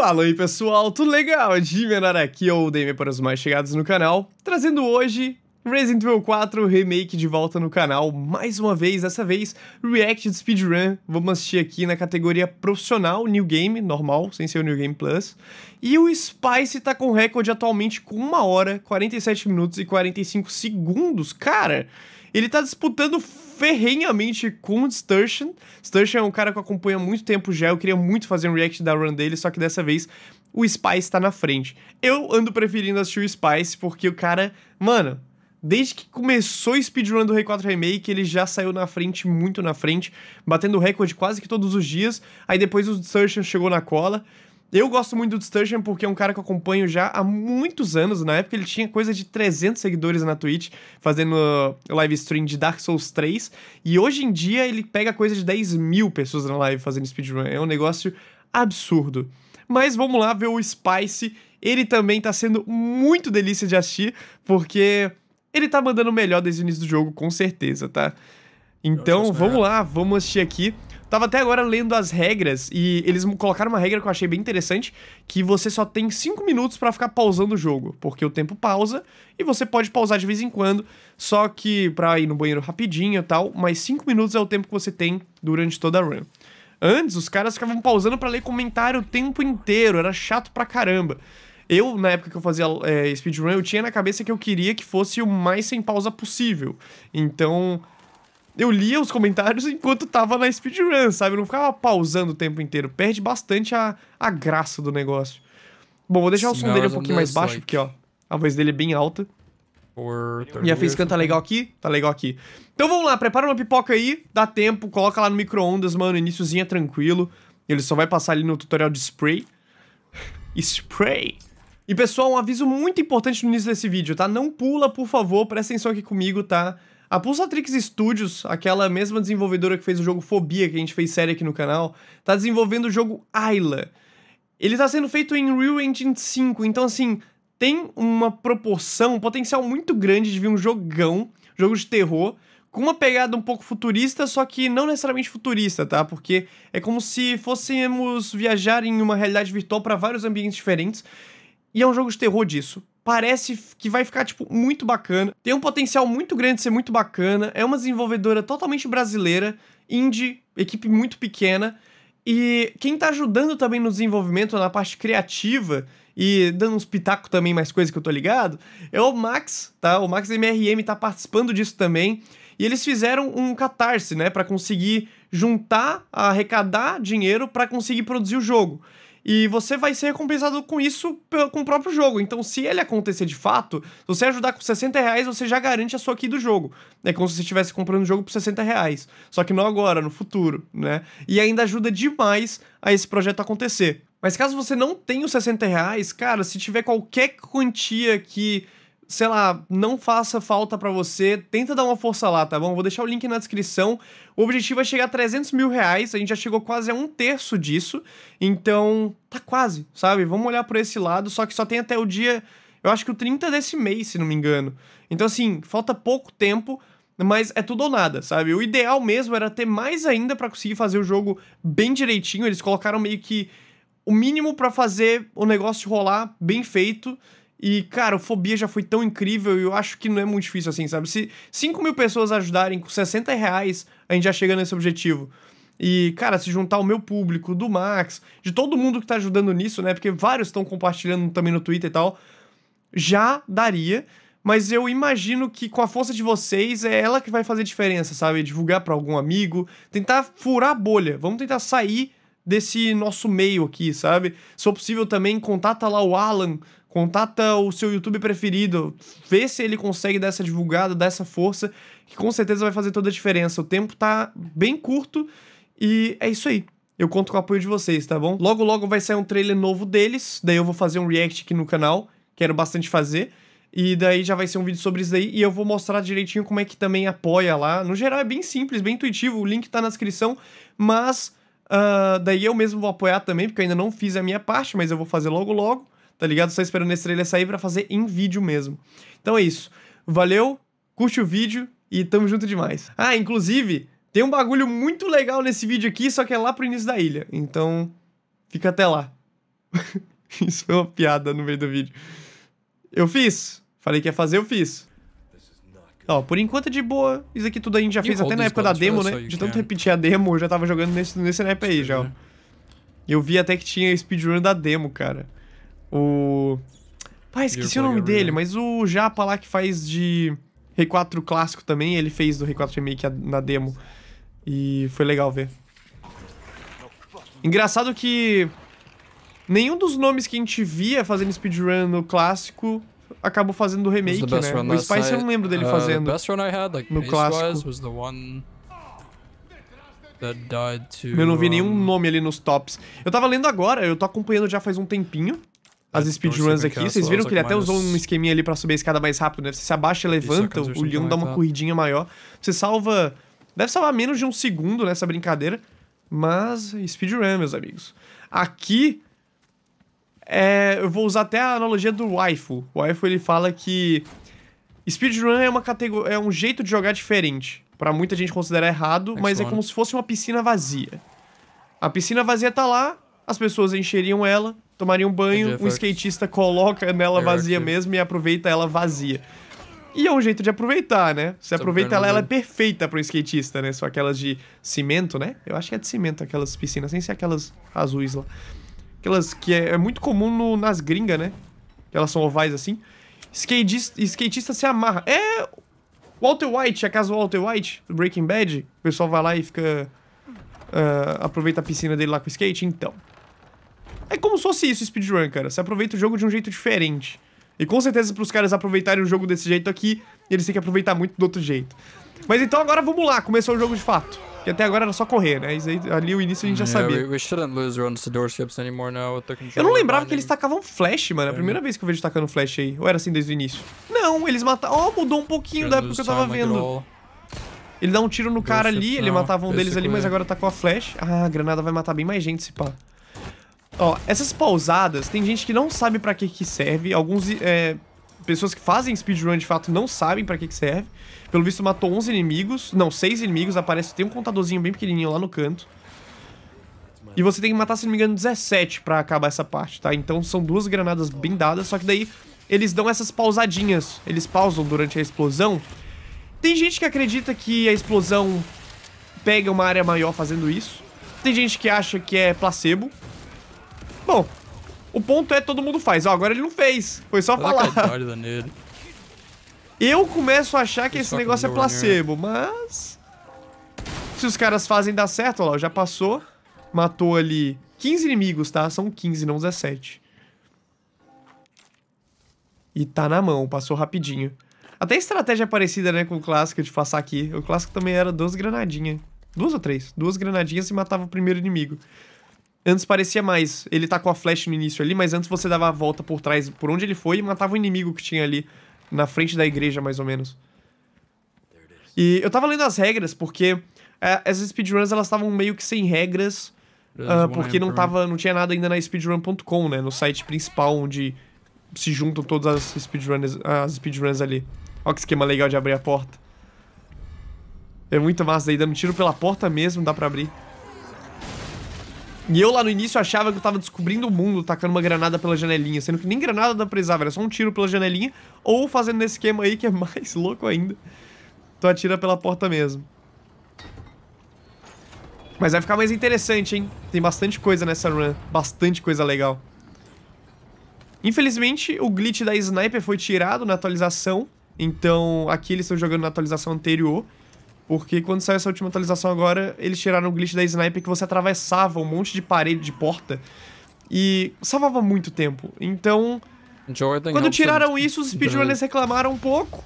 Fala aí pessoal, tudo legal? De menor aqui é o Demi para os mais chegados no canal, trazendo hoje Resident Evil 4 Remake de volta no canal, mais uma vez, dessa vez React Speedrun, vamos assistir aqui na categoria profissional, New Game, normal, sem ser o New Game Plus, e o Spice tá com recorde atualmente com 1 hora, 47 minutos e 45 segundos, cara, ele tá disputando ferrenhamente com o Sturgeon. Sturgeon é um cara que eu acompanho há muito tempo já, eu queria muito fazer um react da run dele, só que dessa vez o Spice tá na frente. Eu ando preferindo assistir o Spice porque o cara, mano, desde que começou o speedrun do Rei 4 Remake, ele já saiu na frente, muito na frente, batendo recorde quase que todos os dias. Aí depois o Sturgeon chegou na cola. Eu gosto muito do Sturgeon porque é um cara que eu acompanho já há muitos anos. Na época ele tinha coisa de 300 seguidores na Twitch, fazendo live stream de Dark Souls 3. E hoje em dia ele pega coisa de 10 mil pessoas na live fazendo speedrun. É um negócio absurdo. Mas vamos lá ver o Spice. Ele também tá sendo muito delícia de assistir, porque ele tá mandando melhor desde o início do jogo, com certeza, tá? Então, vamos lá, vamos assistir aqui. Tava até agora lendo as regras e eles colocaram uma regra que eu achei bem interessante, que você só tem 5 minutos para ficar pausando o jogo, porque o tempo pausa e você pode pausar de vez em quando, só que para ir no banheiro rapidinho e tal, mas 5 minutos é o tempo que você tem durante toda a run. Antes, os caras ficavam pausando para ler comentário o tempo inteiro, era chato pra caramba. Eu, na época que eu fazia é, speedrun, eu tinha na cabeça que eu queria que fosse o mais sem pausa possível. Então, eu lia os comentários enquanto tava na speedrun, sabe? Eu não ficava pausando o tempo inteiro. Perde bastante a, a graça do negócio. Bom, vou deixar o som dele um pouquinho mais baixo, porque, ó, a voz dele é bem alta. E a facecam tá legal aqui? Tá legal aqui. Então vamos lá, prepara uma pipoca aí, dá tempo, coloca lá no micro-ondas, mano, iníciozinho é tranquilo. Ele só vai passar ali no tutorial de spray. spray! E pessoal, um aviso muito importante no início desse vídeo, tá? Não pula, por favor, presta atenção aqui comigo, tá? A Pulsatrix Studios, aquela mesma desenvolvedora que fez o jogo Fobia, que a gente fez série aqui no canal, tá desenvolvendo o jogo Ayla. Ele tá sendo feito em Real Engine 5, então assim, tem uma proporção, um potencial muito grande de vir um jogão, jogo de terror, com uma pegada um pouco futurista, só que não necessariamente futurista, tá? Porque é como se fôssemos viajar em uma realidade virtual para vários ambientes diferentes. E é um jogo de terror disso parece que vai ficar, tipo, muito bacana. Tem um potencial muito grande de ser muito bacana. É uma desenvolvedora totalmente brasileira, indie, equipe muito pequena. E quem tá ajudando também no desenvolvimento, na parte criativa e dando uns pitacos também, mais coisa que eu tô ligado, é o Max, tá? O Max MRM tá participando disso também. E eles fizeram um catarse, né, para conseguir juntar, arrecadar dinheiro para conseguir produzir o jogo. E você vai ser recompensado com isso com o próprio jogo. Então, se ele acontecer de fato, se você ajudar com 60 reais, você já garante a sua aqui do jogo. É como se você estivesse comprando o jogo por 60 reais. Só que não agora, no futuro, né? E ainda ajuda demais a esse projeto acontecer. Mas caso você não tenha os 60 reais, cara, se tiver qualquer quantia que sei lá, não faça falta para você, tenta dar uma força lá, tá bom? Vou deixar o link na descrição. O objetivo é chegar a 300 mil reais, a gente já chegou quase a um terço disso, então tá quase, sabe? Vamos olhar por esse lado, só que só tem até o dia, eu acho que o 30 desse mês, se não me engano. Então assim, falta pouco tempo, mas é tudo ou nada, sabe? O ideal mesmo era ter mais ainda para conseguir fazer o jogo bem direitinho, eles colocaram meio que o mínimo para fazer o negócio rolar bem feito, e, cara, o Fobia já foi tão incrível e eu acho que não é muito difícil assim, sabe? Se 5 mil pessoas ajudarem com 60 reais, a gente já chega nesse objetivo. E, cara, se juntar o meu público, do Max, de todo mundo que tá ajudando nisso, né? Porque vários estão compartilhando também no Twitter e tal, já daria. Mas eu imagino que com a força de vocês é ela que vai fazer diferença, sabe? Divulgar para algum amigo, tentar furar a bolha. Vamos tentar sair desse nosso meio aqui, sabe? Se for possível também, contata lá o Alan, contata o seu YouTube preferido, vê se ele consegue dar essa divulgada, dar essa força, que com certeza vai fazer toda a diferença. O tempo tá bem curto e é isso aí. Eu conto com o apoio de vocês, tá bom? Logo, logo vai sair um trailer novo deles, daí eu vou fazer um react aqui no canal, quero bastante fazer. E daí já vai ser um vídeo sobre isso daí e eu vou mostrar direitinho como é que também apoia lá. No geral é bem simples, bem intuitivo, o link tá na descrição, mas Uh, daí eu mesmo vou apoiar também, porque eu ainda não fiz a minha parte, mas eu vou fazer logo logo, tá ligado? Só esperando esse trailer sair para fazer em vídeo mesmo. Então é isso. Valeu, curte o vídeo e tamo junto demais. Ah, inclusive, tem um bagulho muito legal nesse vídeo aqui, só que é lá pro início da ilha. Então, fica até lá. Isso foi uma piada no meio do vídeo. Eu fiz. Falei que ia fazer, eu fiz. Ó, por enquanto é de boa. Isso aqui tudo a gente já fez até na época da demo, né? De tanto repetir a demo, eu já tava jogando nesse, nesse naipe aí já, ó. Eu vi até que tinha speedrun da demo, cara. O... Pai, esqueci o nome dele, mas o Japa lá que faz de Rei 4 clássico também, ele fez do Rei 4 Remake na demo. E foi legal ver. Engraçado que nenhum dos nomes que a gente via fazendo speedrun no clássico acabou fazendo o remake, né? O Spice eu não lembro dele uh, fazendo no clássico. Eu não vi nenhum nome ali nos tops. Eu tava lendo agora, eu tô acompanhando já faz um tempinho as speedruns aqui. Vocês viram que ele até usou um esqueminha ali pra subir a escada mais rápido, né? Você se abaixa e levanta, o Leon dá uma corridinha maior. Você salva... Deve salvar menos de um segundo nessa brincadeira. Mas speedrun, meus amigos. Aqui é, eu vou usar até a analogia do waifu. O waifu ele fala que speedrun é uma categoria, é um jeito de jogar diferente. Para muita gente considera errado, mas é como se fosse uma piscina vazia. A piscina vazia tá lá, as pessoas encheriam ela, tomariam banho, um skatista coloca nela vazia mesmo e aproveita ela vazia. E é um jeito de aproveitar, né? Você aproveita ela, ela é perfeita para um skatista, né? São aquelas de cimento, né? Eu acho que é de cimento aquelas piscinas, sem ser aquelas azuis lá. Aquelas que é, é muito comum no, nas gringas, né? Elas são ovais assim. Skatista, skatista se amarra. É. Walter White, a casa Walter White, do Breaking Bad. O pessoal vai lá e fica. Uh, aproveita a piscina dele lá com o skate. Então. É como se fosse isso, speedrun, cara. Você aproveita o jogo de um jeito diferente. E com certeza, pros caras aproveitarem o jogo desse jeito aqui, eles têm que aproveitar muito do outro jeito. Mas então agora vamos lá, começou o jogo de fato. Que até agora era só correr, né? Aí, ali o início a gente já sabia. Eu não lembrava que eles tacavam flash, mano. É a primeira vez que eu vejo tacando flash aí. Ou era assim desde o início? Não, eles matavam... Ó, oh, mudou um pouquinho da época que eu tava vendo. Ele dá um tiro no cara ali, ele matava um deles ali, mas agora tá com a flash. Ah, a granada vai matar bem mais gente, se pá. Ó, essas pausadas, tem gente que não sabe pra que que serve. Alguns, é, pessoas que fazem speedrun de fato não sabem pra que que serve. Pelo visto, matou 11 inimigos. Não, 6 inimigos. Aparece, tem um contadorzinho bem pequenininho lá no canto. E você tem que matar, se não me engano, 17 pra acabar essa parte, tá? Então são duas granadas bem dadas, só que daí eles dão essas pausadinhas. Eles pausam durante a explosão. Tem gente que acredita que a explosão pega uma área maior fazendo isso. Tem gente que acha que é placebo. Bom, o ponto é todo mundo faz. Ó, agora ele não fez. Foi só falar. Eu começo a achar que esse negócio é placebo, mas... Se os caras fazem dar certo, ó lá, já passou. Matou ali 15 inimigos, tá? São 15, não 17. E tá na mão, passou rapidinho. Até a estratégia é parecida, né, com o clássico de passar aqui. O clássico também era duas granadinhas. Duas ou três? Duas granadinhas e matava o primeiro inimigo. Antes parecia mais. Ele tá com a flash no início ali, mas antes você dava a volta por trás, por onde ele foi, e matava o inimigo que tinha ali na frente da igreja, mais ou menos. E eu tava lendo as regras, porque é, essas speedruns, elas estavam meio que sem regras, uh, porque não, tava, não tinha nada ainda na speedrun.com, né? No site principal, onde se juntam todas as speedruns, as speedruns ali. Olha que esquema legal de abrir a porta. É muito massa, aí dando tiro pela porta mesmo, dá pra abrir. E eu lá no início achava que eu tava descobrindo o mundo tacando uma granada pela janelinha, sendo que nem granada dá pra usar, era só um tiro pela janelinha, ou fazendo nesse esquema aí que é mais louco ainda. Tu atira pela porta mesmo. Mas vai ficar mais interessante, hein? Tem bastante coisa nessa run, bastante coisa legal. Infelizmente, o glitch da sniper foi tirado na atualização, então aqui eles estão jogando na atualização anterior. Porque quando saiu essa última atualização agora, eles tiraram o glitch da sniper que você atravessava um monte de parede de porta e salvava muito tempo. Então, quando tiraram isso, os speedrunners reclamaram um pouco.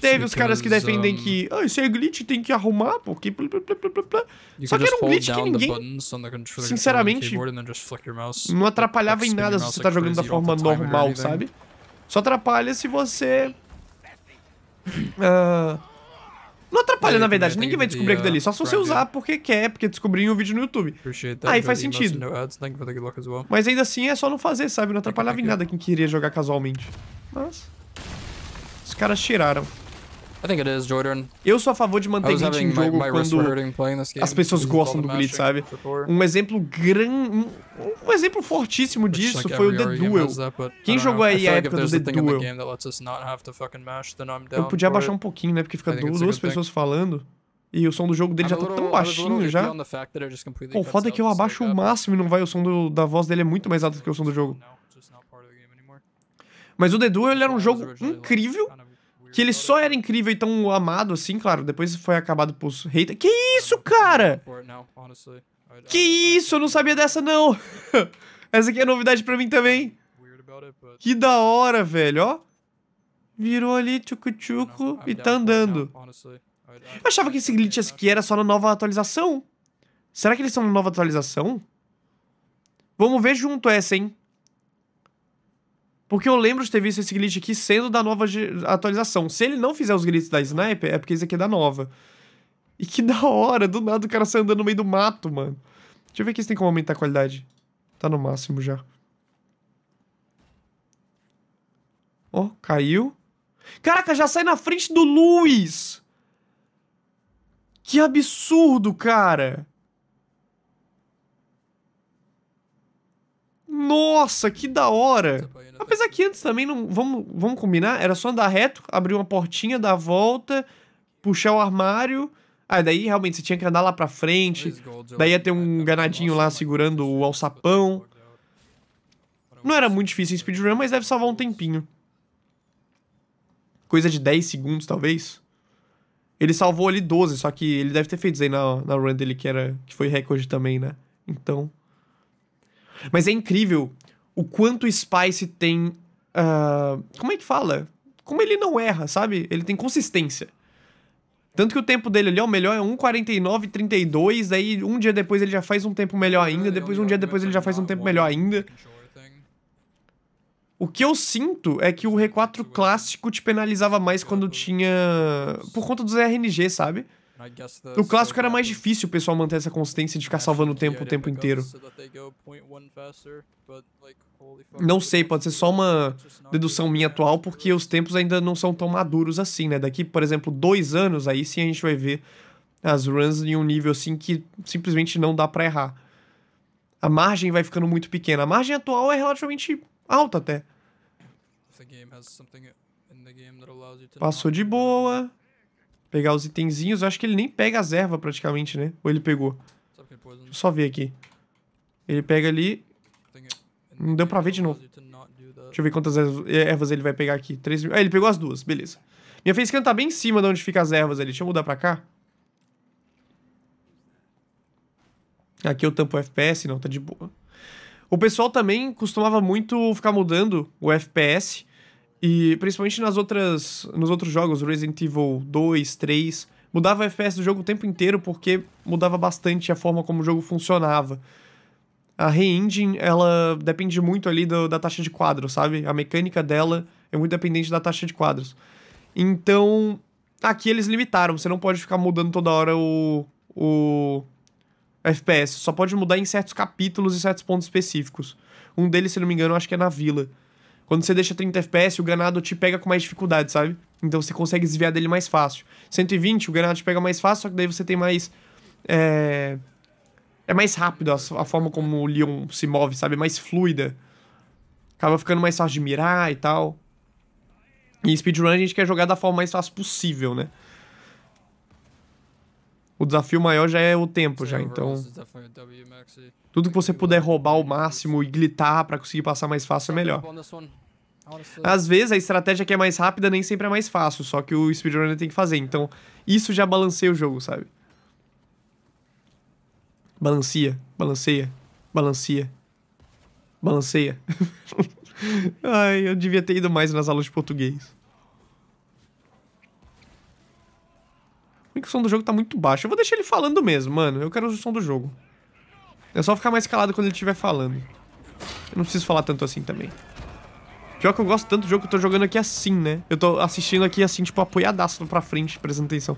Teve os caras que defendem que ah, isso é glitch, tem que arrumar, porque... Só que era um glitch que ninguém, sinceramente, não atrapalhava em nada se você tá jogando da forma normal, sabe? Só atrapalha se você... Uh, não atrapalha, na verdade. Ninguém vai descobrir aquilo ali. Só se você usar porque quer, porque descobriu um vídeo no YouTube. Aí faz sentido. Mas ainda assim é só não fazer, sabe? Não atrapalhava em nada quem queria jogar casualmente. Mas... Os caras tiraram. I think it is, Jordan. Eu sou a favor de manter glitch em my, jogo my were quando as pessoas gostam do glitch, sabe? Um exemplo gran... um- exemplo fortíssimo disso like, foi o The Duel. that, but Quem jogou aí a época do The Duel? mash, Eu podia abaixar um pouquinho, né? Porque fica I think du- it's a duas good thing. pessoas falando. E o som do jogo dele já tá tão baixinho já. Pô, cuts foda é que eu abaixo o máximo e não vai. O som do- da voz dele é muito mais alto que o som do jogo. Mas o The Duel era um jogo incrível. Que ele só era incrível e tão amado assim, claro. Depois foi acabado por haters. Que isso, cara? Que isso? Eu não sabia dessa, não. Essa aqui é novidade pra mim também. Que da hora, velho, ó. Virou ali, tchucu-tchucu, e tá andando. Eu achava que esse glitch aqui era só na nova atualização. Será que eles são na nova atualização? Vamos ver junto essa, hein? Porque eu lembro de ter visto esse glitch aqui sendo da nova atualização. Se ele não fizer os glitches da Sniper, é porque esse aqui é da nova. E que da hora, do nada o cara sai andando no meio do mato, mano. Deixa eu ver aqui se tem como aumentar a qualidade. Tá no máximo já. Ó, caiu. Caraca, já sai na frente do Luiz! Que absurdo, cara! Nossa, que da hora! Apesar que antes também não. Vamos, vamos combinar? Era só andar reto, abrir uma portinha, dar a volta, puxar o armário. Ah, daí realmente você tinha que andar lá pra frente. Daí ia ter um ganadinho lá segurando o alçapão. Não era muito difícil em speedrun, mas deve salvar um tempinho. Coisa de 10 segundos, talvez. Ele salvou ali 12, só que ele deve ter feito isso aí na, na run dele, que, era, que foi recorde também, né? Então. Mas é incrível o quanto o Spice tem. ah, como é que fala? Como ele não erra, sabe? Ele tem consistência. Tanto que o tempo dele ali, ó, o melhor é 1,49,32. Aí um dia depois ele já faz um tempo melhor ainda. Depois um dia depois ele já faz um tempo melhor ainda. O que eu sinto é que o R4 clássico te penalizava mais quando tinha. Por conta dos RNG, sabe? O clássico era mais difícil o pessoal manter essa consistência de ficar salvando o tempo o tempo inteiro. Não sei, pode ser só uma dedução minha atual, porque os tempos ainda não são tão maduros assim, né? Daqui, por exemplo, dois anos, aí sim a gente vai ver as runs em um nível assim que simplesmente não dá pra errar. A margem vai ficando muito pequena. A margem atual é relativamente alta até. Passou de boa. Pegar os itenzinhos. Eu acho que ele nem pega as ervas praticamente, né? Ou ele pegou? Deixa eu só ver aqui. Ele pega ali. Não deu pra ver de novo. Deixa eu ver quantas ervas- ervas ele vai pegar aqui. 3 mil. Ah, ele pegou as duas. Beleza. Minha facecam tá bem em cima de onde fica as ervas ali. Deixa eu mudar pra cá. Aqui eu tampo o FPS. Não, tá de boa. O pessoal também costumava muito ficar mudando o FPS. E principalmente nas outras, nos outros jogos, Resident Evil 2, 3, mudava o FPS do jogo o tempo inteiro porque mudava bastante a forma como o jogo funcionava. A Re-Engine, ela depende muito ali do- da taxa de quadros, sabe? A mecânica dela é muito dependente da taxa de quadros. Então, aqui eles limitaram, você não pode ficar mudando toda hora o, o FPS, só pode mudar em certos capítulos e certos pontos específicos. Um deles, se não me engano, acho que é na vila. Quando você deixa 30 FPS, o granado te pega com mais dificuldade, sabe? Então você consegue desviar dele mais fácil. 120, o granado te pega mais fácil, só que daí você tem mais. É, é mais rápido a, a forma como o Leon se move, sabe? É mais fluida. Acaba ficando mais fácil de mirar e tal. E em speedrun a gente quer jogar da forma mais fácil possível, né? O desafio maior já é o tempo, já, então. Tudo que você puder roubar ao máximo e glitar pra conseguir passar mais fácil é melhor. Às vezes a estratégia que é mais rápida nem sempre é mais fácil, só que o speedrunner tem que fazer. Então, isso já balanceia o jogo, sabe? Balanceia, balanceia, balanceia, balanceia. Ai, eu devia ter ido mais nas aulas de português. Por que o som do jogo tá muito baixo? Eu vou deixar ele falando mesmo, mano. Eu quero o som do jogo. É só ficar mais calado quando ele estiver falando. Eu não preciso falar tanto assim também. Pior que eu gosto tanto do jogo que eu tô jogando aqui assim, né? Eu tô assistindo aqui assim, tipo, apoiadaço pra frente, prestando atenção.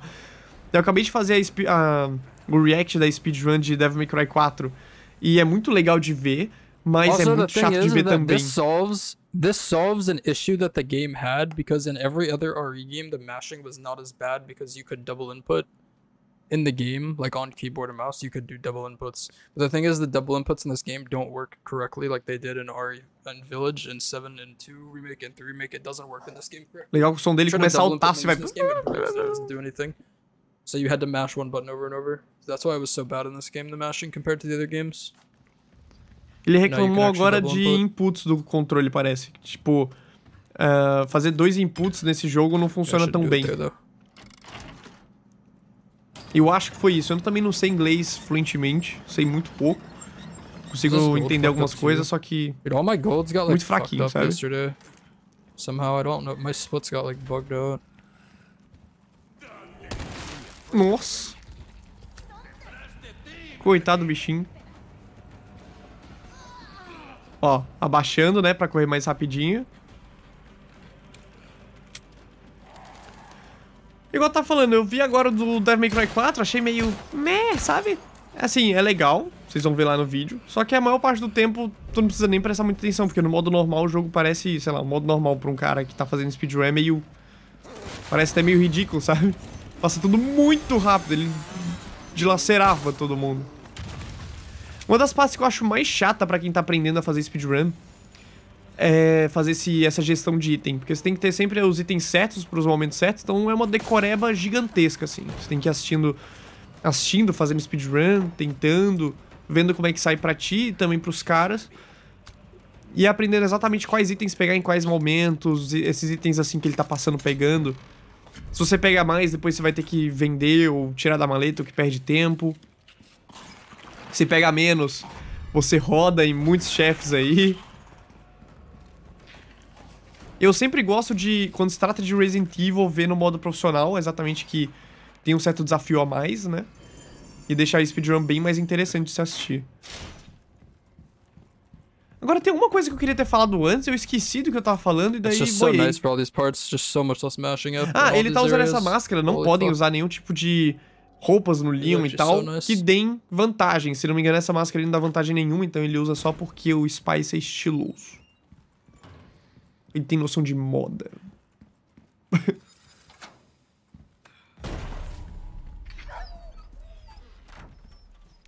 Eu acabei de fazer a, a- o react da speedrun de Devil May Cry 4. E é muito legal de ver, mas é muito chato de ver também. This solves this solves an issue that the game had because in every other RE game the mashing was not as bad because you could double input in the game like on keyboard and mouse you could do double inputs. But the thing is the double inputs in this game don't work correctly like they did in RE and Village and 7 and 2 remake and 3 remake it doesn't work in this game correctly. Legal o som dele começa a altar, você vai... this game, it doesn't do anything. So you had to mash one button over and over. That's why it was so bad in this game the mashing compared to the other games Ele reclamou actually agora de input. inputs do controle, parece. Tipo, ah, fazer dois inputs nesse jogo não funciona tão bem. Eu acho que foi isso. Eu também não sei inglês fluentemente, sei muito pouco. Consigo entender algumas coisas, só que Dude, all my golds got like Muito fraquinho, up sabe? yesterday. Somehow I don't know. My splits got like bugged out. Nossa. Coitado do bichinho. Ó, abaixando, né, pra correr mais rapidinho. Igual tá falando, eu vi agora do Devil May Cry 4, achei meio... Meh, sabe? Assim, é legal, vocês vão ver lá no vídeo. Só que a maior parte do tempo, tu não precisa nem prestar muita atenção, porque no modo normal o jogo parece, sei lá, o modo normal pra um cara que tá fazendo speedrun é meio... Parece até meio ridículo, sabe? Passa tudo muito rápido, ele dilacerava todo mundo. Uma das partes que eu acho mais chata pra quem tá aprendendo a fazer speedrun é fazer esse, essa gestão de item. Porque você tem que ter sempre os itens certos pros momentos certos, então é uma decoreba gigantesca, assim. Você tem que ir assistindo, assistindo, fazendo speedrun, tentando, vendo como é que sai pra ti e também pros caras. E aprendendo exatamente quais itens pegar em quais momentos, esses itens assim que ele tá passando pegando. Se você pegar mais, depois você vai ter que vender ou tirar da maleta, o que perde tempo. Se pega menos, você roda em muitos chefes aí. Eu sempre gosto de, quando se trata de Resident Evil, ver no modo profissional, exatamente que tem um certo desafio a mais, né? E deixar o speedrun bem mais interessante de se assistir. Agora tem uma coisa que eu queria ter falado antes, eu esqueci do que eu tava falando e daí so boiei. nice Ah, ele tá usando areas. essa máscara, não Holy podem fuck. usar nenhum tipo de roupas no Leon e tal, que deem vantagem. Se não me engano, essa máscara ele não dá vantagem nenhuma, então ele usa só porque o Spice é estiloso. Ele tem noção de moda.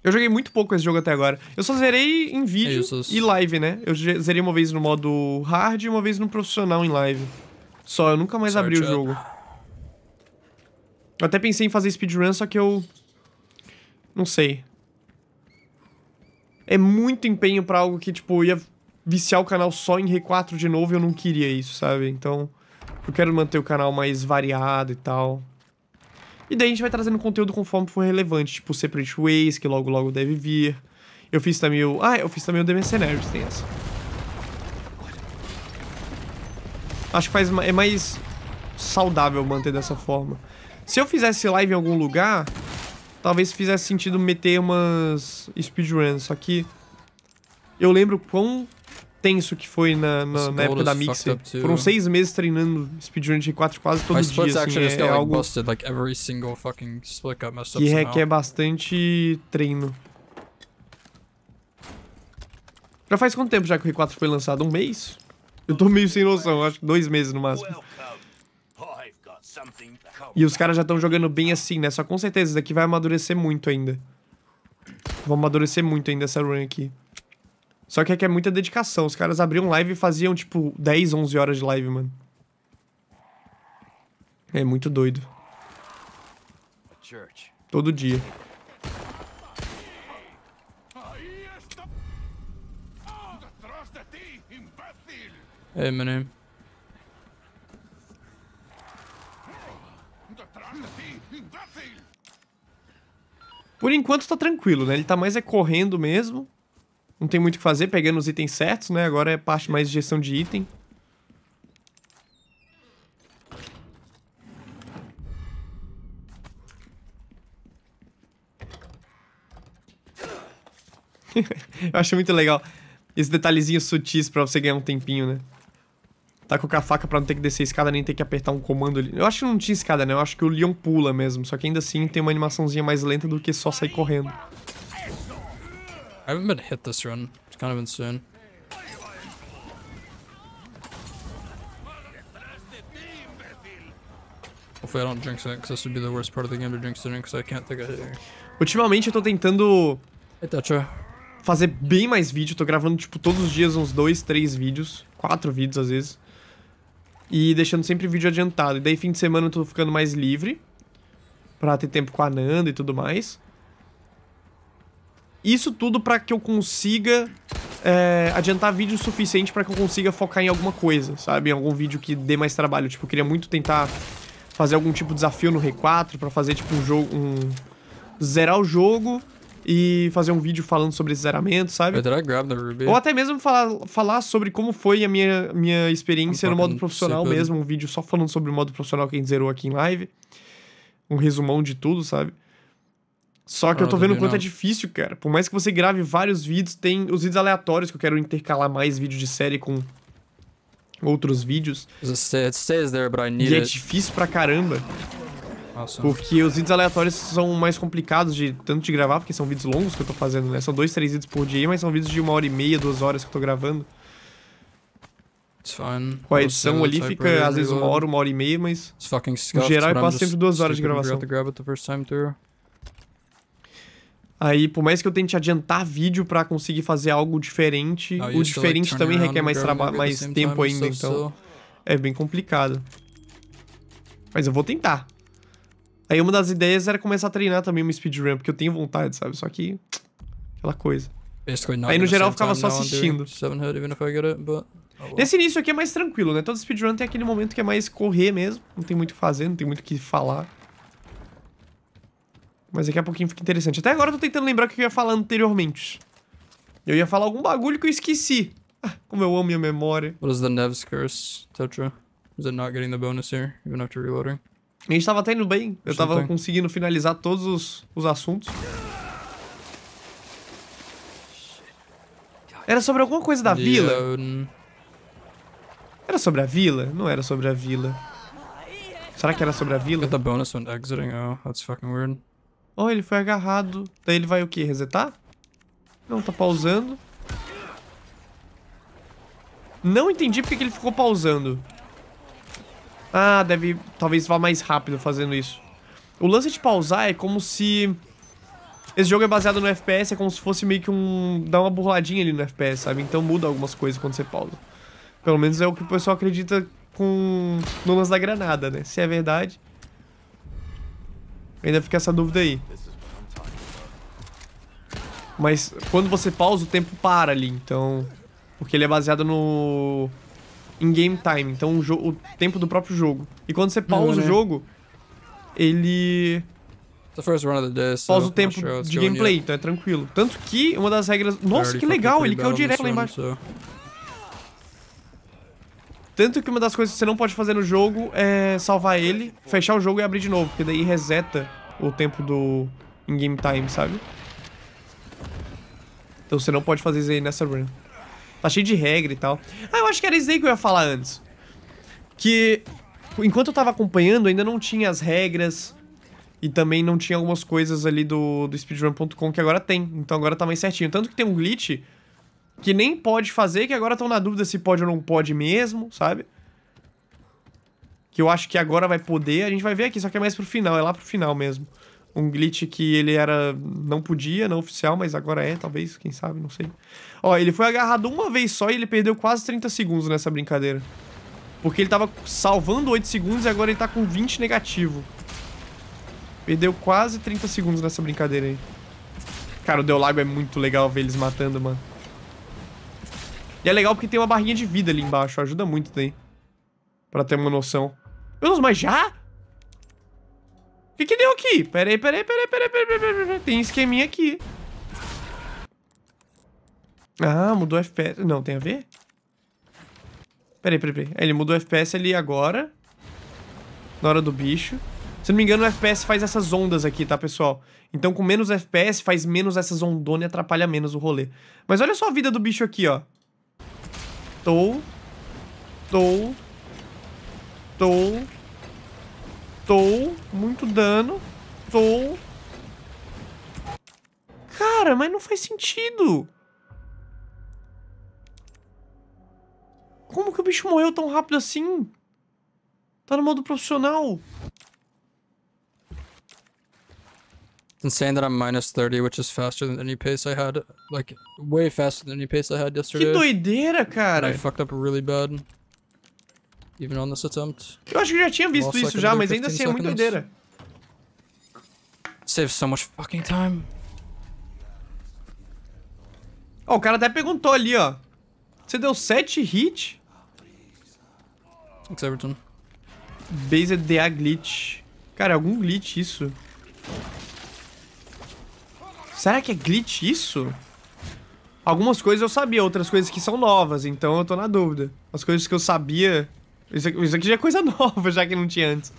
Eu joguei muito pouco esse jogo até agora. Eu só zerei em vídeo isso. e live, né? Eu zerei uma vez no modo hard e uma vez no profissional em live. Só, eu nunca mais Sorry, abri o jogo. Eu até pensei em fazer speedrun, só que eu... Não sei. É muito empenho pra algo que, tipo, ia viciar o canal só em R4 de novo e eu não queria isso, sabe? Então, eu quero manter o canal mais variado e tal. E daí a gente vai trazendo conteúdo conforme for relevante, tipo Separate Ways, que logo logo deve vir. Eu fiz também o... Ah, eu fiz também o The Mercenaries, tem essa. Acho que faz, é mais saudável manter dessa forma. Se eu fizesse live em algum lugar, talvez fizesse sentido meter umas speedruns, só que eu lembro quão tenso que foi na, na, na época da Mixer. Foram seis meses treinando speedrun de 4 quase todo My dia, assim, é, é algo busted, like every single fucking split got messed up que requer bastante treino. Já faz quanto tempo já que o R4 foi lançado? Um mês? Eu tô meio sem noção, acho que dois meses no máximo. I've got something cold. E os caras já estão jogando bem assim, né? Só com certeza, isso daqui vai amadurecer muito ainda. Vão amadurecer muito ainda essa run aqui. Só que aqui é muita dedicação. Os caras abriam live e faziam, tipo, 10, 11 horas de live, mano. É muito doido. Church. Todo dia. Ahí está. ¡Ah! ¡Detrás de ti, imbécil! Hey, my name. ¡Detrás de ti, imbécil! Por enquanto tá tranquilo, né? Ele tá mais é correndo mesmo. Não tem muito o que fazer, pegando os itens certos, né? Agora é parte mais de gestão de item. Eu acho muito legal esses detalhezinhos sutis pra você ganhar um tempinho, né? Tá com a faca pra não ter que descer a escada nem ter que apertar um comando ali. Eu acho que não tinha escada, né? Eu acho que o Leon pula mesmo. Só que ainda assim tem uma animaçãozinha mais lenta do que só sair correndo. I haven't been hit this run. It's kind of insane. Hopefully I don't jinx it, because this would be the worst part of the game to jinx it in, because I can't think of it. Ultimamente eu tô tentando... Fazer bem mais vídeo. Tô gravando, tipo, todos os dias uns dois, três vídeos. Quatro vídeos, às vezes. E deixando sempre vídeo adiantado. E daí, fim de semana, eu tô ficando mais livre. Pra ter tempo com a Nanda e tudo mais. Isso tudo pra que eu consiga é, adiantar vídeo suficiente pra que eu consiga focar em alguma coisa, sabe? Em algum vídeo que dê mais trabalho. Tipo, eu queria muito tentar fazer algum tipo de desafio no R4 pra fazer, tipo, um jogo... Um... Zerar o jogo e fazer um vídeo falando sobre esse zeramento, sabe? Ou até mesmo falar, falar sobre como foi a minha, minha experiência no modo profissional mesmo. Um vídeo só falando sobre o modo profissional que a gente zerou aqui em live. Um resumão de tudo, sabe? Só que eu tô Pronto, vendo o quanto é difícil, cara. Por mais que você grave vários vídeos, tem os vídeos aleatórios que eu quero intercalar mais vídeo de série com outros vídeos. It, there, but I E need é it. difícil pra caramba. Awesome. Porque os vídeos aleatórios são mais complicados de tanto de gravar, porque são vídeos longos que eu tô fazendo, né? São dois, três vídeos por dia, mas são vídeos de uma hora e meia, duas horas que eu tô gravando. It's fine. Com a edição ali fica às vezes uma hora, uma hora e meia, mas. Scuffed, geral, eu passo sempre duas horas de gravação. Aí, por mais que eu tente adiantar vídeo pra conseguir fazer algo diferente, o diferente também requer mais mais tempo ainda, então é bem complicado. Mas eu vou tentar. Aí uma das ideias era começar a treinar também uma speedrun, porque eu tenho vontade, sabe? Só que. Aquela coisa. Aí, no geral, save ficava só assistindo. oh. Nesse início aqui é mais tranquilo, né? Todo speedrun tem aquele momento que é mais correr mesmo. Não tem muito o que fazer, não tem muito o que falar. Mas daqui a pouquinho fica interessante. Até agora eu tô tentando lembrar o que eu ia falar anteriormente. Eu ia falar algum bagulho que eu esqueci. Ah, como eu amo minha memória. What is the Nev's curse, Tetra? Is it not getting the bonus here, even after reloading? A gente tava até indo bem. Eu tava Sim, tem. conseguindo finalizar todos os, os assuntos. Era sobre alguma coisa da vila? Era sobre a vila? Não era sobre a vila. Será que era sobre a vila? Get the bonus when exiting. Oh, that's fucking weird. Oh, ele foi agarrado. Daí ele vai o quê? Resetar? Não, tá pausando. Não entendi porque que ele ficou pausando. Ah, deve... Talvez vá mais rápido fazendo isso. O lance de pausar é como se... Esse jogo é baseado no FPS, é como se fosse meio que um... Dá uma burladinha ali no FPS, sabe? Então muda algumas coisas quando você pausa. Pelo menos é o que o pessoal acredita com... No lance da granada, né? Se é verdade... Ainda fica essa dúvida aí. Mas quando você pausa, o tempo para ali, então... Porque ele é baseado no... Em game time, então o, o tempo do próprio jogo. E quando você pausa o né? jogo, ele pausa o tempo de gameplay, então é tranquilo. Tanto que uma das regras... Nossa, que legal, ele caiu direto lá embaixo. Tanto que uma das coisas que você não pode fazer no jogo é salvar ele, fechar o jogo e abrir de novo, porque daí reseta o tempo do in-game time, sabe? Então você não pode fazer isso aí nessa run. Tá cheio de regra e tal. Ah, eu acho que era isso aí que eu ia falar antes. Que enquanto eu tava acompanhando, ainda não tinha as regras e também não tinha algumas coisas ali do, do speedrun.com que agora tem. Então agora tá mais certinho. Tanto que tem um glitch que nem pode fazer, que agora estão na dúvida se pode ou não pode mesmo, sabe? Que eu acho que agora vai poder, a gente vai ver aqui, só que é mais pro final, é lá pro final mesmo. Um glitch que ele era. não podia, não oficial, mas agora é, talvez, quem sabe, não sei. Ó, ele foi agarrado uma vez só e ele perdeu quase 30 segundos nessa brincadeira. Porque ele tava salvando 8 segundos e agora ele tá com 20 negativo. Perdeu quase 30 segundos nessa brincadeira aí. Cara, o Deolago é muito legal ver eles matando, mano. E é legal porque tem uma barrinha de vida ali embaixo, ajuda muito daí. Pra ter uma noção. Meu Deus, mas já? O que que deu aqui? Pera aí, pera aí, pera aí, pera aí, pera aí, pera aí, pera aí. Tem esqueminha aqui. Ah, mudou FPS. Não, tem a ver? Pera aí, pera aí, pera aí. É, Ele mudou FPS ali agora. Na hora do bicho. Se não me engano, o FPS faz essas ondas aqui, tá, pessoal? Então, com menos FPS, faz menos essas ondonas e atrapalha menos o rolê. Mas olha só a vida do bicho aqui, ó. Tô. Tô. Tô. Tô. Muito dano. Tô. Cara, mas não faz sentido. Como que o bicho morreu tão rápido assim? Tá no modo profissional. insane that I'm minus 30, which is faster than any pace I had, like, way faster than any pace I had yesterday. Que doideira, cara! And I fucked up really bad. Even on this attempt. Eu acho que já tinha visto isso já, mas ainda assim é muito doideira. Save so much fucking time. Ó, oh, o cara até perguntou ali, ó. Você deu 7 hits? Thanks, Everton. Based DA glitch. Cara, é algum glitch isso? Será que é glitch isso? Algumas coisas eu sabia, outras coisas que são novas, então eu tô na dúvida. As coisas que eu sabia... Isso aqui, isso aqui já é coisa nova, já que não tinha antes.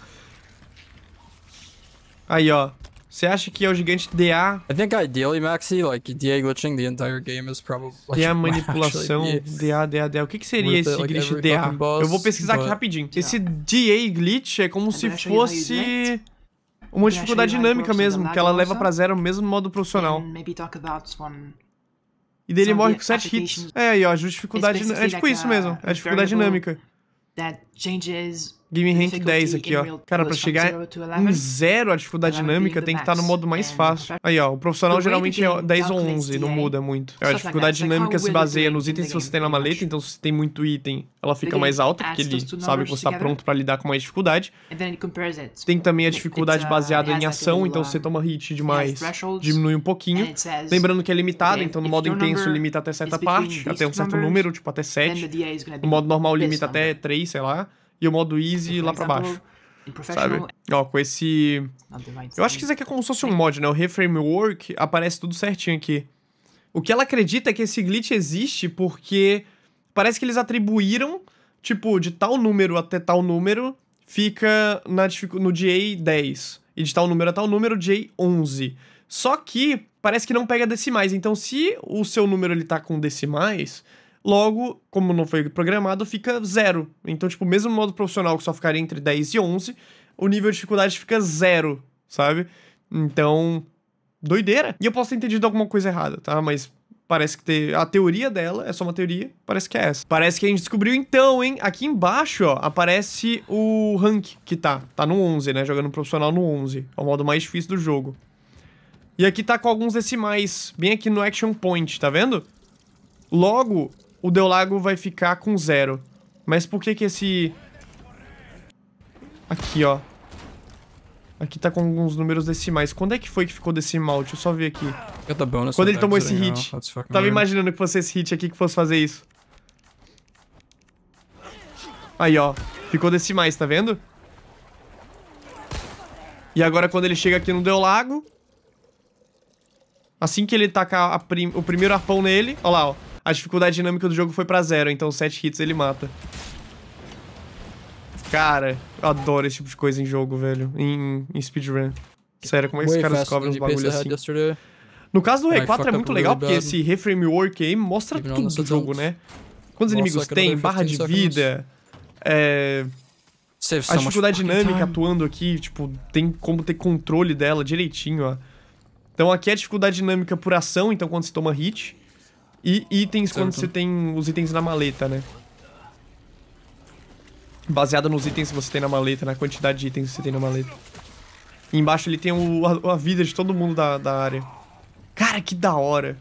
Aí, ó. Você acha que é o gigante DA? I think ideally, Maxi, like DA glitching the entire game is probably DA manipulação, DA, DA, DA. O que, que seria esse it, like, glitch DA? boss, Eu vou pesquisar aqui but- rapidinho. Esse DA glitch é como se you do fosse it. uma dificuldade dinâmica mesmo, que ela leva pra zero mesmo no modo profissional. E dele morre com the 7 hits. É aí, ó, a dificuldade. É tipo isso mesmo. É dificuldade dinâmica. that changes Game Rank 10 difficulty aqui, ó. Cara, pra chegar em 11, zero a dificuldade 11 dinâmica tem que estar no max, modo mais and fácil. Aí, ó, o profissional geralmente é game 10 ou calculates 11, não DA, muda muito. A like dificuldade dinâmica se baseia nos itens que você tem na maleta, então se tem muito item, ela fica mais alta, porque ele sabe que você tá pronto pra lidar com mais dificuldade. Tem também a dificuldade uh, baseada em ação, então você um, toma hit demais, diminui um pouquinho. Lembrando que é limitado, então no modo intenso limita até certa parte, até um certo número, tipo até then the 7. DA is gonna be No modo normal limita até number. 3, sei lá. E o modo easy lá pra baixo, sabe? professional, Ó, com esse... Eu acho que isso aqui é como se fosse um mod, né? O Reframework aparece tudo certinho aqui. O que ela acredita é que esse glitch existe porque parece que eles atribuíram, tipo, de tal número até tal número, fica na, no DA 10. E de tal número a tal número, DA 11. Só que parece que não pega decimais. Então, se o seu número ele tá com decimais, logo, como não foi programado, fica zero. Então, tipo, mesmo modo profissional que só ficaria entre 10 e 11, o nível de dificuldade fica zero, sabe? Então, doideira. E eu posso ter entendido alguma coisa errada, tá? Mas parece que ter... a teoria dela é só uma teoria, parece que é essa. Parece que a gente descobriu então, hein? Aqui embaixo, ó, aparece o rank que tá. Tá no 11, né? Jogando profissional no 11. É o modo mais difícil do jogo. E aqui tá com alguns decimais, bem aqui no action point, tá vendo? Logo, o Deolago vai ficar com zero. Mas por que que esse... Aqui, ó. Aqui tá com alguns números decimais. Quando é que foi que ficou decimal? Deixa eu só ver aqui. Bonus. Quando ele tomou esse now. hit. Tava imaginando que fosse esse hit aqui que fosse fazer isso. Aí, ó. Ficou decimais, tá vendo? E agora quando ele chega aqui no Deolago... Assim que ele taca a prim- o primeiro arpão nele... Ó lá, ó. A dificuldade dinâmica do jogo foi pra zero, então 7 hits ele mata. Cara, eu adoro esse tipo de coisa em jogo, velho. Em, em speedrun. Sério, como é que os caras descobrem uns the pace bagulho I had assim? yesterday. No caso do I R4 fucked é muito legal, porque esse reframework aí mostra tudo do jogo, né? Quantos inimigos tem, barra de 15 seconds. vida, é, a dificuldade dinâmica atuando aqui, tipo, tem como ter controle dela direitinho, ó. Então aqui é a dificuldade dinâmica por ação, então quando você toma hit. E itens quando Certo. você tem os itens na maleta, né? Baseado nos itens que você tem na maleta, na quantidade de itens que você tem na maleta. E embaixo ele tem o, a, a vida de todo mundo da, da área. Cara, que da hora.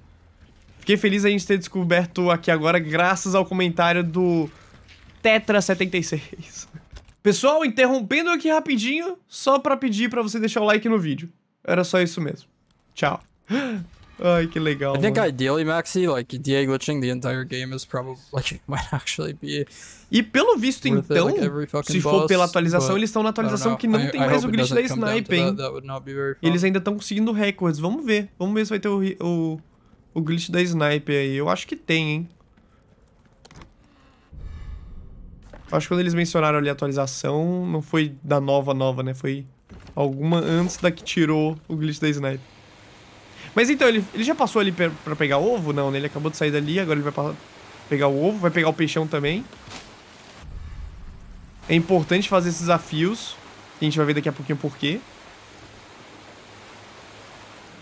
Fiquei feliz a gente ter descoberto aqui agora, graças ao comentário do Tetra76. Pessoal, interrompendo aqui rapidinho, só pra pedir pra você deixar o like no vídeo. Era só isso mesmo. Tchau. Ai, que legal. I think mano. ideally, Maxi, like DA glitching the entire game is probably like might actually be. E pelo visto, worth it, então, like, fucking se for boss, pela atualização, eles estão na atualização que não I- tem I mais o it glitch da sniper, hein? That, that eles ainda estão conseguindo recordes. Vamos ver. Vamos ver se vai ter o, o, o glitch da sniper aí. Eu acho que tem, hein? Acho que quando eles mencionaram ali a atualização, não foi da nova nova, né? Foi alguma antes da que tirou o glitch da sniper. Mas então, ele, ele já passou ali pra pegar ovo? Não, né? Ele acabou de sair dali, agora ele vai pegar o ovo, vai pegar o peixão também. É importante fazer esses desafios. A gente vai ver daqui a pouquinho por quê.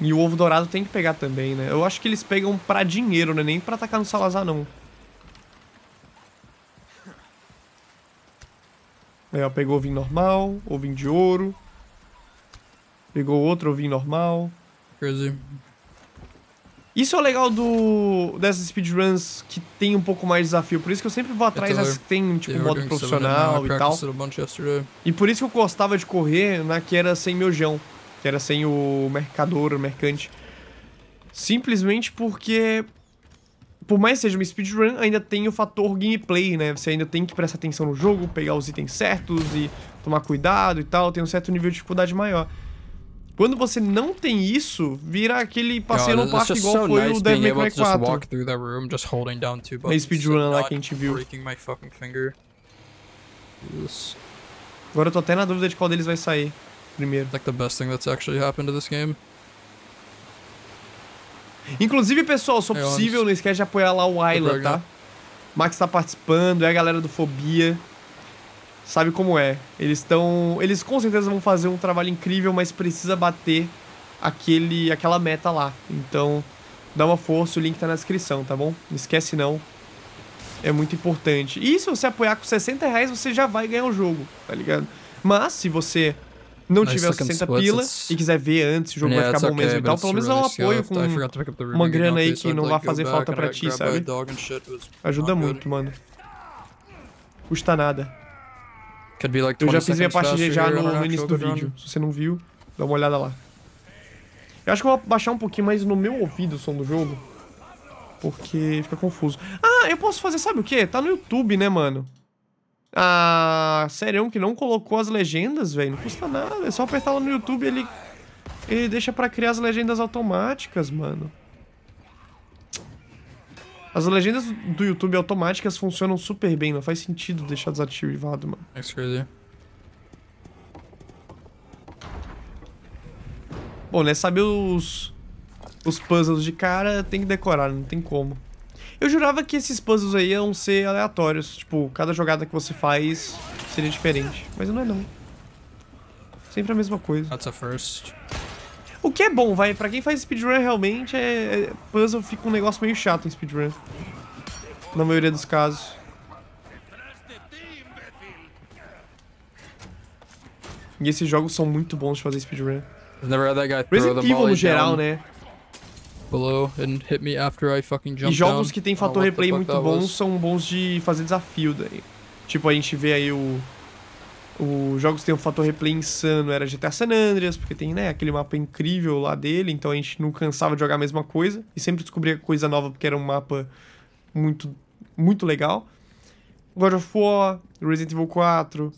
E o ovo dourado tem que pegar também, né? Eu acho que eles pegam pra dinheiro, né? Nem pra atacar no Salazar, não. Aí, ó, pegou ovinho normal, ovinho de ouro. Pegou outro ovinho normal. Crazy. Isso é o legal do dessas speedruns que tem um pouco mais de desafio. Por isso que eu sempre vou atrás Taylor. das que tem, tipo, modo profissional I e tal. E por isso que eu gostava de correr na que era sem miojão. Que era sem o mercador, o mercante. Simplesmente porque... Por mais que seja uma speedrun, ainda tem o fator gameplay, né? Você ainda tem que prestar atenção no jogo, pegar os itens certos e tomar cuidado e tal. Tem um certo nível de dificuldade maior. Quando você não tem isso, vira aquele passeio no parque igual so foi nice o Devil May Cry to just 4. walk through that room just holding down two buttons. speedrun lá que a gente viu. Agora eu tô até na dúvida de qual deles vai sair primeiro. like the best thing that's actually happened to this game. Inclusive, pessoal, se É, possível, não esquece de apoiar lá o Ayla, Dragão. tá? Max tá participando, é a galera do Fobia. Sabe como é. Eles estão. Eles com certeza vão fazer um trabalho incrível, mas precisa bater aquele, aquela meta lá. Então, dá uma força, o link tá na descrição, tá bom? Não esquece não. É muito importante. E se você apoiar com 60 reais, você já vai ganhar o jogo, tá ligado? Mas, se você não Nice tiver os looking 60 splits, pila e quiser ver antes se o jogo Yeah, vai it's ficar bom okay, mesmo e but tal, pelo menos dá um apoio com uma grana aí que I'd, não vai fazer falta pra ti, sabe? Ajuda muito, mano. Custa nada. Like Eu já 20 fiz minha parte já no, no início do vídeo. Se você não viu, dá uma olhada lá. Eu acho que eu vou baixar um pouquinho mais no meu ouvido o som do jogo. Porque fica confuso. Ah, eu posso fazer, sabe o quê? Tá no YouTube, né, mano? Ah, sério, que não colocou as legendas, velho. Não custa nada. É só apertar lá no YouTube e ele, ele deixa pra criar as legendas automáticas, mano. As legendas do YouTube automáticas funcionam super bem. Não faz sentido deixar desativado, mano. That's crazy. Bom, né? Saber os, os puzzles de cara tem que decorar, não tem como. Eu jurava que esses puzzles aí iam ser aleatórios. Tipo, cada jogada que você faz seria diferente. Mas não é não. Sempre a mesma coisa. That's a first. O que é bom, vai. Pra quem faz speedrun realmente, é, é- puzzle fica um negócio meio chato em speedrun. Na maioria dos casos. E esses jogos são muito bons de fazer speedrun. Resident Evil no geral, né? below and hit me after I fucking E jogos que tem fator replay muito bons são bons de fazer desafio daí. Tipo, a gente vê aí o. Os jogos tem um fator replay insano era GTA San Andreas, porque tem, né, aquele mapa incrível lá dele, então a gente não cansava de jogar a mesma coisa e sempre descobria coisa nova porque era um mapa muito, muito legal. God of War, Resident Evil 4,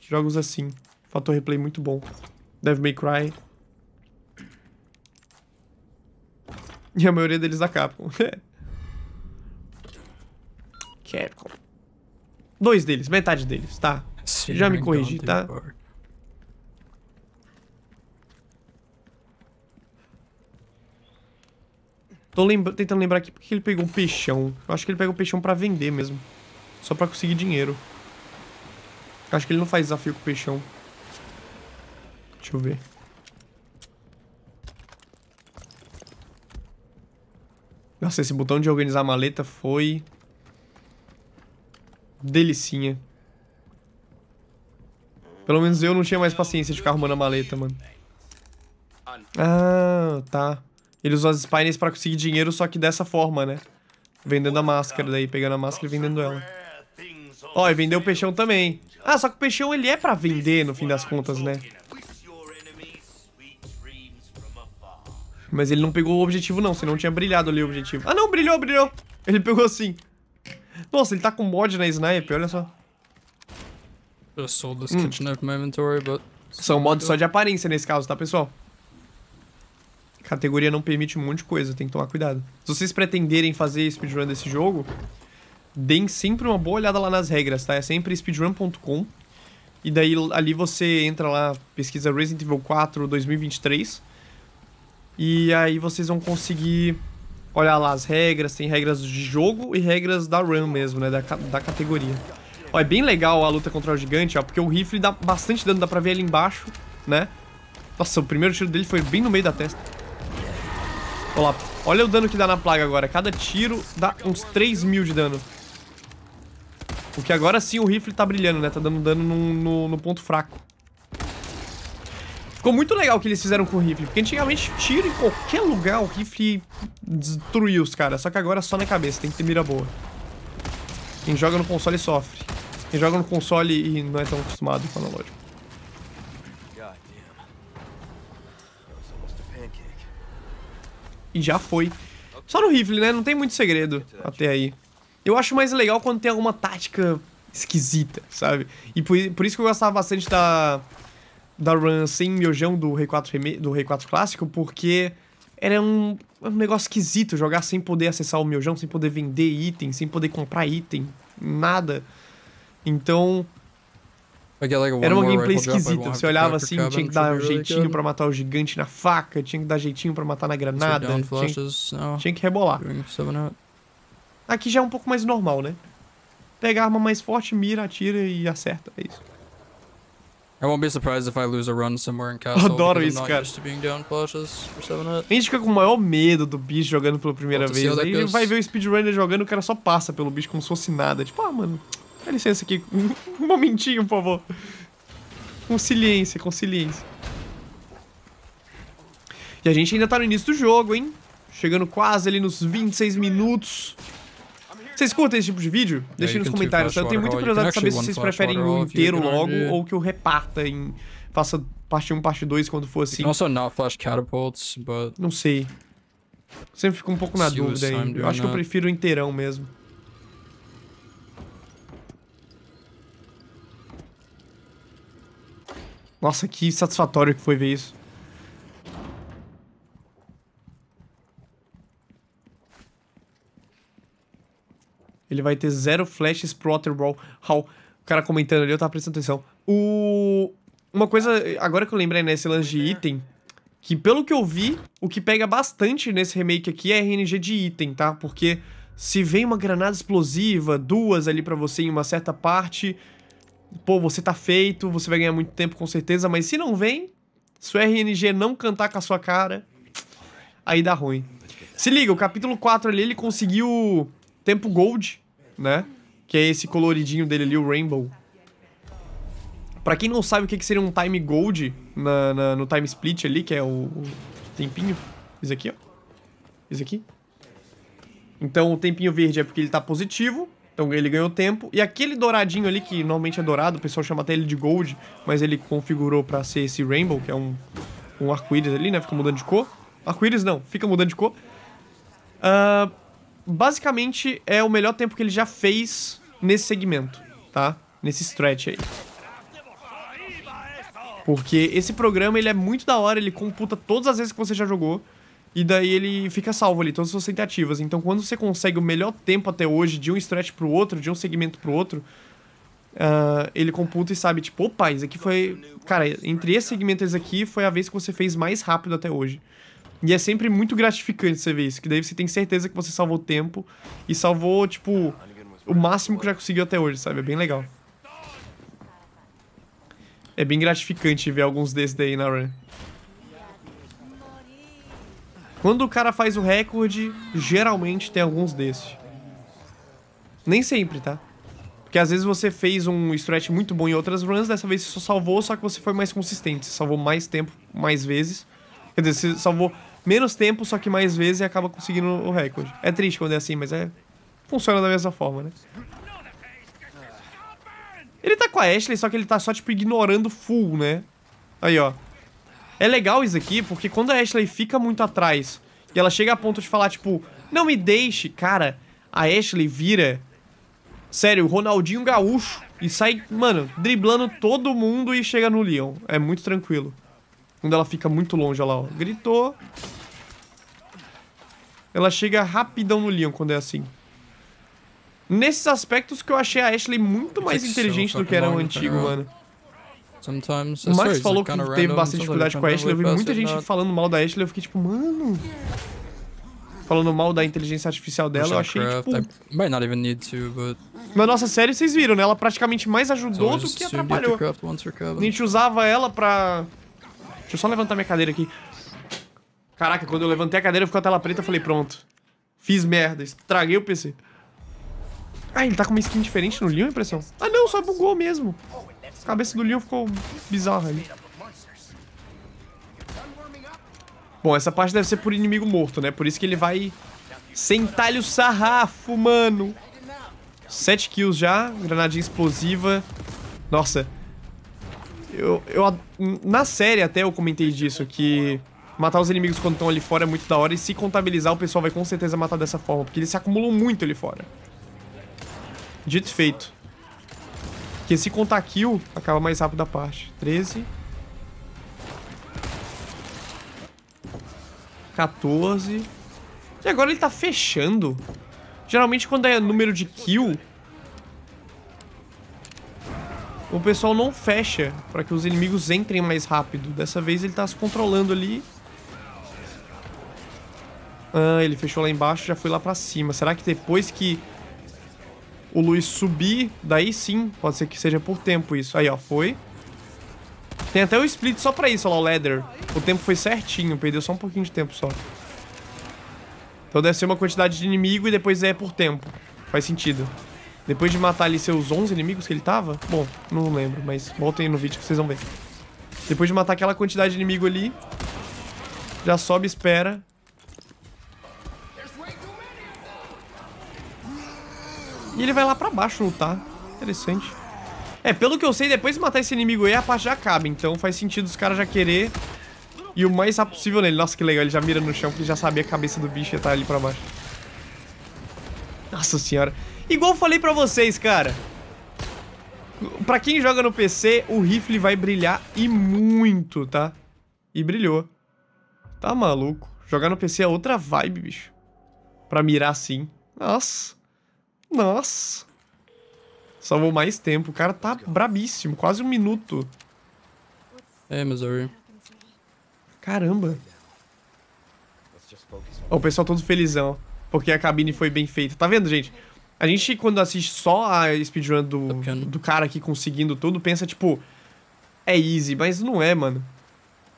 jogos assim. Fator replay muito bom. Devil May Cry. E a maioria deles da Capcom. Capcom. Dois deles, metade deles, tá? Já me Speedrun corrigi, tá? Tô lembra- tentando lembrar aqui porque ele pegou um peixão. Eu acho que ele pegou um peixão pra vender mesmo. Só pra conseguir dinheiro. Eu acho que ele não faz desafio com o peixão. Deixa eu ver. Nossa, esse botão de organizar a maleta foi... Delicinha. Pelo menos eu não tinha mais paciência de ficar arrumando a maleta, mano. Ah, tá. Ele usou as spines pra conseguir dinheiro, só que dessa forma, né? Vendendo a máscara daí, pegando a máscara e vendendo ela. Ó, e vendeu o peixão também. Ah, só que o peixão ele é pra vender no fim das contas, né? Mas ele não pegou o objetivo não, senão tinha brilhado ali o objetivo. Ah não, brilhou, brilhou. Ele pegou sim. Nossa, ele tá com mod na sniper, olha só. Just sold this Hmm. kitchen out of my inventory, but São mods só de aparência nesse caso, tá, pessoal? Categoria não permite um monte de coisa, tem que tomar cuidado. Se vocês pretenderem fazer speedrun desse jogo, deem sempre uma boa olhada lá nas regras, tá? É sempre speedrun.com. E daí ali você entra lá, pesquisa Resident Evil 4 2023. E aí vocês vão conseguir olhar lá as regras, tem regras de jogo e regras da run mesmo, né? Da, da categoria. Ó, é bem legal a luta contra o gigante, ó, porque o rifle dá bastante dano, dá pra ver ali embaixo, né? Nossa, o primeiro tiro dele foi bem no meio da testa. Olha lá, olha o dano que dá na plaga agora. Cada tiro dá uns 3 mil de dano. Porque agora sim o rifle tá brilhando, né? Tá dando dano no, no, no ponto fraco. Ficou muito legal o que eles fizeram com o rifle, porque antigamente tiro em qualquer lugar, o rifle destruía os caras, só que agora é só na cabeça, tem que ter mira boa. Quem joga no console sofre. Quem joga no console e não é tão acostumado com analógico. E já foi. Só no rifle, né? Não tem muito segredo até aí. Eu acho mais legal quando tem alguma tática esquisita, sabe? E por, por isso que eu gostava bastante da, da run sem miojão do Rei 4, reme- do Rei 4 clássico, porque era um, um negócio esquisito jogar sem poder acessar o miojão, sem poder vender item, sem poder comprar item, nada. Então, era uma gameplay esquisita. Você olhava assim, tinha que dar really jeitinho pra matar o gigante na faca, tinha que dar jeitinho pra matar na granada, tinha, tinha que rebolar. Doing 7 out. Aqui já é um pouco mais normal, né? Pega a arma mais forte, mira, atira e acerta. É isso. I won't be surprised if I lose a run somewhere in castle. Adoro isso, cara. used to being down flashes for 7 out. A gente fica com o maior medo do bicho jogando pela primeira vez. Aí vai ver o speedrunner jogando, o cara só passa pelo bicho como se fosse nada. Tipo, ah, mano, dá licença aqui. Um momentinho, por favor. Conciliência, conciliência. E a gente ainda tá no início do jogo, hein? Chegando quase ali nos 26 minutos. Vocês curtem esse tipo de vídeo? Deixem you nos comentários. Eu tenho muita curiosidade de saber se vocês preferem o inteiro logo ou que eu reparta em. Faça parte 1, parte 2 quando for assim. also not flash catapults, but Não sei. Sempre fico um pouco na dúvida aí. Eu acho que eu prefiro o inteirão mesmo. Nossa, que satisfatório que foi ver isso. Ele vai ter zero flashes pro Waterwall. How? O cara comentando ali, eu tava prestando atenção. O... Uma coisa, agora que eu lembrei nesse lance de item, que pelo que eu vi, o que pega bastante nesse remake aqui é RNG de item, tá? Porque se vem uma granada explosiva, duas ali pra você em uma certa parte, pô, você tá feito, você vai ganhar muito tempo com certeza, mas se não vem, se o RNG não cantar com a sua cara, aí dá ruim. Se liga, o capítulo 4 ali, ele conseguiu tempo gold, né? Que é esse coloridinho dele ali, o rainbow. Pra quem não sabe o que, seria um time gold na, na- no time split ali, que é o, o tempinho. Esse aqui, ó. Esse aqui. Então o tempinho verde é porque ele tá positivo. Então ele ganhou tempo. E aquele douradinho ali, que normalmente é dourado, o pessoal chama até ele de gold, mas ele configurou pra ser esse rainbow, que é um, um arco-íris ali, né? Fica mudando de cor. Arco-íris não, fica mudando de cor. Ah, basicamente é o melhor tempo que ele já fez nesse segmento, tá? Nesse stretch aí. Porque esse programa ele é muito da hora, ele computa todas as vezes que você já jogou. E daí ele fica salvo ali, todas as suas tentativas. Então quando você consegue o melhor tempo até hoje de um stretch pro outro, de um segmento pro outro, ah, ele computa e sabe, tipo, opa, isso aqui foi. Cara, entre esse segmento e esse aqui foi a vez que você fez mais rápido até hoje. E é sempre muito gratificante você ver isso, que daí você tem certeza que você salvou tempo e salvou, tipo, o máximo que já conseguiu até hoje, sabe? É bem legal. É bem gratificante ver alguns desses daí na run. Quando o cara faz o recorde, geralmente tem alguns desses. Nem sempre, tá? Porque às vezes você fez um stretch muito bom em outras runs, dessa vez você só salvou, só que você foi mais consistente. Você salvou mais tempo, mais vezes. Quer dizer, você salvou menos tempo, só que mais vezes e acaba conseguindo o recorde. É triste quando é assim, mas é. Funciona da mesma forma, né? Ele tá com a Ashley, só que ele tá só, tipo, ignorando full, né? Aí, ó. É legal isso aqui, porque quando a Ashley fica muito atrás e ela chega a ponto de falar, tipo, não me deixe, cara, a Ashley vira. Sério, Ronaldinho Gaúcho e sai, mano, driblando todo mundo e chega no Leon. É muito tranquilo. Quando ela fica muito longe, olha lá, ó. Gritou. Ela chega rapidão no Leon quando é assim. Nesses aspectos que eu achei a Ashley muito mais inteligente do que era o antigo, mano. Sometimes. O Max falou que teve bastante dificuldade com a Ashley. Eu vi muita gente falando mal da Ashley. Eu fiquei tipo, mano. Falando mal da inteligência artificial dela, eu achei, tipo. Na nossa série, vocês viram, né? Ela praticamente mais ajudou do que atrapalhou. A gente usava ela pra. Deixa eu só levantar minha cadeira aqui. Caraca, quando eu levantei a cadeira, ficou a tela preta. Eu falei, pronto. Fiz merda, estraguei o PC. Ah, ele tá com uma skin diferente no Leon, impressão? Ah, não, só bugou mesmo. Cabeça do Leon ficou bizarra ali. Bom, essa parte deve ser por inimigo morto, né? Por isso que ele vai sentar-lhe o sarrafo, mano. 7 kills já, granadinha explosiva. Nossa. Eu, eu, na série até eu comentei disso, que matar os inimigos quando estão ali fora é muito da hora. E se contabilizar, o pessoal vai com certeza matar dessa forma, porque eles se acumulam muito ali fora. Dito e feito. Porque se contar kill, acaba mais rápido a parte. 13. 14. E agora ele tá fechando. Geralmente quando é número de kill, o pessoal não fecha para que os inimigos entrem mais rápido. Dessa vez ele tá se controlando ali. Ah, ele fechou lá embaixo, já foi lá pra cima. Será que depois que o Luiz subir, daí sim, pode ser que seja por tempo isso. Aí, ó, foi. Tem até o split só pra isso, ó lá, o Leather. O tempo foi certinho, perdeu só um pouquinho de tempo só. Então deve ser uma quantidade de inimigo e depois é por tempo. Faz sentido. Depois de matar ali seus 11 inimigos que ele tava... Bom, não lembro, mas voltem no vídeo que vocês vão ver. Depois de matar aquela quantidade de inimigo ali... Já sobe espera. E ele vai lá pra baixo lutar. Interessante. É, pelo que eu sei, depois de matar esse inimigo aí, a parte já acaba. Então faz sentido os caras já querer e o mais rápido possível nele. Nossa, que legal. Ele já mira no chão porque já sabia a cabeça do bicho ia estar ali pra baixo. Nossa senhora. Igual eu falei pra vocês, cara. Pra quem joga no PC, o rifle vai brilhar e muito, tá? E brilhou. Tá maluco. Jogar no PC é outra vibe, bicho. Pra mirar assim. Nossa. Nossa. Salvou mais tempo. O cara tá brabíssimo. Quase um minuto. Hey, Missouri. Caramba. Ó, o pessoal todo felizão. Porque a cabine foi bem feita. Tá vendo, gente? A gente, quando assiste só a speedrun do, do cara aqui conseguindo tudo, pensa, tipo... É easy, mas não é, mano.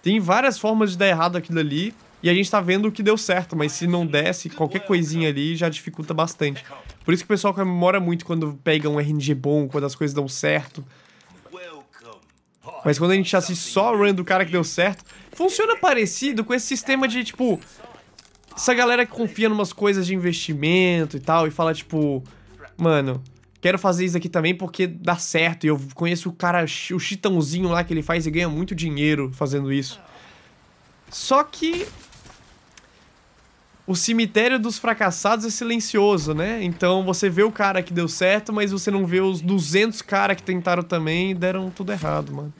Tem várias formas de dar errado aquilo ali. E a gente tá vendo o que deu certo, mas se não desse, qualquer coisinha ali já dificulta bastante. Por isso que o pessoal comemora muito quando pega um RNG bom, quando as coisas dão certo. Mas quando a gente assiste só a run do cara que deu certo, funciona parecido com esse sistema de, tipo... Essa galera que confia em umas coisas de investimento e tal, e fala, tipo... Mano, quero fazer isso aqui também porque dá certo. E eu conheço o cara, o chitãozinho lá que ele faz e ganha muito dinheiro fazendo isso. Só que o cemitério dos fracassados é silencioso, né? Então você vê o cara que deu certo, mas você não vê os 200 caras que tentaram também e deram tudo errado, mano.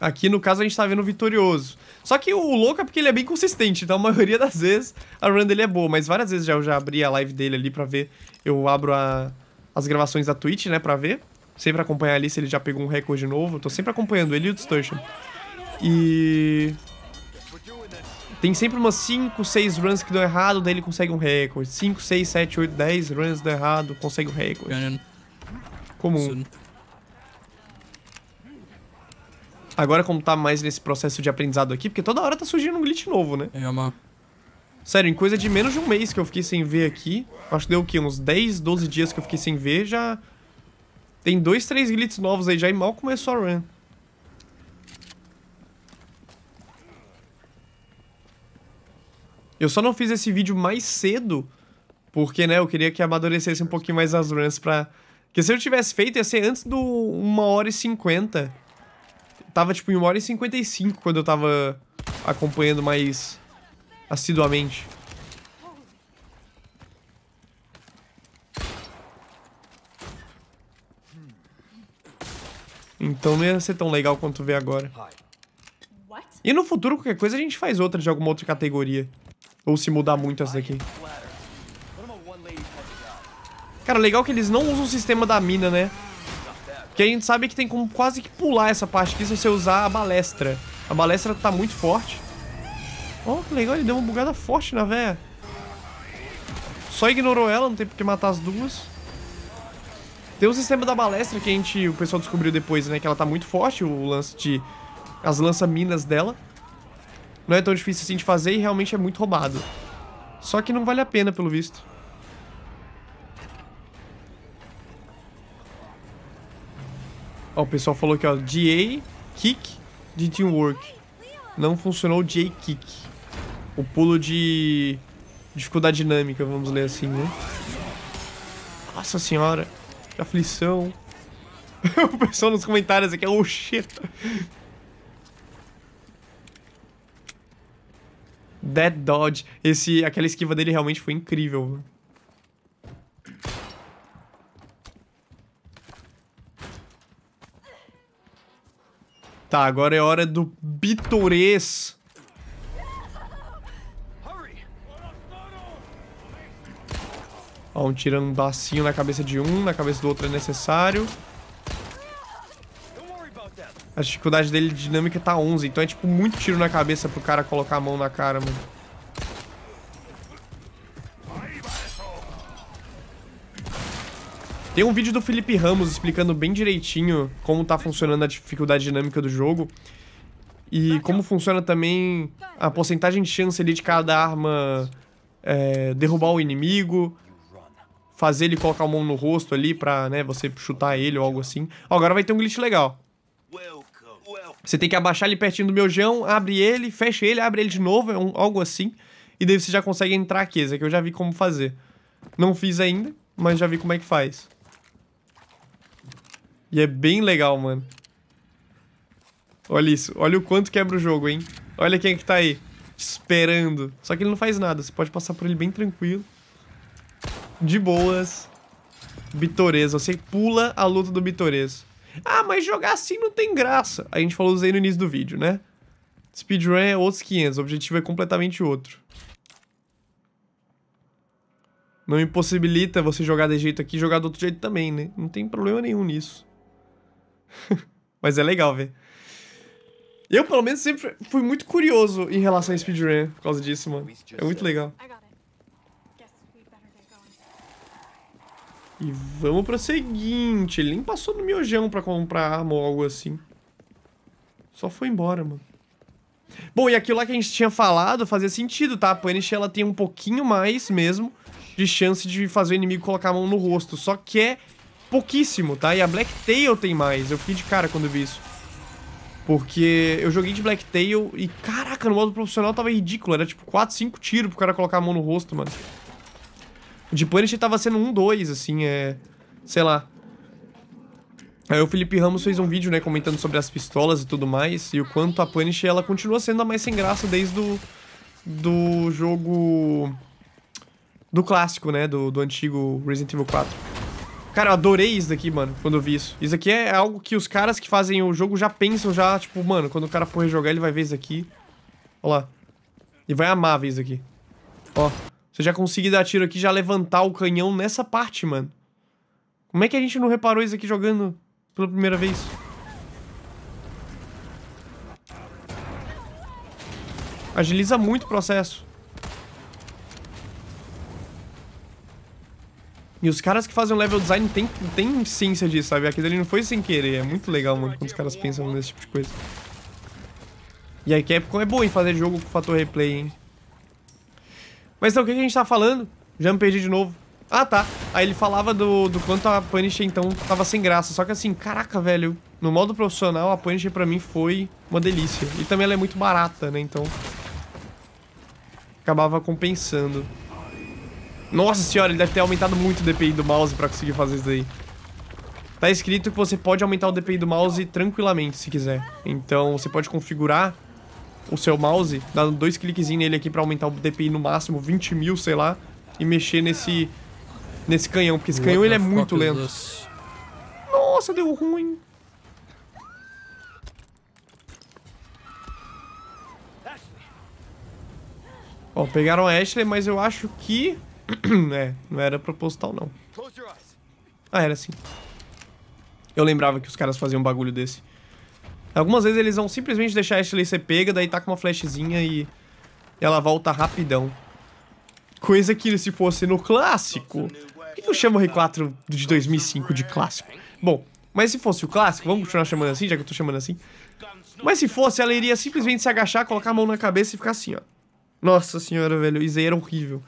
Aqui, no caso, a gente tá vendo o vitorioso. Só que o louco é porque ele é bem consistente, então a maioria das vezes a run dele é boa. Mas várias vezes já, eu já abri a live dele ali pra ver. Eu abro a, as gravações da Twitch, né, pra ver. Sempre acompanhar ali se ele já pegou um recorde novo. Eu tô sempre acompanhando ele e o Distortion. E... Tem sempre umas 5, 6 runs que dão errado, daí ele consegue um recorde. 5, 6, 7, 8, 10 runs dão errado, consegue um recorde. Comum. Agora como tá mais nesse processo de aprendizado aqui, porque toda hora tá surgindo um glitch novo, né? É, uma... Sério, em coisa de menos de um mês que eu fiquei sem ver aqui, acho que deu o quê? Uns 10, 12 dias que eu fiquei sem ver, já... Tem dois, três glitches novos aí já e mal começou a run. Eu só não fiz esse vídeo mais cedo, porque, né, eu queria que amadurecesse um pouquinho mais as runs pra... Porque se eu tivesse feito, ia ser antes do 1 hora e 50. Tava, tipo, em 1 hora e 55 quando eu tava acompanhando mais assiduamente. Então não ia ser tão legal quanto vê agora. E no futuro, qualquer coisa, a gente faz outra de alguma outra categoria. Ou se mudar muito essa daqui. Cara, legal que eles não usam o sistema da mina, né? Porque a gente sabe que tem como quase que pular essa parte aqui se você usar a balestra. A balestra tá muito forte. Oh, que legal, ele deu uma bugada forte na véia. Só ignorou ela, não tem por que matar as duas. Tem o sistema da balestra que a gente, o pessoal descobriu depois, né? Que ela tá muito forte, o lance de... As lança-minas dela. Não é tão difícil assim de fazer e realmente é muito roubado. Só que não vale a pena, pelo visto. Ó, o pessoal falou aqui, ó. GA, kick de teamwork. Não funcionou o GA kick. O pulo de dificuldade dinâmica, vamos ler assim, né? Nossa senhora. Que aflição. o pessoal nos comentários aqui, oh shit. Dead Dodge. Esse, aquela esquiva dele realmente foi incrível. Tá, agora é hora do Bitorês. Ó, um tirando um dacinho na cabeça de um, na cabeça do outro é necessário. A dificuldade dele de dinâmica tá 11, então é tipo muito tiro na cabeça pro cara colocar a mão na cara, mano. Tem um vídeo do Felipe Ramos explicando bem direitinho como tá funcionando a dificuldade dinâmica do jogo. E como funciona também a porcentagem de chance ali de cada arma é, derrubar o inimigo. Fazer ele colocar a mão no rosto ali pra, né, você chutar ele ou algo assim. Ó, agora vai ter um glitch legal. Você tem que abaixar ele pertinho do meu jão, abre ele, fecha ele, abre ele de novo, é um- algo assim. E daí você já consegue entrar aqui, esse aqui eu já vi como fazer. Não fiz ainda, mas já vi como é que faz. E é bem legal, mano. Olha isso, olha o quanto quebra o jogo, hein? Olha quem é que tá aí, esperando. Só que ele não faz nada, você pode passar por ele bem tranquilo. De boas. Bitorês, você pula a luta do Bitorês. Ah, mas jogar assim não tem graça. A gente falou isso aí no início do vídeo, né? Speedrun é outros 500, o objetivo é completamente outro. Não impossibilita você jogar de jeito aqui e jogar do outro jeito também, né? Não tem problema nenhum nisso. Mas é legal ver. Eu, pelo menos, sempre fui muito curioso em relação a speedrun por causa disso, mano. É muito legal. I got it. Guess we better get E vamos pro seguinte. Ele nem passou no miojão pra comprar arma ou algo assim. Só foi embora, mano. Bom, e aquilo lá que a gente tinha falado fazia sentido, tá? A Punish, ela tem um pouquinho mais mesmo de chance de fazer o inimigo colocar a mão no rosto. Só que é pouquíssimo, tá? E a Blacktail tem mais. Eu fiquei de cara quando vi isso. Porque eu joguei de Blacktail e, caraca, no modo profissional tava ridículo. Era tipo 4, 5 tiros pro cara colocar a mão no rosto, mano. De Punisher tava sendo um, dois, assim, é... Sei lá. Aí o Felipe Ramos fez um vídeo, né, comentando sobre as pistolas e tudo mais. E o quanto a Punisher, ela continua sendo a mais sem graça desde o... Do jogo... Do clássico, né, do, do antigo Resident Evil 4. Cara, eu adorei isso daqui, mano, quando eu vi isso. Isso aqui é algo que os caras que fazem o jogo já pensam, já, tipo, mano, quando o cara for rejogar, ele vai ver isso aqui. Ó lá. E vai amar ver isso aqui. Ó. Você já conseguir dar tiro aqui já levantar o canhão nessa parte, mano. Como é que a gente não reparou isso aqui jogando pela primeira vez? Agiliza muito o processo. E os caras que fazem o level design tem, tem ciência disso, sabe? Aquilo ali não foi sem querer. É muito legal, mano, quando os caras pensam nesse tipo de coisa. E a Capcom é boa em fazer jogo com fator replay, hein? Mas então, o que a gente tá falando? Já me perdi de novo. Ah, tá. Aí ele falava do, do quanto a Punisher, então, tava sem graça. Só que assim, caraca, velho. No modo profissional, a Punisher pra mim foi uma delícia. E também ela é muito barata, né? Então... Acabava compensando. Nossa senhora, ele deve ter aumentado muito o DPI do mouse pra conseguir fazer isso daí. Tá escrito que você pode aumentar o DPI do mouse tranquilamente, se quiser. Então, você pode configurar o seu mouse, dando dois cliquezinhos nele aqui pra aumentar o DPI no máximo 20 mil, sei lá, e mexer nesse nesse canhão, porque esse What canhão ele é muito lento. this? Nossa, deu ruim. Ó, pegaram a Ashley, mas eu acho que... é, não era proposital, não. Ah, era sim. Eu lembrava que os caras faziam um bagulho desse. Algumas vezes eles vão simplesmente deixar a Ashley ser pega, daí tá com uma flashzinha e ela volta rapidão. Coisa que se fosse no clássico... Por que eu chamo o R4 de 2005 de clássico? Bom, mas se fosse o clássico, vamos continuar chamando assim, já que eu tô chamando assim. Mas se fosse, ela iria simplesmente se agachar, colocar a mão na cabeça e ficar assim, ó. Nossa senhora, velho, isso aí era horrível.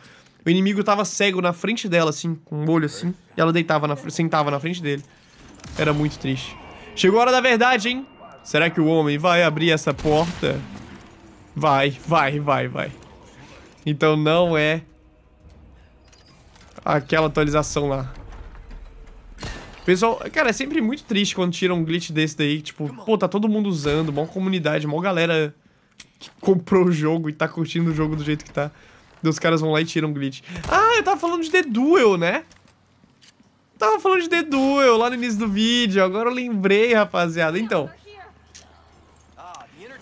O inimigo tava cego na frente dela, assim, com o olho assim, e ela deitava na, sentava na frente dele. Era muito triste. Chegou a hora da verdade, hein? Será que o homem vai abrir essa porta? Vai, vai, vai, vai. Então não é aquela atualização lá. Pessoal, cara, é sempre muito triste quando tira um glitch desse daí. Tipo, pô, tá todo mundo usando, mó comunidade, mó galera que comprou o jogo e tá curtindo o jogo do jeito que tá. Daí os caras vão lá e tiram um glitch. Ah, eu tava falando de The Duel, né? Tava falando de The Duel lá no início do vídeo. Agora eu lembrei, rapaziada. Então,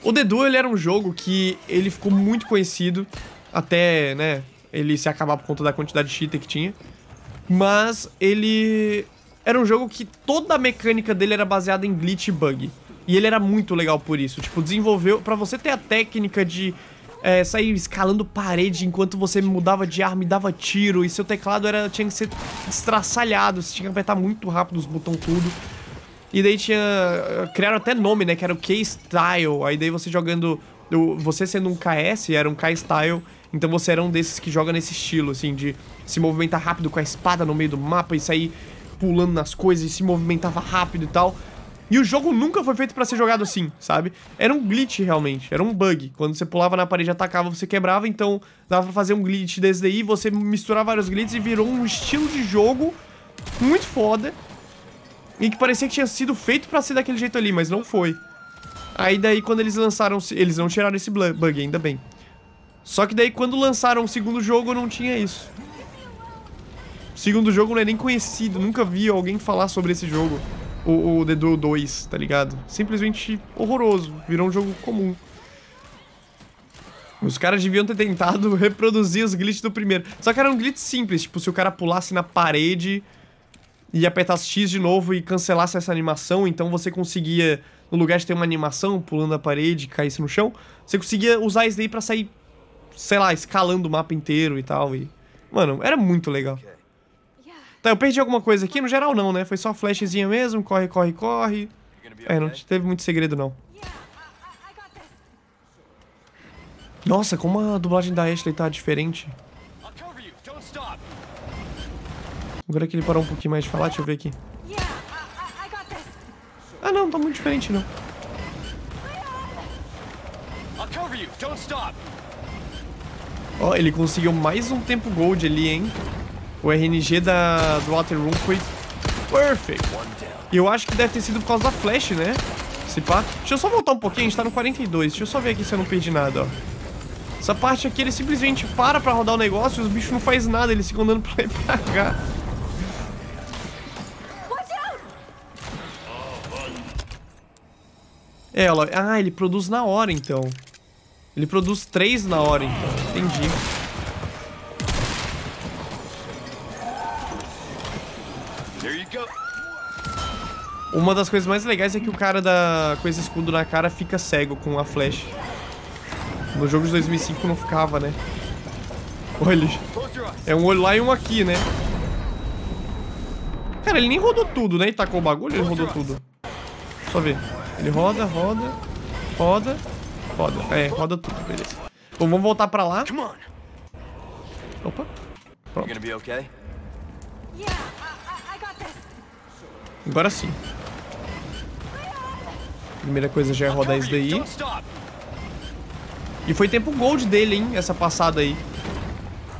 o Duel ele era um jogo que ele ficou muito conhecido até, né, ele se acabar por conta da quantidade de cheater que tinha. Mas ele era um jogo que toda a mecânica dele era baseada em glitch e bug. E ele era muito legal por isso. Tipo, desenvolveu... Pra você ter a técnica de é, sair escalando parede enquanto você mudava de arma e dava tiro. E seu teclado era, tinha que ser estraçalhado. Você tinha que apertar muito rápido os botões tudo. E daí tinha... Criaram até nome, né? Que era o K-Style. Aí daí você jogando... Você sendo um KS, era um K-Style. Então você era um desses que joga nesse estilo, assim, de se movimentar rápido com a espada no meio do mapa e sair pulando nas coisas e se movimentava rápido e tal. E o jogo nunca foi feito pra ser jogado assim, sabe? Era um glitch, realmente. Era um bug. Quando você pulava na parede e atacava, você quebrava. Então, dava pra fazer um glitch desse daí. Você misturar vários glitches e virou um estilo de jogo muito foda. E que parecia que tinha sido feito pra ser daquele jeito ali, mas não foi. Aí daí, quando eles lançaram... Eles não tiraram esse bug, ainda bem. Só que daí, quando lançaram o segundo jogo, não tinha isso. O segundo jogo não é nem conhecido. Nunca vi alguém falar sobre esse jogo o, o The Duel 2, tá ligado? Simplesmente horroroso. Virou um jogo comum. Os caras deviam ter tentado reproduzir os glitches do primeiro. Só que era um glitch simples, tipo, se o cara pulasse na parede e apertasse X de novo e cancelasse essa animação, então você conseguia, no lugar de ter uma animação pulando a parede e caísse no chão, você conseguia usar isso daí pra sair, sei lá, escalando o mapa inteiro e tal. E, mano, era muito legal. Tá, eu perdi alguma coisa aqui? No geral não, né? Foi só flashzinha mesmo, corre, corre, corre. É, não teve muito segredo não. Nossa, como a dublagem da Ashley tá diferente. Agora que ele parou um pouquinho mais de falar, deixa eu ver aqui. Ah não, tá muito diferente não. Ó, ele conseguiu mais um tempo gold ali, hein? O RNG da, do Water Room foi perfect. E eu acho que deve ter sido por causa da flash, né? Se pá. Deixa eu só voltar um pouquinho, a gente tá no 42. Deixa eu só ver aqui se eu não perdi nada, ó. Essa parte aqui, ele simplesmente para pra rodar o negócio e os bichos não fazem nada, eles ficam andando pra lá e pra cá. É, ela... Ah, ele produz na hora, então. Ele produz três na hora, então. Entendi. Uma das coisas mais legais é que o cara da, com esse escudo na cara fica cego com a flash. No jogo de 2005 não ficava, né? Olha, é um olho lá e um aqui, né? Cara, ele nem rodou tudo, né? Ele tacou o bagulho, ele rodou tudo. Só ver. Ele roda, roda, roda, roda. É, roda tudo, beleza. Bom, vamos voltar pra lá. Opa. Pronto. Agora sim. Primeira coisa já é rodar isso daí. E foi tempo gold dele, hein? Essa passada aí.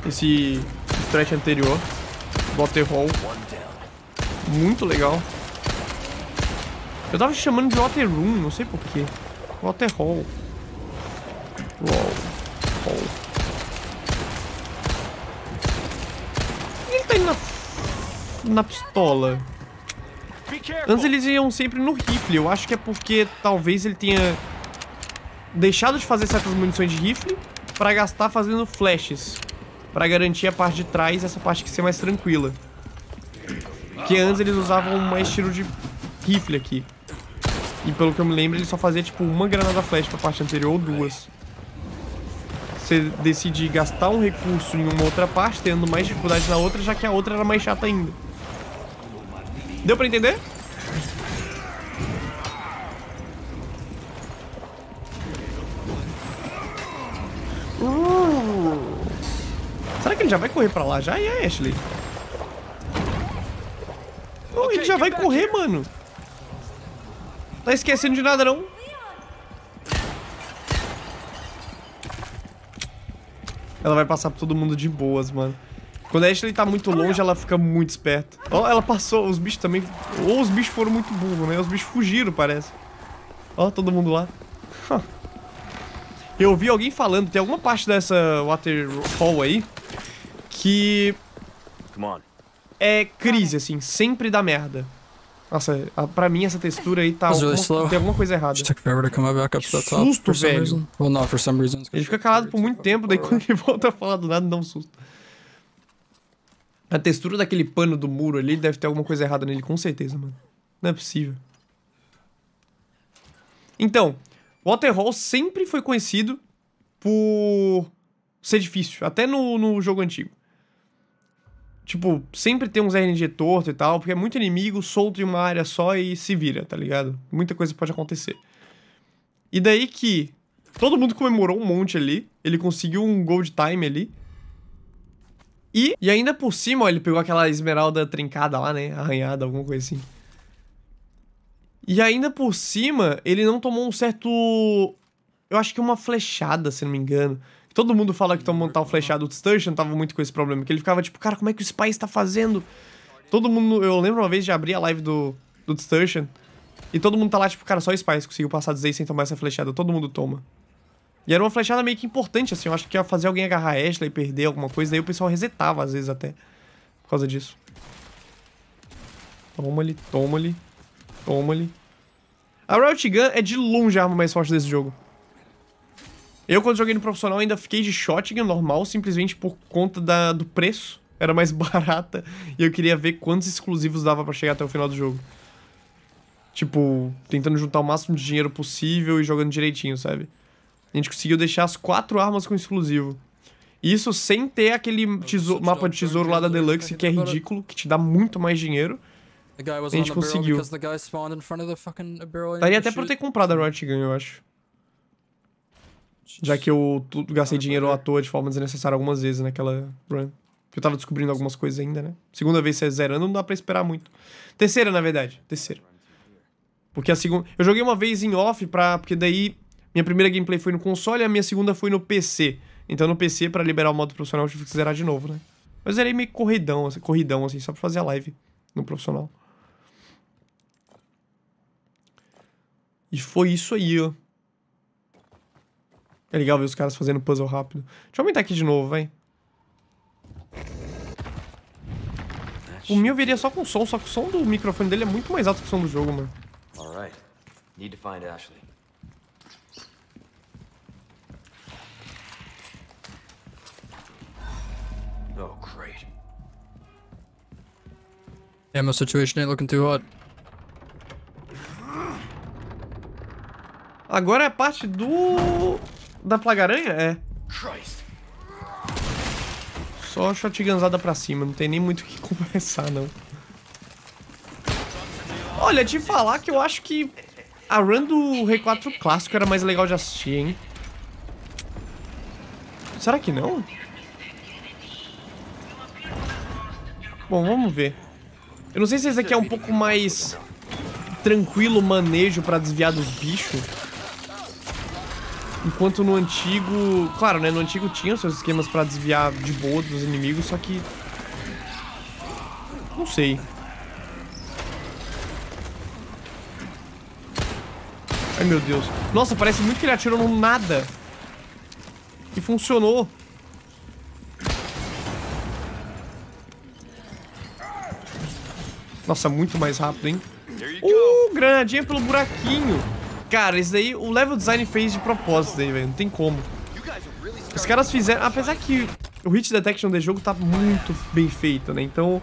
Esse stretch anterior. Waterhole. Muito legal. Eu tava chamando de Water Room, não sei porquê. Waterhole. Uou. Hole. Por que ele tá indo na... na pistola? Antes eles iam sempre no rifle. Eu acho que é porque talvez ele tenha deixado de fazer certas munições de rifle pra gastar fazendo flashes. Pra garantir a parte de trás, essa parte que ser mais tranquila. Porque antes eles usavam mais tiro de rifle aqui. E pelo que eu me lembro, ele só fazia tipo uma granada flash pra parte anterior ou duas. Você decide gastar um recurso em uma outra parte, tendo mais dificuldade na outra, já que a outra era mais chata ainda. Deu pra entender? Uh. Será que ele já vai correr pra lá já? E a Ashley? Oh, ele já vai correr, mano. Tá esquecendo de nada, não? Ela vai passar por todo mundo de boas, mano. Quando a Ashley tá muito longe, ela fica muito esperta. Ó, ela passou, os bichos também... Ou os bichos foram muito burros, né? Os bichos fugiram, parece. Ó, todo mundo lá. Eu ouvi alguém falando, tem alguma parte dessa waterfall aí que é crise, assim, sempre dá merda. Nossa, a- pra mim essa textura aí tá. Alguma- tem alguma coisa errada. Que susto, velho. reason. Well, not for some reason. Ele fica calado por muito tempo, daí quando ele volta a falar do nada, dá um susto. A textura daquele pano do muro ali deve ter alguma coisa errada nele, com certeza, mano. Não é possível. Então, Waterhall sempre foi conhecido por ser difícil, até no, no jogo antigo. Tipo, sempre tem uns RNG torto e tal, porque é muito inimigo solto em uma área só e se vira, tá ligado? Muita coisa pode acontecer. E daí que todo mundo comemorou um monte ali, ele conseguiu um gold time ali. E, e ainda por cima, ó, ele pegou aquela esmeralda trincada lá, né? Arranhada, alguma coisa assim. E ainda por cima, ele não tomou um certo. Eu acho que uma flechada, se não me engano. Todo mundo fala que tomou um tal flechada. O Sturgeon tava muito com esse problema. Que ele ficava tipo, cara, como é que o Spice tá fazendo? Todo mundo. Eu lembro uma vez de abrir a live do, do Sturgeon. E todo mundo tá lá, tipo, cara, só o Spice conseguiu passar 16 sem tomar essa flechada. Todo mundo toma. E era uma flechada meio que importante, assim. Eu acho que ia fazer alguém agarrar a Ashley e perder alguma coisa. Daí o pessoal resetava, às vezes, até. Por causa disso. Toma-lhe, toma-lhe, toma-lhe. A Riot Gun é de longe a arma mais forte desse jogo. Eu, quando joguei no profissional, ainda fiquei de shotgun normal, simplesmente por conta da, do preço. Era mais barata. E eu queria ver quantos exclusivos dava pra chegar até o final do jogo. Tipo, tentando juntar o máximo de dinheiro possível e jogando direitinho, sabe? A gente conseguiu deixar as quatro armas com exclusivo. Isso sem ter aquele tesouro- mapa de tesouro lá da Deluxe, que é ridículo, que te dá muito mais dinheiro. A gente conseguiu. Daria até pra eu ter comprado a Riot Gun, eu acho. Já que eu gastei dinheiro à toa de forma desnecessária algumas vezes naquela run. Porque eu tava descobrindo algumas coisas ainda, né? Segunda vez você zerando, não dá pra esperar muito. Terceira, na verdade. Terceira. Porque a segunda... Eu joguei uma vez em off pra... Porque daí... Minha primeira gameplay foi no console e a minha segunda foi no PC. Então no PC, pra liberar o modo profissional, eu tive que zerar de novo, né? Eu zerei meio corridão, assim, corridão, assim, só pra fazer a live no profissional. E foi isso aí, ó. É legal ver os caras fazendo puzzle rápido. Deixa eu aumentar aqui de novo, vai. O meu viria só com som, só que o som do microfone dele é muito mais alto que o som do jogo, mano. All right. Need to find Ashley. Oh, great. Ammo situation ain't looking too hot. Agora é a parte do... Da plaga-aranha? É. Só shotgunzada pra cima, não tem nem muito o que conversar, não. Olha, te falar que eu acho que a run do R4 clássico era mais legal de assistir, hein? Será que não? Bom, vamos ver. Eu não sei se esse aqui é um pouco mais tranquilo o manejo pra desviar dos bichos. Enquanto no antigo... Claro, né? No antigo tinha os seus esquemas pra desviar de boa dos inimigos, só que... Não sei. Ai, meu Deus. Nossa, parece muito que ele atirou no nada. E funcionou. Nossa, muito mais rápido, hein? Uh, granadinha pelo buraquinho. Cara, esse daí, o level design fez de propósito daí, velho. Não tem como. Os caras fizeram... Apesar que o hit detection desse jogo tá muito bem feito, né? Então...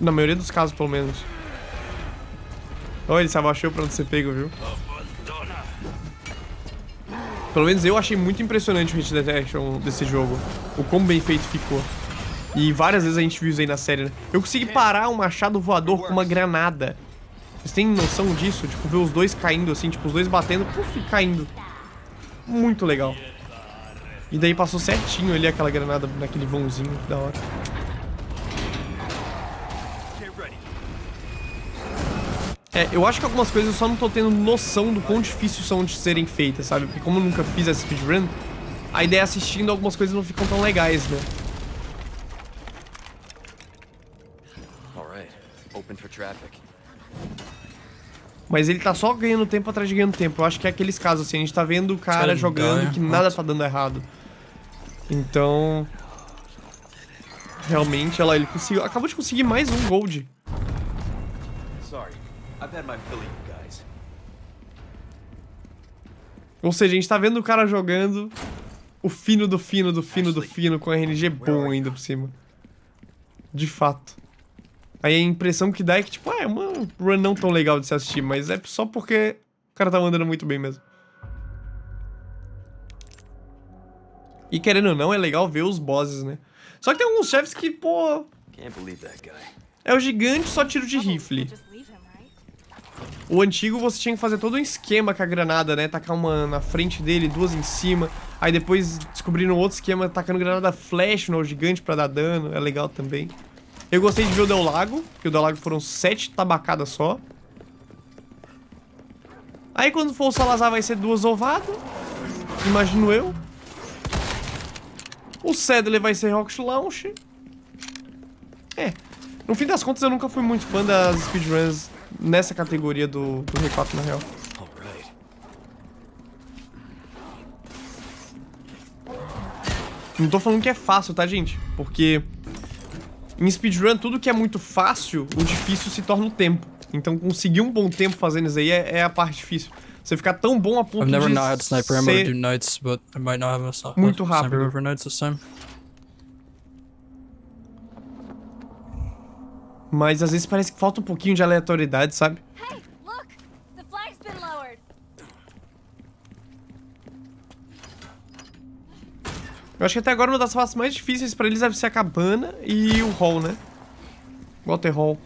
Na maioria dos casos, pelo menos. Olha, ele se abaixou pra não ser pego, viu? Pelo menos eu achei muito impressionante o hit detection desse jogo. O quão bem feito ficou. E várias vezes a gente viu isso aí na série, né? Eu consegui parar um machado voador com uma granada. Vocês têm noção disso? Tipo, ver os dois caindo assim, tipo, os dois batendo, puf, caindo. Muito legal. E daí passou certinho ali aquela granada naquele vãozinho, que da hora. É, eu acho que algumas coisas eu só não tô tendo noção do quão difícil são de serem feitas, sabe? Porque como eu nunca fiz essa speedrun, a ideia é assistindo algumas coisas não ficam tão legais, né? All right. Open for traffic. Mas ele tá só ganhando tempo atrás de ganhando tempo. Eu acho que é aqueles casos assim, a gente tá vendo o cara jogando dá, que nada tá dando errado. Então. Realmente, olha lá, ele conseguiu. Acabou de conseguir mais um gold. Sorry. I've had my fill of you guys. Ou seja, a gente tá vendo o cara jogando o fino do fino do fino do fino com RNG bom ainda por cima. De fato. Aí a impressão que dá é que, tipo, ah, é uma run não tão legal de se assistir, mas é só porque o cara tá mandando muito bem mesmo. E querendo ou não, é legal ver os bosses, né? Só que tem alguns chefes que, pô, é o gigante só tiro de rifle. O antigo você tinha que fazer todo um esquema com a granada, né? Tacar uma na frente dele, duas em cima. Aí depois descobriram outro esquema, tacando granada flash no gigante pra dar dano. É legal também. Eu gostei de ver o Del Lago, que o Del Lago foram sete tabacadas só. Aí quando for o Salazar vai ser duas ovadas. Imagino eu. O Sadler vai ser Rocket Launch. É. No fim das contas, eu nunca fui muito fã das speedruns nessa categoria do, do R4, na real. Não tô falando que é fácil, tá, gente? Porque em speedrun, tudo que é muito fácil, o difícil se torna o tempo. Então, conseguir um bom tempo fazendo isso aí é, é a parte difícil. Você ficar tão bom a ponto I've never de not had sniper. Do knights, but I might not have a sni- Muito sniper rápido. over knights this time. Mas às vezes parece que falta um pouquinho de aleatoriedade, sabe? Eu acho que até agora uma das fases mais difíceis pra eles deve ser a cabana e o hall, né? Water hall.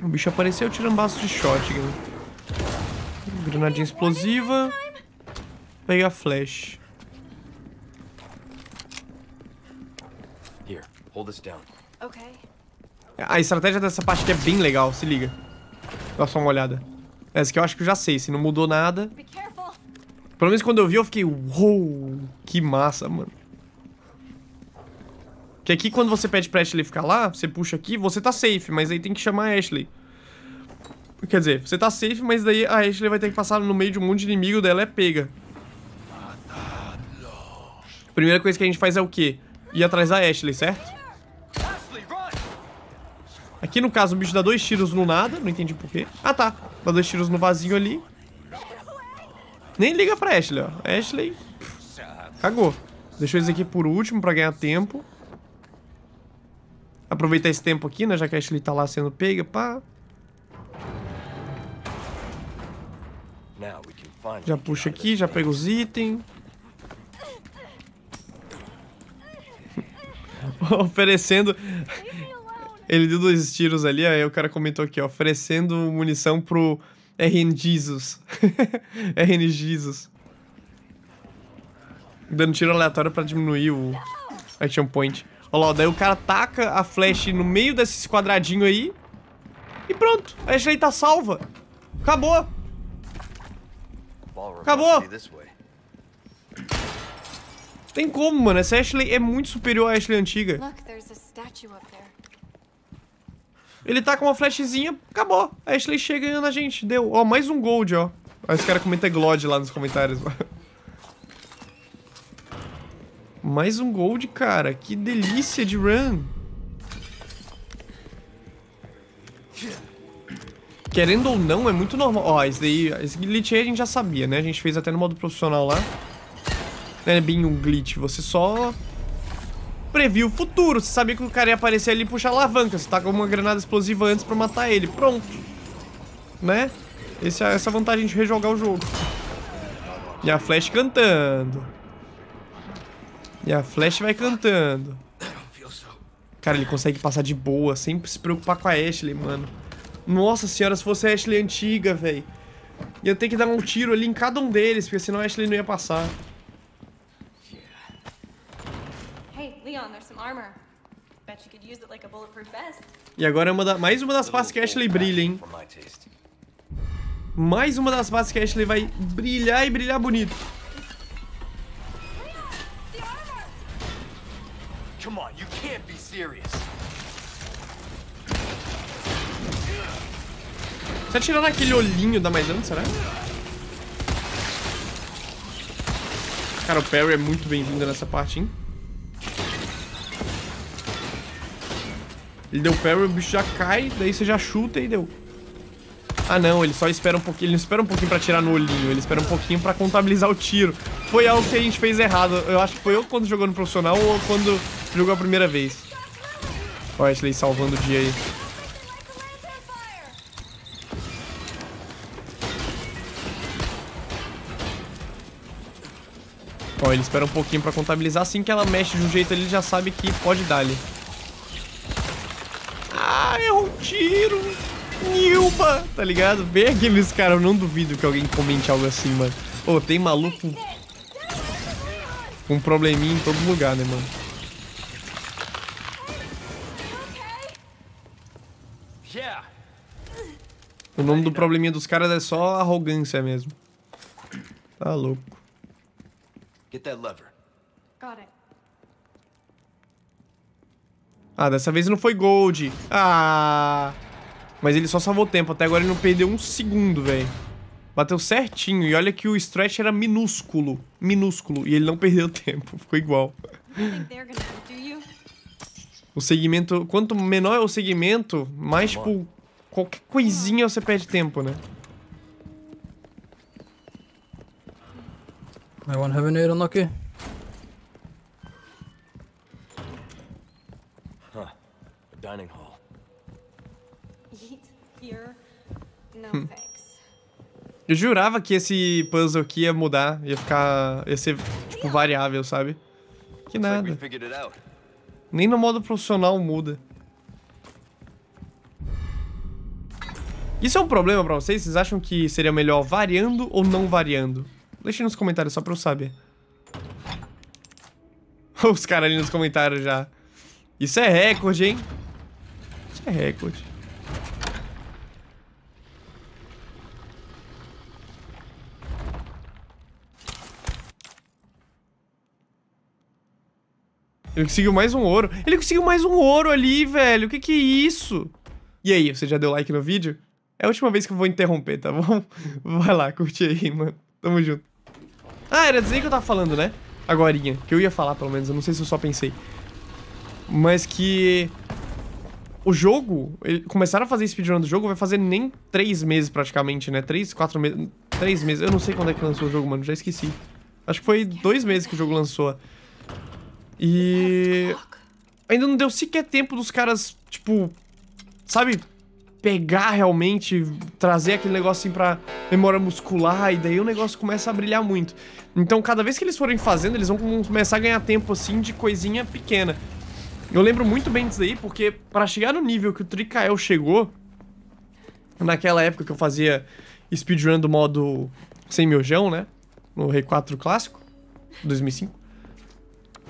O bicho apareceu tirando baço de shotgun. Granadinha explosiva. Pegar flash. Here, hold this down. Okay. A estratégia dessa parte aqui é bem legal, se liga. Dá só uma olhada. Essa aqui eu acho que eu já sei, se não mudou nada. Be careful. Pelo menos quando eu vi, eu fiquei, uou, que massa, mano. Que aqui quando você pede pra Ashley ficar lá, você puxa aqui, você tá safe, mas aí tem que chamar a Ashley. Quer dizer, você tá safe, mas daí a Ashley vai ter que passar no meio de um monte de inimigo dela é pega. Primeira coisa que a gente faz é o quê? Ir atrás da Ashley, certo? Aqui no caso o bicho dá dois tiros no nada, não entendi porquê. Ah tá, dá dois tiros no vazio ali. Nem liga pra Ashley, ó. Ashley. Cagou. Deixou isso aqui por último pra ganhar tempo. Aproveitar esse tempo aqui, né? Já que a Ashley tá lá sendo pega, pá. Já puxa aqui, já pega os itens. Oferecendo. Ele deu dois tiros ali, aí o cara comentou aqui, ó, oferecendo munição pro RN Jesus. RN Jesus. Dando tiro aleatório pra diminuir o action point. Olha lá, daí o cara taca a flash no meio desse quadradinho aí. E pronto, a Ashley tá salva. Acabou. Acabou. Tem como, mano. Essa Ashley é muito superior à Ashley antiga. Look, there's a statue up there. Ele tá com uma flashzinha, acabou. A Ashley chega e ganha na gente. Deu. Ó, mais um gold, ó. Aí os caras comentam Glod lá nos comentários. mais um gold, cara. Que delícia de run. Querendo ou não, é muito normal. Ó, esse daí, esse glitch aí a gente já sabia, né? A gente fez até no modo profissional lá. Não é bem um glitch, você só previu o futuro. Você sabia que o cara ia aparecer ali e puxar alavanca. Você com uma granada explosiva antes pra matar ele. Pronto. Né? Esse, é- essa é vantagem de rejogar o jogo. E a Flash cantando. E a Flash vai cantando. Cara, ele consegue passar de boa, sem se preocupar com a Ashley, mano. Nossa senhora, se fosse a Ashley antiga, velho. Ia ter que dar um tiro ali em cada um deles, porque senão a Ashley não ia passar. Hey, Leon, there's some armor. Bet you could use it like a bulletproof vest. E agora é uma da- mais uma das partes que a Ashley brilha, hein? Mais uma das partes que a Ashley vai brilhar e brilhar bonito. Come on, you can't be serious. Se atirar naquele olhinho dá mais dano, será? Cara, o Perry é muito bem-vindo nessa parte, hein? Ele deu parry, o bicho já cai, daí você já chuta e deu. Ah não, ele só espera um pouquinho, ele não espera um pouquinho pra atirar no olhinho, ele espera um pouquinho pra contabilizar o tiro. Foi algo que a gente fez errado, eu acho que foi eu quando jogou no profissional ou quando jogou a primeira vez. Ó, Ashley salvando o dia aí. Ó, ele espera um pouquinho pra contabilizar, assim que ela mexe de um jeito ele já sabe que pode dar ali. Ah, é um tiro! Nilba! Tá ligado? Bem aqueles caras, eu não duvido que alguém comente algo assim, mano. Ô, tem maluco com um probleminha em todo lugar, né, mano? O nome do probleminha dos caras é só arrogância mesmo. Tá louco. Get that lever. Got it. Ah, dessa vez não foi gold. Ah! Mas ele só salvou tempo. Até agora ele não perdeu um segundo, velho. Bateu certinho. E olha que o stretch era minúsculo. Minúsculo. E ele não perdeu tempo. Ficou igual. O segmento... Quanto menor é o segmento, mais, tipo... Qualquer coisinha você perde tempo, né? I want heaven aid unlucky. Huh. A dining hall. Eat here? No Hmm. thanks. Eu jurava que esse puzzle aqui ia mudar. Ia ficar... Ia ser, tipo, variável, sabe? Que nada. Nem no modo profissional muda. Isso é um problema pra vocês? Vocês acham que seria melhor variando ou não variando? Deixe nos comentários só pra eu saber. Os caras ali nos comentários já. Isso é recorde, hein? É recorde. Ele conseguiu mais um ouro. Ele conseguiu mais um ouro ali, velho. O que que é isso? E aí, você já deu like no vídeo? É a última vez que eu vou interromper, tá bom? Vai lá, curte aí, mano. Tamo junto. Ah, era dizer que eu tava falando, né? Agorinha. Que eu ia falar, pelo menos. Eu não sei se eu só pensei. Mas que... O jogo... ele- Começaram a fazer speedrun do jogo vai fazer nem três meses, praticamente, né? Três, quatro meses... Três meses. Eu não sei quando é que lançou o jogo, mano. Já esqueci. Acho que foi dois meses que o jogo lançou. E... Ainda não deu sequer tempo dos caras, tipo... Sabe? Pegar realmente, trazer aquele negócio assim pra memória muscular, e daí o negócio começa a brilhar muito. Então, cada vez que eles forem fazendo, eles vão começar a ganhar tempo, assim, de coisinha pequena. Eu lembro muito bem disso daí, porque pra chegar no nível que o Tricael chegou, naquela época que eu fazia speedrun do modo sem miojão, né? No Rei 4 clássico, 2005.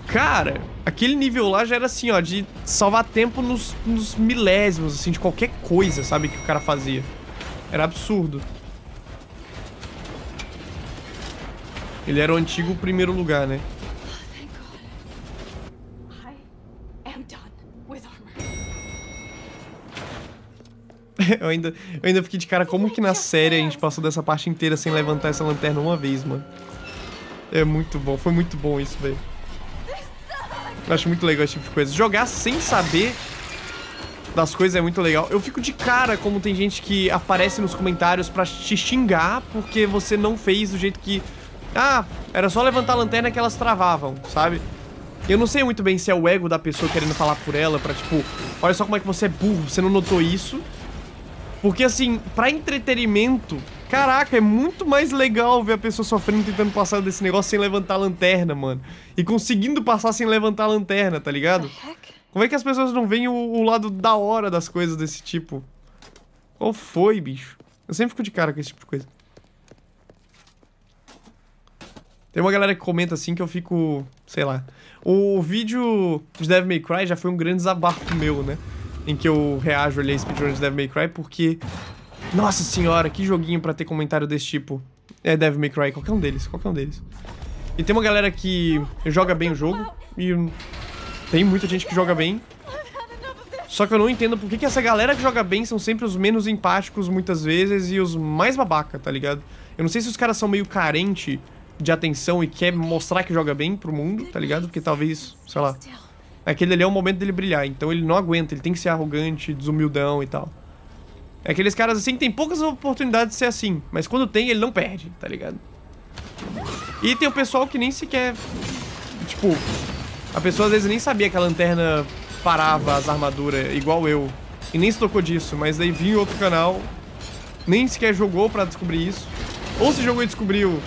Cara, aquele nível lá já era assim, ó, de salvar tempo nos, nos milésimos, assim, de qualquer coisa, sabe, que o cara fazia. Era absurdo. Ele era o antigo primeiro lugar, né? eu, ainda, eu ainda fiquei de cara como que na série a gente passou dessa parte inteira sem levantar essa lanterna uma vez, mano. É muito bom, foi muito bom isso, velho. Eu acho muito legal esse tipo de coisa. Jogar sem saber das coisas é muito legal. Eu fico de cara como tem gente que aparece nos comentários pra te xingar porque você não fez do jeito que... Ah, era só levantar a lanterna que elas travavam, sabe? Eu não sei muito bem se é o ego da pessoa querendo falar por ela pra, tipo... Olha só como é que você é burro, você não notou isso. Porque, assim, pra entretenimento... Caraca, é muito mais legal ver a pessoa sofrendo tentando passar desse negócio sem levantar a lanterna, mano. E conseguindo passar sem levantar a lanterna, tá ligado? Como é que as pessoas não veem o, o lado da hora das coisas desse tipo? Qual foi, bicho? Eu sempre fico de cara com esse tipo de coisa. Tem uma galera que comenta assim que eu fico, sei lá. O vídeo de Devil May Cry já foi um grande desabafo meu, né? Em que eu reajo ali a speedrun de Devil May Cry porque... Nossa senhora, que joguinho pra ter comentário desse tipo. É Devil May Cry, qualquer um deles, qualquer um deles. E tem uma galera que joga bem o jogo e tem muita gente que joga bem. Só que eu não entendo por que, que essa galera que joga bem são sempre os menos empáticos muitas vezes e os mais babaca, tá ligado? Eu não sei se os caras são meio carente de atenção e quer mostrar que joga bem pro mundo, tá ligado? Porque talvez, sei lá, aquele ali é o momento dele brilhar, então ele não aguenta, ele tem que ser arrogante, desumildão e tal. É aqueles caras assim que tem poucas oportunidades de ser assim, mas quando tem, ele não perde, tá ligado? E tem o pessoal que nem sequer. Tipo, a pessoa às vezes nem sabia que a lanterna parava as armaduras, igual eu. E nem se tocou disso, mas daí vinha outro canal, nem sequer jogou pra descobrir isso. Ou se jogou e descobriu.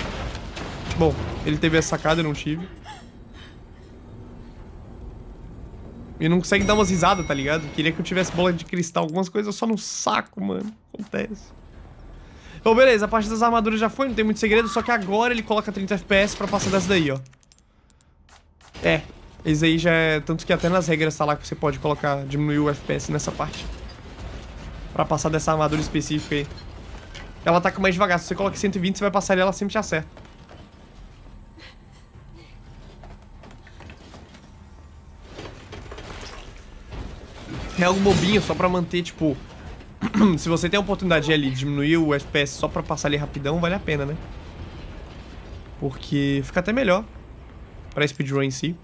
Bom, ele teve essa sacada, eu não tive. E não consegue dar umas risadas, tá ligado? Queria que eu tivesse bola de cristal, algumas coisas só no saco, mano. Acontece. Então, beleza, a parte das armaduras já foi, não tem muito segredo, só que agora ele coloca 30 FPS pra passar dessa daí, ó. É, esse aí já é... Tanto que até nas regras tá lá que você pode colocar, diminuir o FPS nessa parte. Pra passar dessa armadura específica aí. Ela ataca mais devagar, se você coloca 120, você vai passar ali, ela sempre te acerta. É algo bobinho, só pra manter, tipo... se você tem a oportunidade de ali diminuir o FPS só pra passar ali rapidão, vale a pena, né? Porque fica até melhor pra speedrun em si.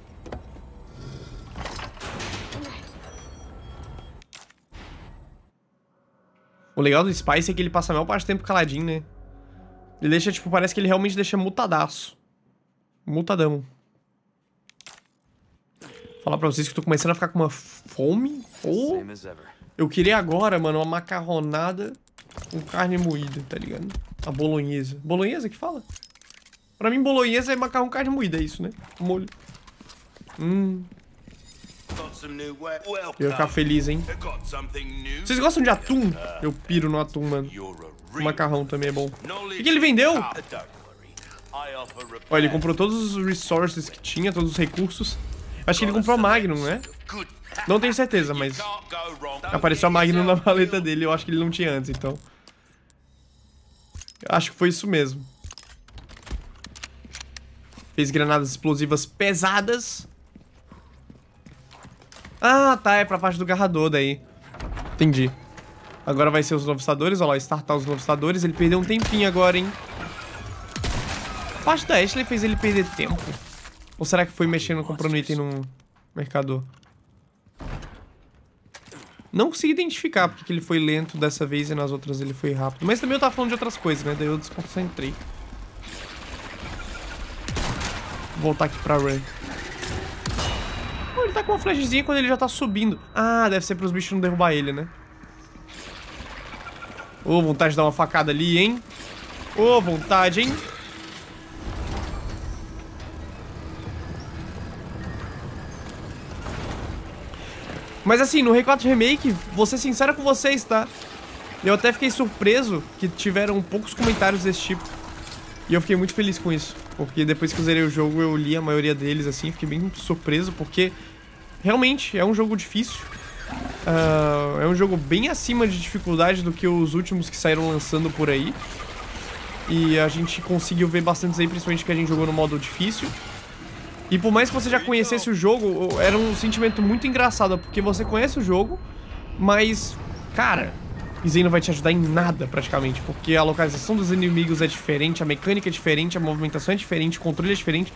O legal do Spice é que ele passa a maior parte do tempo caladinho, né? Ele deixa, tipo, parece que ele realmente deixa mutadaço. Mutadão. Vou falar pra vocês que eu tô começando a ficar com uma fome. Oh, eu queria agora, mano, uma macarronada com carne moída, tá ligado? A bolonhesa. Bolonhesa que fala? Pra mim, bolonhesa é macarrão com carne moída, é isso, né? Molho. Hum, eu ia ficar feliz, hein? Vocês gostam de atum? Eu piro no atum, mano. O macarrão também é bom. O que ele vendeu? Ah. Ó, ele comprou todos os resources que tinha, todos os recursos. Acho que ele comprou a Magnum, né? Não tenho certeza, mas apareceu a Magnum na maleta dele. Eu acho que ele não tinha antes, então. Acho que foi isso mesmo. Fez granadas explosivas pesadas. Ah, tá. É pra parte do garrador daí. Entendi. Agora vai ser os novos estadores. Olha lá, startar os novos estadores. Ele perdeu um tempinho agora, hein? A parte da Ashley fez ele perder tempo. Ou será que foi mexendo, comprando item no mercador? Não consegui identificar porque que ele foi lento dessa vez e nas outras ele foi rápido. Mas também eu tava falando de outras coisas, né? Daí eu desconcentrei. Vou voltar aqui pra Run. Oh, ele tá com uma flashzinha quando ele já tá subindo. Ah, deve ser pros bichos não derrubar ele, né? Ô, vontade de dar uma facada ali, hein? Ô, vontade, hein? Mas assim, no R4 Remake, vou ser sincero com vocês, tá? Eu até fiquei surpreso que tiveram poucos comentários desse tipo. E eu fiquei muito feliz com isso. Porque depois que eu zerei o jogo, eu li a maioria deles, assim, fiquei bem surpreso, porque realmente é um jogo difícil. Ah, é um jogo bem acima de dificuldade do que os últimos que saíram lançando por aí. E a gente conseguiu ver bastantes aí, principalmente que a gente jogou no modo difícil. E por mais que você já conhecesse o jogo, era um sentimento muito engraçado, porque você conhece o jogo, mas, cara, isso não vai te ajudar em nada praticamente, porque a localização dos inimigos é diferente, a mecânica é diferente, a movimentação é diferente, o controle é diferente.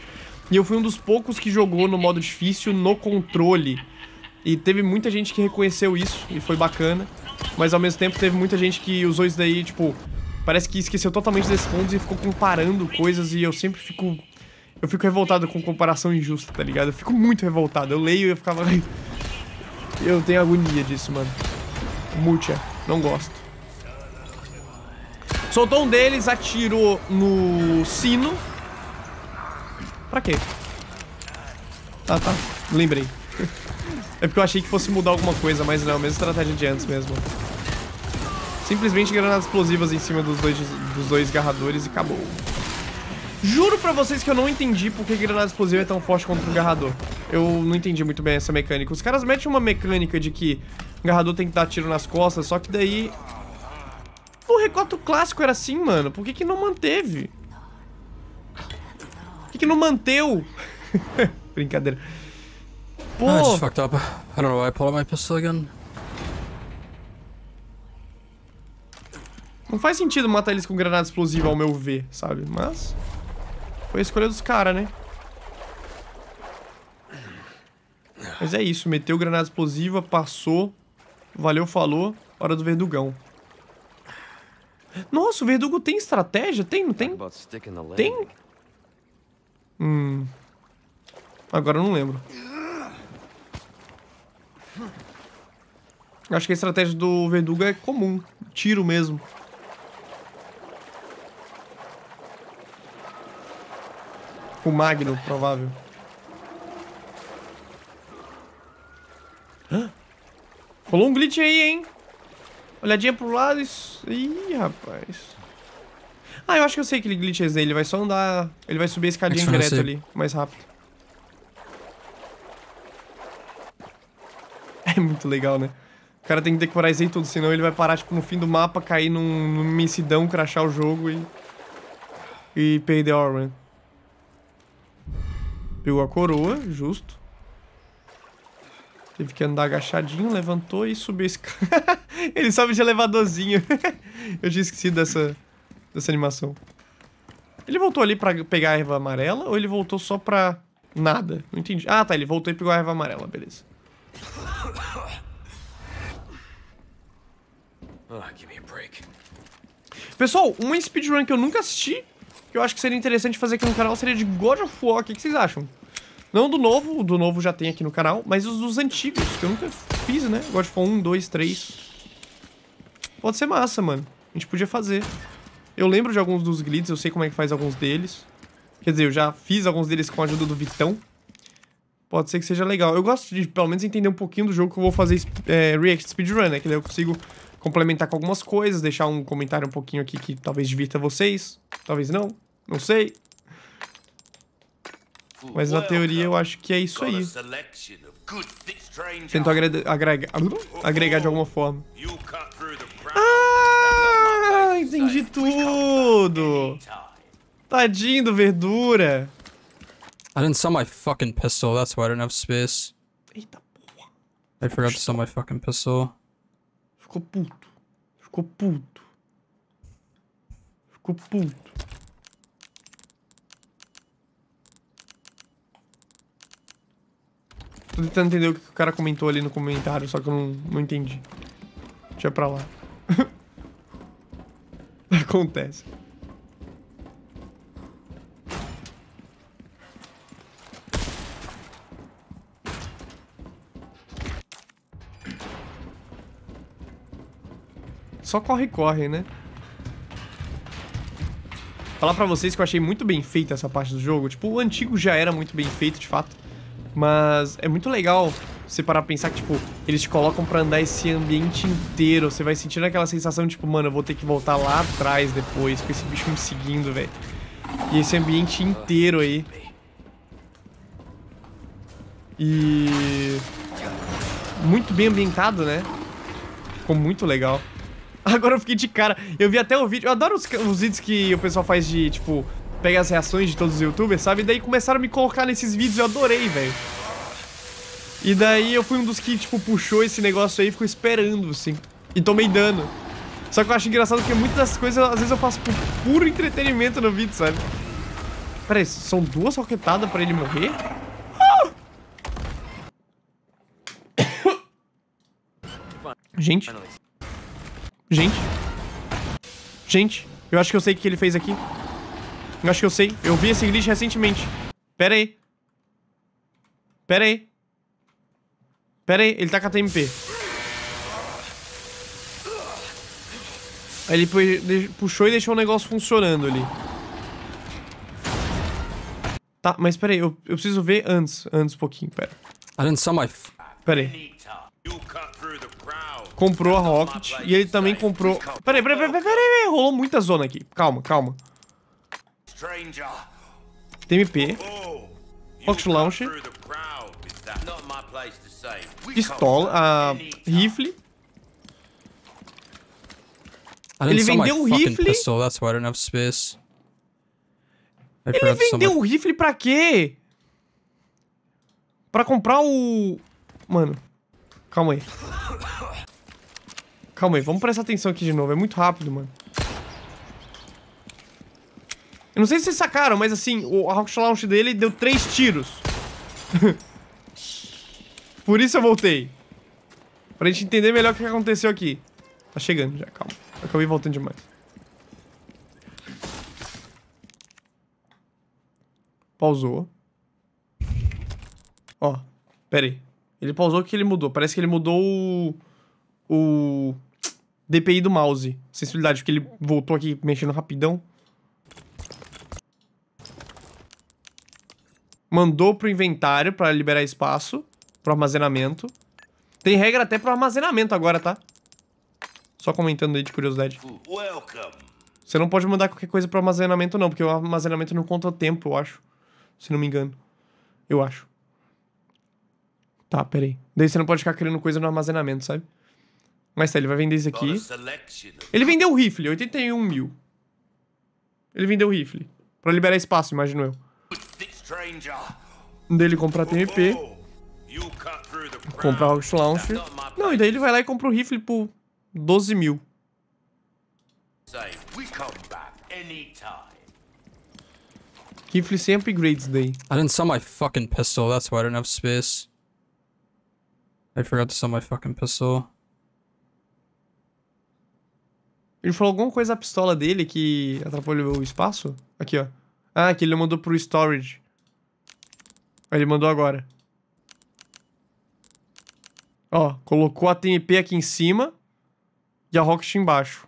E eu fui um dos poucos que jogou no modo difícil no controle. E teve muita gente que reconheceu isso e foi bacana. Mas ao mesmo tempo teve muita gente que usou isso daí, tipo, parece que esqueceu totalmente desses pontos e ficou comparando coisas e eu sempre fico eu fico revoltado com comparação injusta, tá ligado? Eu fico muito revoltado. Eu leio e eu ficava. Eu tenho agonia disso, mano. Mucha. Não gosto. Soltou um deles, atirou no sino. Pra quê? Ah, tá. Lembrei. É porque eu achei que fosse mudar alguma coisa, mas não, mesma estratégia de antes mesmo. Simplesmente granadas explosivas em cima dos dois, dos dois garradores e acabou. Juro pra vocês que eu não entendi por que granada explosiva é tão forte contra o garrador. Eu não entendi muito bem essa mecânica. Os caras metem uma mecânica de que o garrador tem que dar tiro nas costas, só que daí... O recorte clássico era assim, mano. Por que que não manteve? Por que que não manteu? Brincadeira. Pô, I just fucked up. I don't know why I pulled out my pistol again. não faz sentido matar eles com granada explosiva, ao meu ver, sabe? Mas... Foi a escolha dos caras, né? Mas é isso, meteu granada explosiva, passou. Valeu, falou. Hora do verdugão. Nossa, o verdugo tem estratégia? Tem, não tem? Tem? Hum. Agora eu não lembro. Acho que a estratégia do verdugo é comum. Tiro mesmo. O Magno, provável. Rolou um glitch aí, hein? Olhadinha pro lado e... Ih, rapaz. Ah, eu acho que eu sei aquele glitch é esse daí. Ele vai só andar... Ele vai subir a escadinha que eu direto sei. ali. Mais rápido. É muito legal, né? O cara tem que decorar isso aí tudo, senão ele vai parar, tipo, no fim do mapa, cair num, num imensidão, crashar o jogo e... E perder a run. Pegou a coroa, justo. Teve que andar agachadinho, levantou e subiu esse Ele sobe de elevadorzinho. Eu tinha esquecido dessa, dessa animação. Ele voltou ali pra pegar a erva amarela ou ele voltou só pra nada? Não entendi. Ah, tá, ele voltou e pegou a erva amarela, beleza. Ah. Pessoal, uma speedrun que eu nunca assisti, que eu acho que seria interessante fazer aqui no canal, seria de God of War. O que, vocês acham? Não do novo, o do novo já tem aqui no canal, mas os dos antigos, que eu nunca fiz, né? God of War 1, 2, 3. Pode ser massa, mano. A gente podia fazer. Eu lembro de alguns dos glitches, eu sei como é que faz alguns deles. Quer dizer, eu já fiz alguns deles com a ajuda do Vitão. Pode ser que seja legal. Eu gosto de, pelo menos, entender um pouquinho do jogo que eu vou fazer é, React Speedrun, né? Que daí eu consigo complementar com algumas coisas, deixar um comentário um pouquinho aqui que talvez divirta vocês. Talvez não. Não sei. Mas na teoria eu acho que é isso aí. selection of good thick strange Tento agregar, agregar, de alguma forma. Ah, entendi tudo. Tadinho do verdura. I didn't sell my fucking pistol. That's why I didn't have space. Eita porra. I forgot to sell my fucking pistol. Ficou puto. Ficou puto. Ficou puto. Tô tentando entender o que o cara comentou ali no comentário, só que eu não, não entendi. Deixa pra lá. Acontece. Só corre, corre, né? Falar pra vocês que eu achei muito bem feita essa parte do jogo. Tipo, o antigo já era muito bem feito, de fato. Mas é muito legal você parar pra pensar que, tipo, eles te colocam pra andar esse ambiente inteiro. Você vai sentindo aquela sensação, tipo, mano, eu vou ter que voltar lá atrás depois, com esse bicho me seguindo, velho. E esse ambiente inteiro aí. E... Muito bem ambientado, né? Ficou muito legal. Agora eu fiquei de cara. Eu vi até o vídeo. Eu adoro os, os vídeos que o pessoal faz de, tipo, pega as reações de todos os youtubers, sabe? E daí começaram a me colocar nesses vídeos. Eu adorei, velho. E daí eu fui um dos que, tipo, puxou esse negócio aí e ficou esperando, assim. E tomei dano. Só que eu acho engraçado porque muitas das coisas, às vezes eu faço por puro entretenimento no vídeo, sabe? Pera aí, são duas roquetadas pra ele morrer? Gente. Gente. Gente. Eu acho que eu sei o que ele fez aqui. Eu acho que eu sei. Eu vi esse glitch recentemente. Pera aí. Pera aí. Pera aí. Ele tá com a TMP. Aí ele puxou e deixou o negócio funcionando ali. Tá, mas pera aí. Eu, eu preciso ver antes. Antes um pouquinho. Pera. I didn't sell my. Pera aí. Comprou a Rocket e ele também comprou... Pera aí, pera aí, pera aí, pera aí, rolou muita zona aqui. Calma, calma. TMP, Rocket launcher. pistola, ah, anytime. rifle. Ele vendeu o rifle? pistol, that's why I didn't have space. I Ele vendeu o rifle pra quê? Pra comprar o... Mano, calma aí. Calma aí, vamos prestar atenção aqui de novo. É muito rápido, mano. Eu não sei se vocês sacaram, mas assim, o Rocket Launch dele deu três tiros. Por isso eu voltei. Pra gente entender melhor o que aconteceu aqui. Tá chegando já, calma. Acabei voltando demais. Pausou. Ó, pera aí. Ele pausou que ele mudou. Parece que ele mudou o... O... DPI do mouse. Sensibilidade, porque ele voltou aqui mexendo rapidão. Mandou pro inventário pra liberar espaço. Pro armazenamento. Tem regra até pro armazenamento agora, tá? Só comentando aí de curiosidade. Welcome. Você não pode mandar qualquer coisa pro armazenamento, não, porque o armazenamento não conta tempo, eu acho. Se não me engano. Eu acho. Tá, peraí. Daí você não pode ficar criando coisa no armazenamento, sabe? Mas tá, ele vai vender isso aqui. Ele vendeu o rifle, 81 mil. Ele vendeu o rifle. Pra liberar espaço, imagino eu. Thick stranger. Daí ele compra a TMP, Oh, you cut through the crowd. compra a Rocket Launcher. Não, e daí ele vai lá e compra o rifle por 12 mil. Say, we come back anytime. Rifle sem upgrades daí. I didn't sell my fucking pistol, that's why I didn't have space. I forgot to sell my fucking pistol. Ele falou alguma coisa da pistola dele que atrapalhou o espaço? Aqui, ó. Ah, que ele mandou pro storage. Ele mandou agora. Ó, colocou a TMP aqui em cima e a Rocket embaixo.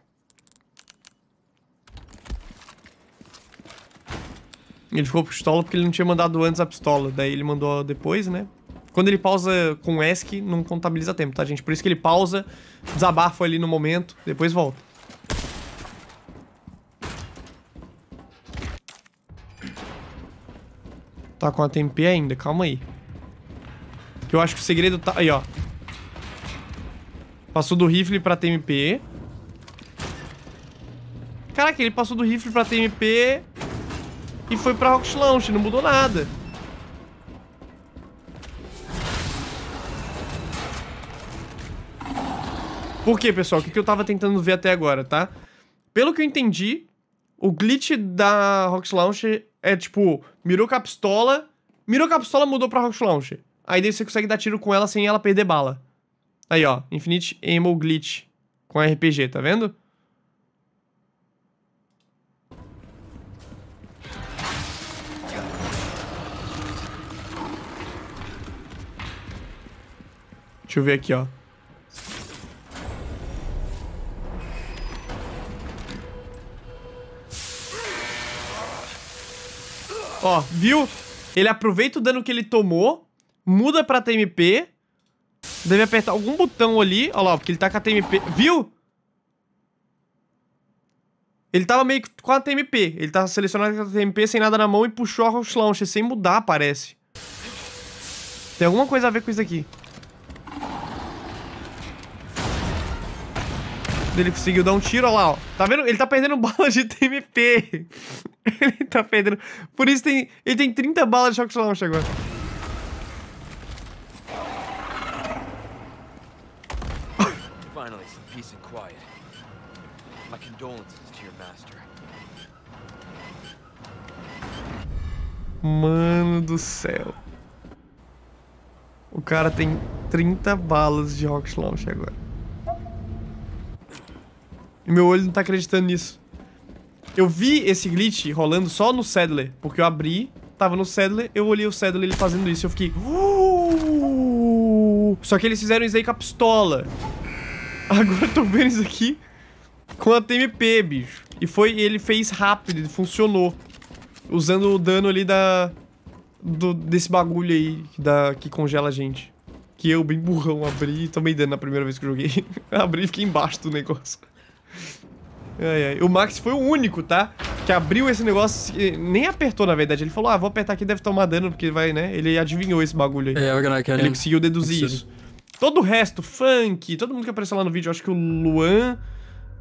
Ele ficou pistola porque ele não tinha mandado antes a pistola. Daí ele mandou depois, né? Quando ele pausa com ESC, não contabiliza tempo, tá, gente? Por isso que ele pausa, desabafa ali no momento, depois volta. Tá com a TMP ainda, calma aí. Que eu acho que o segredo tá... Aí, ó. Passou do rifle pra TMP. Caraca, ele passou do rifle pra TMP e foi pra Rocket Launch, não mudou nada. Por quê, pessoal? O que eu tava tentando ver até agora, tá? Pelo que eu entendi, o glitch da Rocket Launcher é tipo, mirou com a pistola, mirou com a pistola, mudou pra Rocket Launcher. Aí daí você consegue dar tiro com ela sem ela perder bala. Aí, ó, Infinite Ammo Glitch com RPG, tá vendo? Deixa eu ver aqui, ó. Ó, viu? Ele aproveita o dano que ele tomou, muda pra TMP, deve apertar algum botão ali, ó lá, porque ele tá com a TMP, viu? Ele tava meio que com a TMP, ele tava selecionando a TMP sem nada na mão e puxou a Rocket Launcher sem mudar, parece. Tem alguma coisa a ver com isso aqui. Ele conseguiu dar um tiro, ó lá, ó. Tá vendo? Ele tá perdendo bala de TMP. ele tá perdendo. Por isso tem. Ele tem 30 balas de Rocket Launch agora. Finally, some peace and quiet. My condolences to your master. Mano do céu. O cara tem 30 balas de Rocket Launch agora. E meu olho não tá acreditando nisso. Eu vi esse glitch rolando só no Sadler, porque eu abri, tava no Sadler, eu olhei o Sadler ele fazendo isso, eu fiquei... "Uh!" Só que eles fizeram isso aí com a pistola. Agora eu tô vendo isso aqui com a TMP, bicho. E foi, ele fez rápido, funcionou. Usando o dano ali da... Do, desse bagulho aí dá, que congela a gente. Que eu, bem burrão, abri e tomei dano na primeira vez que eu joguei. abri e fiquei embaixo do negócio. Ai, ai. O Max foi o único, tá? que abriu esse negócio, nem apertou na verdade. Ele falou, ah, vou apertar aqui, deve tomar dano, porque vai, né? Ele adivinhou esse bagulho aí. Yeah, we're gonna canyon. Ele conseguiu deduzir isso. Todo o resto, Funk, todo mundo que apareceu lá no vídeo, acho que o Luan,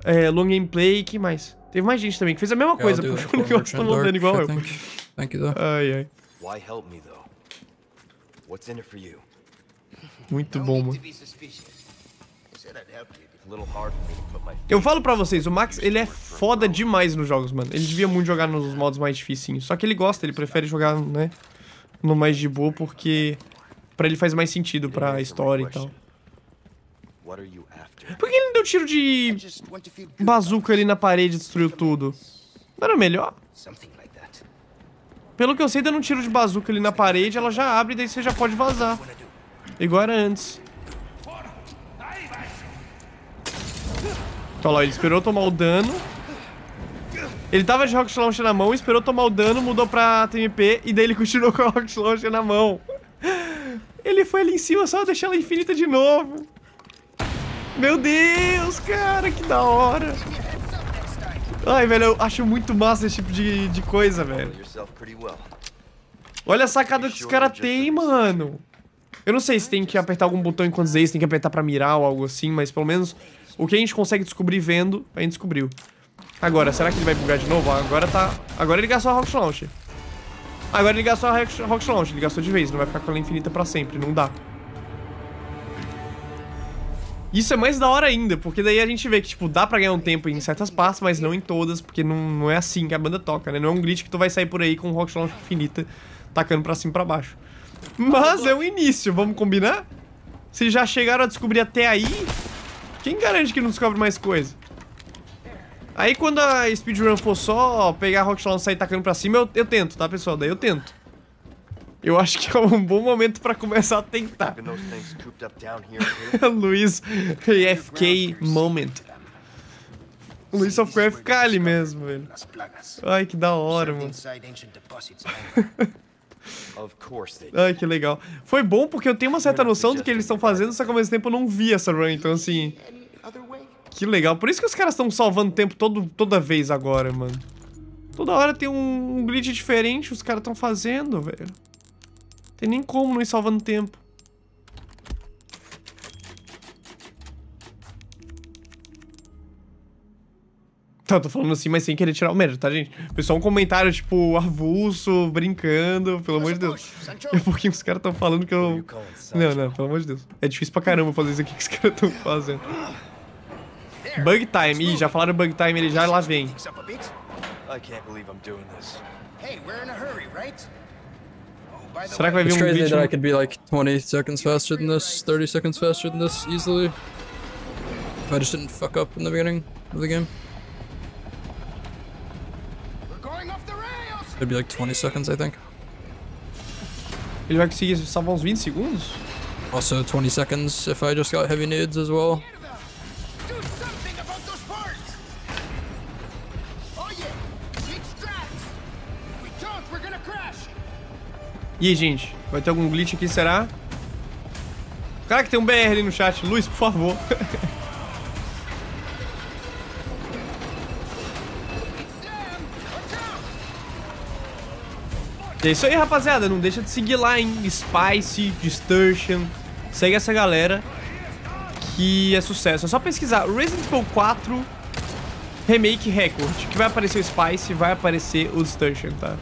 é, Luan Gameplay, quem mais? Teve mais gente também que fez a mesma Yeah, coisa, porque that o negócio tá Merchant mandando igual eu. Thank you though. Ai, ai. Why help me, though? What's in it for you? Muito bom, mano. Eu falo pra vocês, o Max, ele é foda demais nos jogos, mano. Ele devia muito jogar nos modos mais difíceis. Só que ele gosta, ele prefere jogar, né, no mais de boa, porque pra ele faz mais sentido pra história e tal. Por que ele não deu tiro de bazuca ali na parede e destruiu tudo? Não era melhor? Pelo que eu sei, dando um tiro de bazuca ali na parede, ela já abre e daí você já pode vazar. Igual era antes. Então lá, ele esperou tomar o dano. Ele tava de Rocket Launcher na mão, esperou tomar o dano, mudou pra TMP e daí ele continuou com a Rocket Launcher na mão. Ele foi ali em cima só deixar ela infinita de novo. Meu Deus, cara, que da hora. Ai, velho, eu acho muito massa esse tipo de, de coisa, velho. Olha a sacada que os caras têm, mano. Eu não sei se tem que apertar algum botão enquanto se tem que apertar pra mirar ou algo assim, mas pelo menos o que a gente consegue descobrir vendo, a gente descobriu. Agora, será que ele vai bugar de novo? Agora tá... Agora ele gastou a Rocket Launcher. Agora ele gastou a Rocket Launcher, ele gastou de vez, não vai ficar com ela infinita pra sempre, não dá. Isso é mais da hora ainda, porque daí a gente vê que, tipo, dá pra ganhar um tempo em certas partes, mas não em todas, porque não, não é assim que a banda toca, né? Não é um glitch que tu vai sair por aí com um Rocket Launcher infinita, tacando pra cima e pra baixo. Mas é o início, vamos combinar? Se já chegaram a descobrir até aí, quem garante que não descobre mais coisa? Aí quando a speedrun for só pegar a Rocket Launcher e sair tacando pra cima, eu, eu tento, tá, pessoal? Daí eu tento. Eu acho que é um bom momento pra começar a tentar. Luiz AFK Moment. Luiz só ficou AFK ali mesmo, velho. Ai, que da hora, mano. Ai, que legal. Foi bom porque eu tenho uma certa noção do que eles estão fazendo, só que ao mesmo tempo eu não vi essa run, então assim... Que legal. Por isso que os caras estão salvando tempo todo, toda vez agora, mano. Toda hora tem um, um glitch diferente, os caras estão fazendo, velho. Tem nem como não ir salvando tempo. Tá, eu tô falando assim, mas sem querer tirar o mérito, tá, gente? Pessoal, um comentário, tipo, avulso, brincando, pelo amor de Deus. É porque os caras tão falando que eu... Não, não, pelo amor de Deus. É difícil pra caramba fazer isso aqui que os caras tão fazendo. Bug time. Ih, já falaram bug time, ele já lá vem. Things up a bit? I can't believe I'm doing this. Hey, we're in a hurry, right? Oh, Será que vai It's vir um crazy glitch? that I could be like 20 seconds faster than this, 30 seconds faster than this easily. If I just didn't fuck up in the beginning of the game. We're going off the rails! It'd be like 20 seconds, I think. Ele vai conseguir salvar uns 20 segundos? Also 20 seconds if I just got heavy nades as well. E aí, gente? Vai ter algum glitch aqui, será? Cara, que tem um BR ali no chat. Luiz, por favor. E é isso aí, rapaziada. Não deixa de seguir lá, hein? Spice, Distortion. Segue essa galera que é sucesso. É só pesquisar Resident Evil 4 Remake Record. Que vai aparecer o Spice, vai aparecer o Distortion, tá?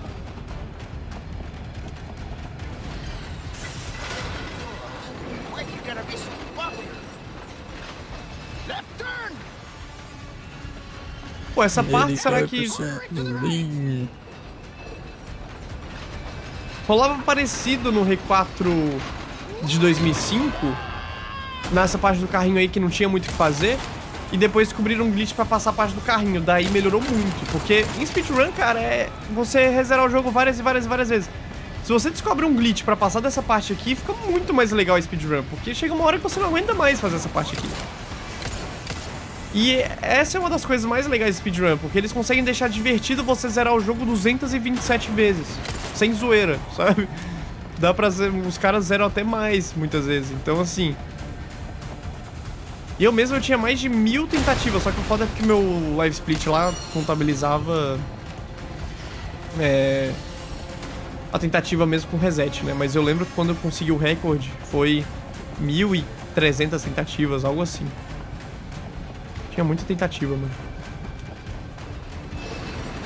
Pô, essa parte, será que 85% lead. Rolava parecido no R4 de 2005? Nessa parte do carrinho aí que não tinha muito o que fazer? E depois descobriram um glitch pra passar a parte do carrinho. Daí melhorou muito. Porque em speedrun, cara, é você rezerar o jogo várias e várias e várias vezes. Se você descobre um glitch pra passar dessa parte aqui, fica muito mais legal a speedrun. Porque chega uma hora que você não aguenta mais fazer essa parte aqui. E essa é uma das coisas mais legais de speedrun, porque eles conseguem deixar divertido você zerar o jogo 227 vezes. Sem zoeira, sabe? Dá pra. Os caras zeram até mais, muitas vezes. Então, assim... E eu mesmo eu tinha mais de mil tentativas, só que o foda é que meu live split lá contabilizava é, a tentativa mesmo com reset, né? Mas eu lembro que quando eu consegui o recorde foi 1.300 tentativas, algo assim. Tinha muita tentativa, mano.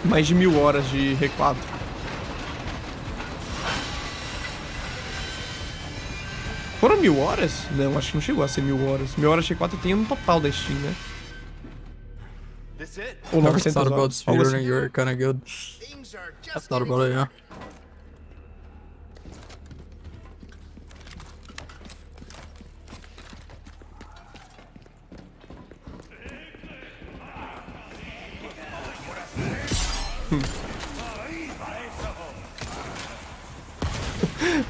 Mais de mil horas de R4. Foram mil horas? Não, acho que não chegou a ser mil horas. Mil horas de R4 eu tenho no total da Steam, né? Ou Never 900 thought about horas. algo assim. speedrunning. You're kind of good. Thought getting about it, yeah.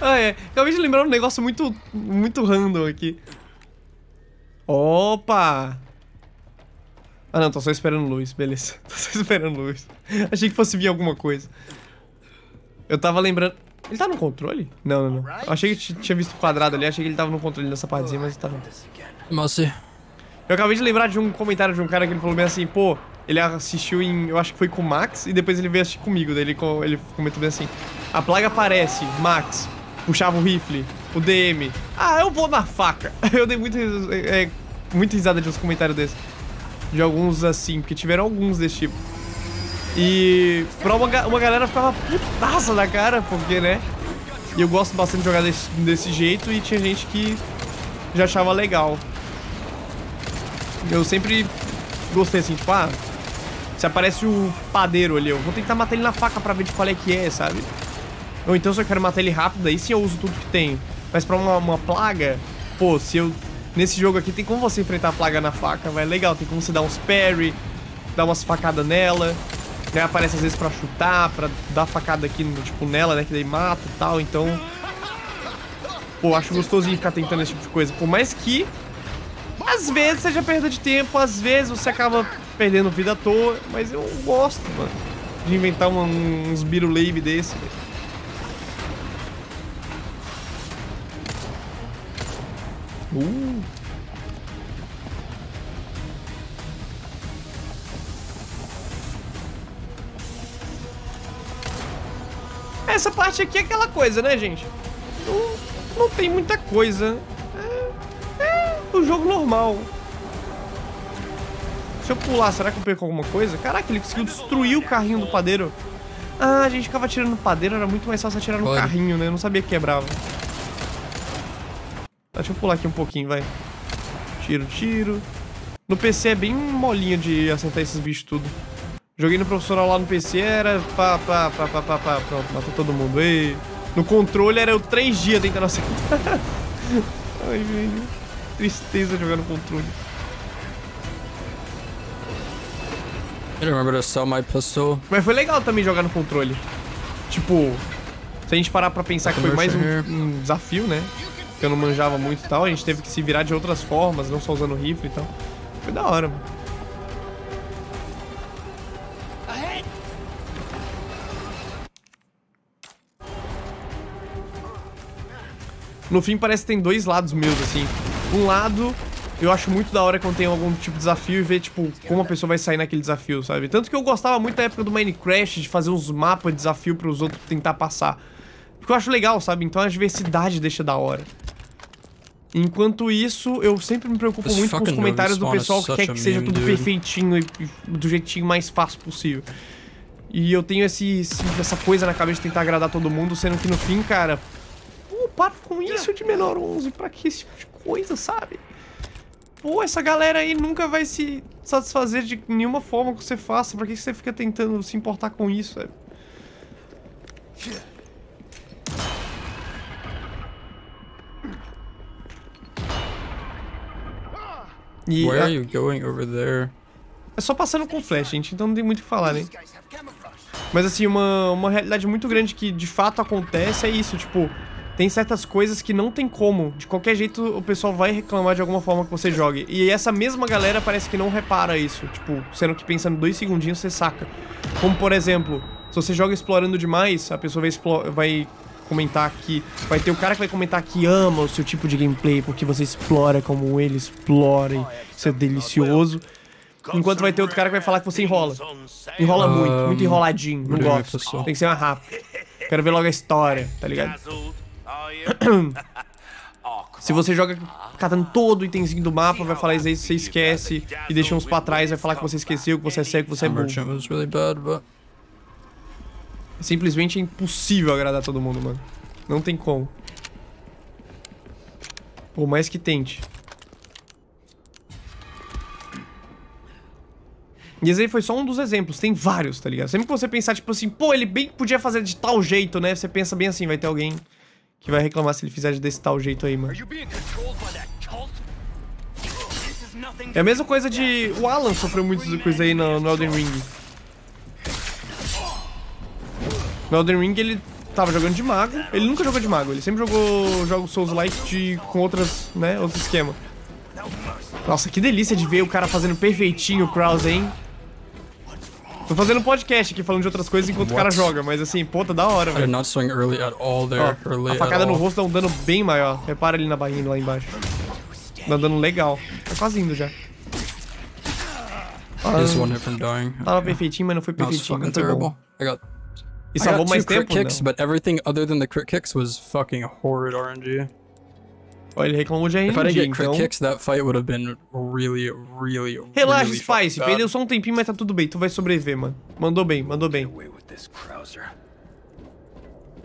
Ah, é. Acabei de lembrar um negócio muito, muito random aqui. Opa! Ah, não, tô só esperando luz, beleza. Tô só esperando luz. Achei que fosse vir alguma coisa. Eu tava lembrando... Ele tá no controle? Não, não, não. Eu achei que tinha visto o quadrado ali, achei que ele tava no controle nessa partezinha, mas tá não. Mousy. Eu acabei de lembrar de um comentário de um cara que ele falou bem assim, pô, ele assistiu em. Eu acho que foi com o Max e depois ele veio assistir comigo. Daí ele, ele comentou bem assim: a plaga aparece, Max, puxava o rifle, o DM. Ah, eu vou na faca. Eu dei muito, ris- é, muita risada de uns comentários desses. De alguns assim, porque tiveram alguns desse tipo. E pra uma, uma galera ficava putaça da cara, porque, né? E eu gosto bastante de jogar desse, desse jeito e tinha gente que já achava legal. Eu sempre gostei assim, tipo, ah, se aparece o padeiro ali, eu vou tentar matar ele na faca pra ver de qual é que é, sabe? Ou então se eu quero matar ele rápido, aí sim eu uso tudo que tem. Mas pra uma, uma plaga, pô, se eu... Nesse jogo aqui tem como você enfrentar a plaga na faca, vai legal, tem como você dar uns parry, dar umas facadas nela, né? Aparece às vezes pra chutar, pra dar facada aqui, tipo, nela, né? Que daí mata e tal, então... Pô, acho gostosinho ficar tentando esse tipo de coisa. Por mais que às vezes seja perda de tempo, às vezes você acaba perdendo vida à toa, mas eu gosto, mano, de inventar uma- uns birulave desse. velho. Uh. Essa parte aqui é aquela coisa, né, gente? Não, não tem muita coisa. É, é o jogo normal. Se eu pular, será que eu perco alguma coisa? Caraca, ele conseguiu destruir o carrinho do padeiro. Ah, a gente ficava atirando no padeiro, era muito mais fácil atirar no Pode. carrinho, né? Eu não sabia que quebrava. Tá, deixa eu pular aqui um pouquinho, vai. Tiro, tiro. No PC é bem molinho de acertar esses bichos tudo. Joguei no profissional lá no PC, era pá, pá, pá, pá, pá, pá, pronto, matou todo mundo. Ei. No controle era eu três dias tentando acertar. Ai, velho. Tristeza jogar no controle. I remember to sell my pistol. Mas foi legal também jogar no controle. Tipo, se a gente parar pra pensar que foi mais um, um desafio, né? Que eu não manjava muito e tal, a gente teve que se virar de outras formas, não só usando rifle e tal. Foi da hora, mano. No fim parece que tem dois lados meus, assim. Um lado, eu acho muito da hora quando tem algum tipo de desafio e ver, tipo, como a pessoa vai sair naquele desafio, sabe? Tanto que eu gostava muito da época do Minecraft, de fazer uns mapas de desafio pros outros tentar passar. Porque eu acho legal, sabe? Então a diversidade deixa da hora. Enquanto isso, eu sempre me preocupo muito com os comentários do pessoal que quer que seja tudo perfeitinho e do jeitinho mais fácil possível. E eu tenho esse- essa coisa na cabeça de tentar agradar todo mundo, sendo que no fim, cara, Pô, para com isso de menor 11, pra que esse tipo de coisa, sabe? Pô, essa galera aí nunca vai se satisfazer de nenhuma forma que você faça, pra que você fica tentando se importar com isso, sabe? E Where a- are you going over there? é só passando com flash, gente, então não tem muito o que falar, né? Mas assim, uma, uma realidade muito grande que de fato acontece é isso, tipo, tem certas coisas que não tem como. De qualquer jeito, o pessoal vai reclamar de alguma forma que você jogue. E essa mesma galera parece que não repara isso. Tipo, sendo que pensando dois segundinhos você saca. Como por exemplo, se você joga explorando demais, a pessoa vai, vai comentar que. Vai ter o cara que vai comentar que ama o seu tipo de gameplay, porque você explora como ele explora e isso é delicioso. Enquanto vai ter outro cara que vai falar que você enrola. Enrola muito, muito enroladinho. Não gosto. Tem que ser mais rápido. Quero ver logo a história, tá ligado? Se você joga catando todo o itemzinho do mapa, vai falar isso aí, você esquece e deixa uns pra trás, vai falar que você esqueceu, que você é cego, que você é burro. Simplesmente é impossível agradar todo mundo, mano. Não tem como. Por mais que tente. E esse aí foi só um dos exemplos, tem vários, tá ligado? Sempre que você pensar, tipo assim, pô, ele bem podia fazer de tal jeito, né? Você pensa bem assim, vai ter alguém que vai reclamar se ele fizer desse tal jeito aí, mano. É a mesma coisa de. O Alan sofreu muito com isso aí no, no Elden Ring. No Elden Ring ele tava jogando de mago. Ele nunca jogou de mago, ele sempre jogou jogos Souls-like com outras, né, outro esquema. Nossa, que delícia de ver o cara fazendo perfeitinho o Krause, hein? Tô fazendo podcast aqui falando de outras coisas enquanto o cara What? joga, mas assim, pô, tá da hora, velho. not swing early at all Ó, there. or late a facada no rosto dá um dano bem maior. Repara ali na barrinha lá embaixo. Dá um dano legal. Tá quase indo já. Dying. Tava perfeitinho, mas não foi perfeitinho. Não foi bom. terrible. I got, E I salvou got mais tempo? kicks, Não. but everything other than the crit kicks was fucking horrid RNG. Ó, ele reclamou de If I didn't get então... kicks, that fight would have been really, really, Relaxa, really Spice. Perdeu só um tempinho, mas tá tudo bem. Tu vai sobreviver, mano. Mandou bem, mandou bem.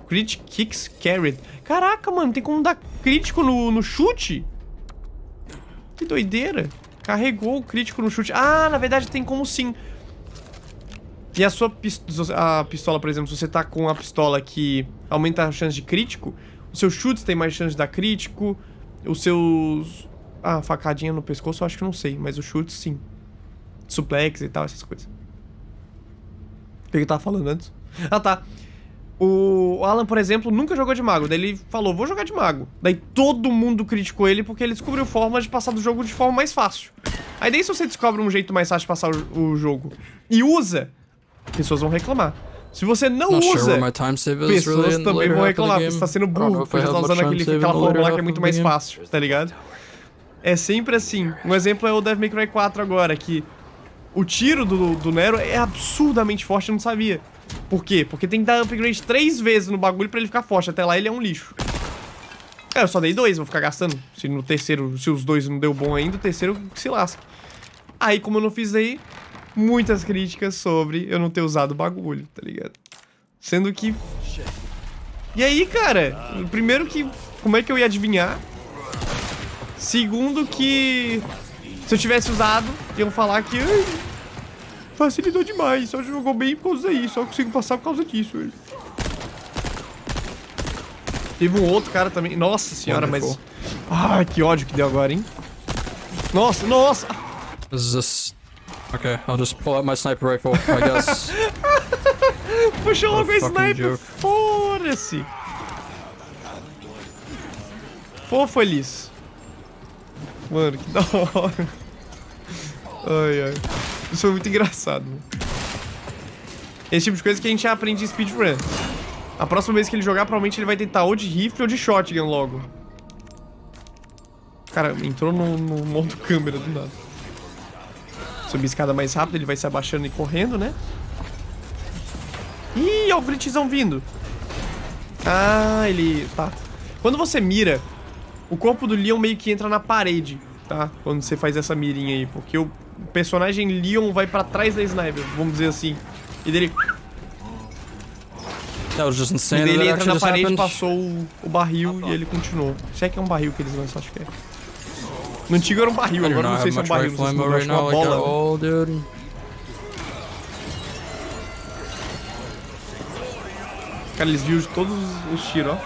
Crit kicks carried. Caraca, mano, tem como dar crítico no, no chute? Que doideira. Carregou o crítico no chute. Ah, na verdade tem como sim. E a sua pis- a pistola, por exemplo, se você tá com a pistola que aumenta a chance de crítico, os seus chutes têm mais chance de dar crítico, os seus... Ah, facadinha no pescoço eu acho que não sei, mas os chutes sim. Suplex e tal, essas coisas. O que eu tava falando antes? Ah, tá. O Alan, por exemplo, nunca jogou de mago. Daí ele falou, vou jogar de mago. Daí todo mundo criticou ele porque ele descobriu formas de passar do jogo de forma mais fácil. Aí daí se você descobre um jeito mais fácil de passar o, o jogo e usa, pessoas vão reclamar. Se você não Not usa, pessoas really também vão reclamar, porque você tá sendo burro, porque você tá usando aquele, aquela fórmula lá que é muito mais fácil, tá ligado? É sempre assim. Um exemplo é o Devil May Cry 4 agora, que o tiro do, do Nero é absurdamente forte, eu não sabia. Por quê? Porque tem que dar upgrade três vezes no bagulho pra ele ficar forte. Até lá ele é um lixo. É, eu só dei dois, vou ficar gastando. Se no terceiro, se os dois não deu bom ainda, o terceiro que se lasca. Aí, como eu não fiz aí, muitas críticas sobre eu não ter usado o bagulho, tá ligado? Sendo que. E aí, cara? Primeiro que. Como é que eu ia adivinhar? Segundo que. Se eu tivesse usado, iam falar que. "Ai, Facilitou demais, só jogou bem por causa disso, só consigo passar por causa disso. Teve um outro cara também. Nossa senhora, mas. Wonderful. Ai, que ódio que deu agora, hein? Nossa, nossa! This... Okay, I'll just pull out my sniper rifle, I guess. Puxou logo a sniper. Foda-se. Fofo, Elis. Mano, que da hora. Ai, ai. Isso foi muito engraçado. mano. Esse tipo de coisa que a gente já aprende em speedrun. A próxima vez que ele jogar, provavelmente ele vai tentar ou de rifle ou de shotgun logo. Cara, entrou no, no modo câmera do nada. Subir a escada mais rápido, ele vai se abaixando e correndo, né? Ih, olha o Gritzão vindo. Ah, ele... Tá. Quando você mira, o corpo do Leon meio que entra na parede, tá? Quando você faz essa mirinha aí. Porque o personagem Leon vai pra trás da sniper, vamos dizer assim. E dele, That was just e dele entra na parede, happened. passou o, o barril e ele continuou. Se é que é um barril que eles lançam, acho que é. No antigo era um barril, agora não sei se é um barril, não sei se ammo mudou, acho é uma bola. Cara, eles viram de todos os tiros, ó.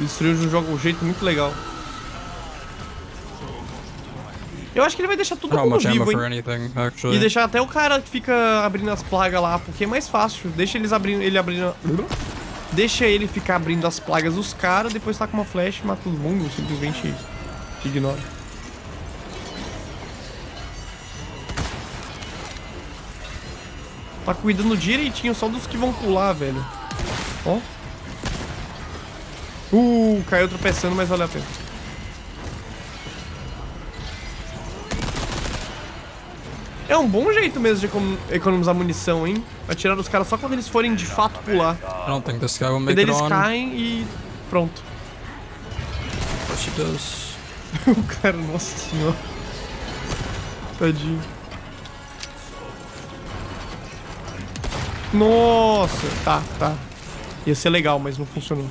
Destruiu de um jogo, um jeito muito legal. Eu acho que ele vai deixar Not mundo vivo, hein? anything, E deixar até o cara que fica abrindo as plagas lá, porque é mais fácil. Deixa eles abrindo, ele abrindo... Deixa ele ficar abrindo as plagas dos caras, depois tá com uma flash, mata todo mundo, simplesmente ignora. Tá cuidando direitinho só dos que vão pular, velho. Ó. Uh, caiu tropeçando, mas valeu a pena. É um bom jeito mesmo de econom- economizar munição, hein? Atirar os caras só quando eles forem de fato pular. I don't think this guy will E make it eles caem e pronto. He does. o cara, nossa senhora. Tadinho. Nossa, tá, tá. Ia ser legal, mas não funcionou.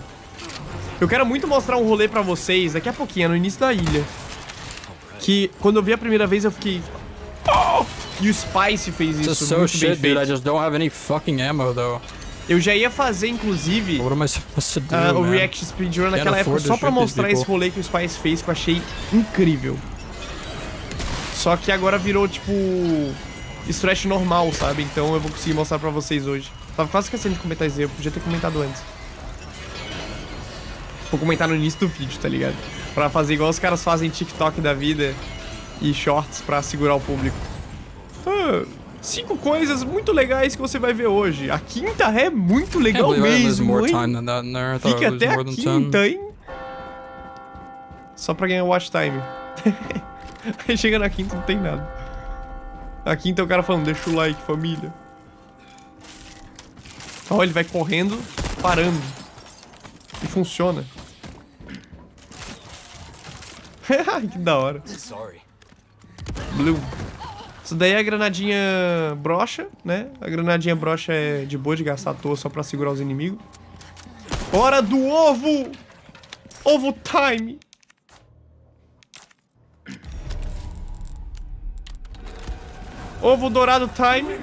Eu quero muito mostrar um rolê pra vocês daqui a pouquinho, no início da ilha. Que quando eu vi a primeira vez eu fiquei. "Oh!" E o Spice fez isso so muito bem shit, dude. I feito. just don't have any fucking ammo, though. Eu já ia fazer, inclusive, do, ah, o? React Speedrun naquela época só pra mostrar esse rolê que o Spice fez que eu achei incrível. Só que agora virou, tipo, stretch normal, sabe? Então eu vou conseguir mostrar pra vocês hoje. Tava quase esquecendo de comentar isso aí, eu podia ter comentado antes. Vou comentar no início do vídeo, tá ligado? Pra fazer igual os caras fazem TikTok da vida e shorts pra segurar o público. Ah, cinco coisas muito legais que você vai ver hoje. A quinta é muito legal mesmo, hein? lose até a more than 10. quinta, hein? Só pra ganhar watch time. Aí chega na quinta não tem nada. A quinta é o cara falando, deixa o like, família. Ó, ele vai correndo, parando. E funciona. Que da hora. Sorry. Blue. Isso daí é a granadinha brocha, né? A granadinha brocha é de boa de gastar à toa só pra segurar os inimigos. Hora do ovo! Ovo time! Ovo dourado time.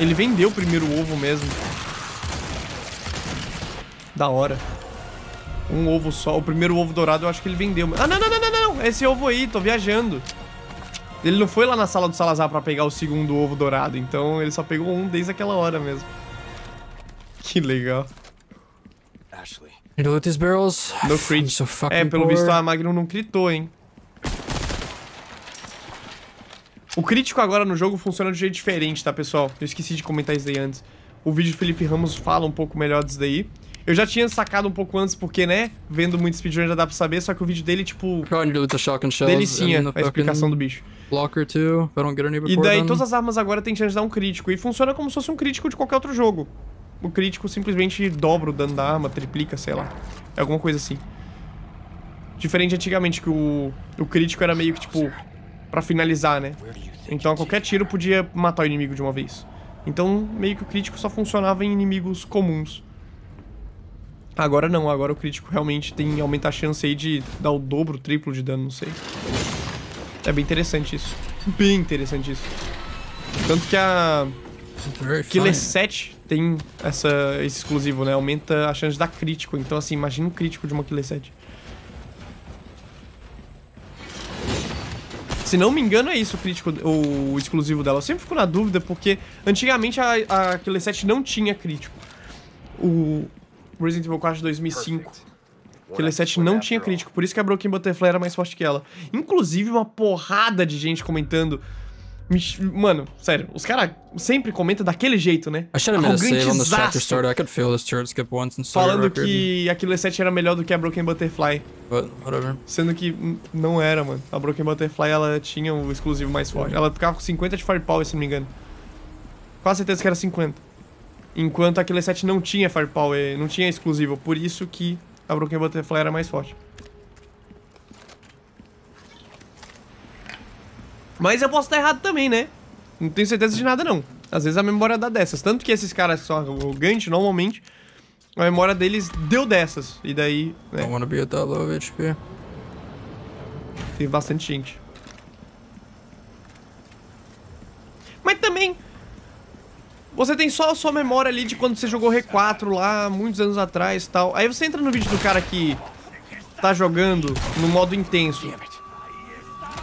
Ele vendeu o primeiro ovo mesmo. Da hora. Um ovo só. O primeiro ovo dourado eu acho que ele vendeu. Ah, não, não, não, não, não. Esse ovo aí, tô viajando. Ele não foi lá na sala do Salazar pra pegar o segundo ovo dourado. Então ele só pegou um desde aquela hora mesmo. Que legal. Ashley. Loot these barrels? No crit. so fucking É, pelo bored. visto a Magnum não critou, hein. O crítico agora no jogo funciona de um jeito diferente, tá, pessoal? Eu esqueci de comentar isso daí antes. O vídeo do Felipe Ramos fala um pouco melhor disso daí. Eu já tinha sacado um pouco antes, porque, né, vendo muito speedrun já dá pra saber, só que o vídeo dele, tipo, delicinha a explicação do bicho. blocker too. If I don't get any E daí then. todas as armas agora tem chance de dar um crítico. E funciona como se fosse um crítico de qualquer outro jogo. O crítico simplesmente dobra o dano da arma, triplica, sei lá. É alguma coisa assim. Diferente antigamente, que o, o crítico era meio que tipo. pra finalizar, né? Então a qualquer tiro podia matar o inimigo de uma vez. Então meio que o crítico só funcionava em inimigos comuns. Agora não, agora o crítico realmente tem aumenta a chance aí de dar o dobro, o triplo de dano, não sei. É bem interessante isso. Bem interessante isso. Tanto que a Killer fine. 7 tem essa, esse exclusivo, né? Aumenta a chance de dar crítico. Então, assim, imagina um crítico de uma Killer 7. Se não me engano, é isso o crítico, o exclusivo dela. Eu sempre fico na dúvida, porque antigamente a, a Killer 7 não tinha crítico. O Resident Evil 4 de 2005. Killer 7 não tinha crítico, por isso que a Broken Butterfly era mais forte que ela. Inclusive, uma porrada de gente comentando. Mano, sério, os caras sempre comentam daquele jeito, né? I should have made a save on this chapter Arrogantezaço, starter. I could fail this turret skip once and start a Falando record, que a Killer 7 era melhor do que a Broken Butterfly. But. Sendo que não era, mano. A Broken Butterfly, ela tinha o exclusivo mais forte. Ela ficava com 50 de Firepower, se não me engano. Quase certeza que era 50. Enquanto a Killer 7 não tinha Firepower, não tinha exclusivo. Por isso que a Broken Butterfly era mais forte. Mas eu posso estar errado também, né? Não tenho certeza de nada, não. Às vezes a memória dá dessas. Tanto que esses caras são arrogantes, normalmente, a memória deles deu dessas. E daí, né, want to be at that low of HP. Teve bastante gente. Mas também. Você tem só a sua memória ali de quando você jogou R4 lá, muitos anos atrás e tal. Aí você entra no vídeo do cara que tá jogando no modo intenso.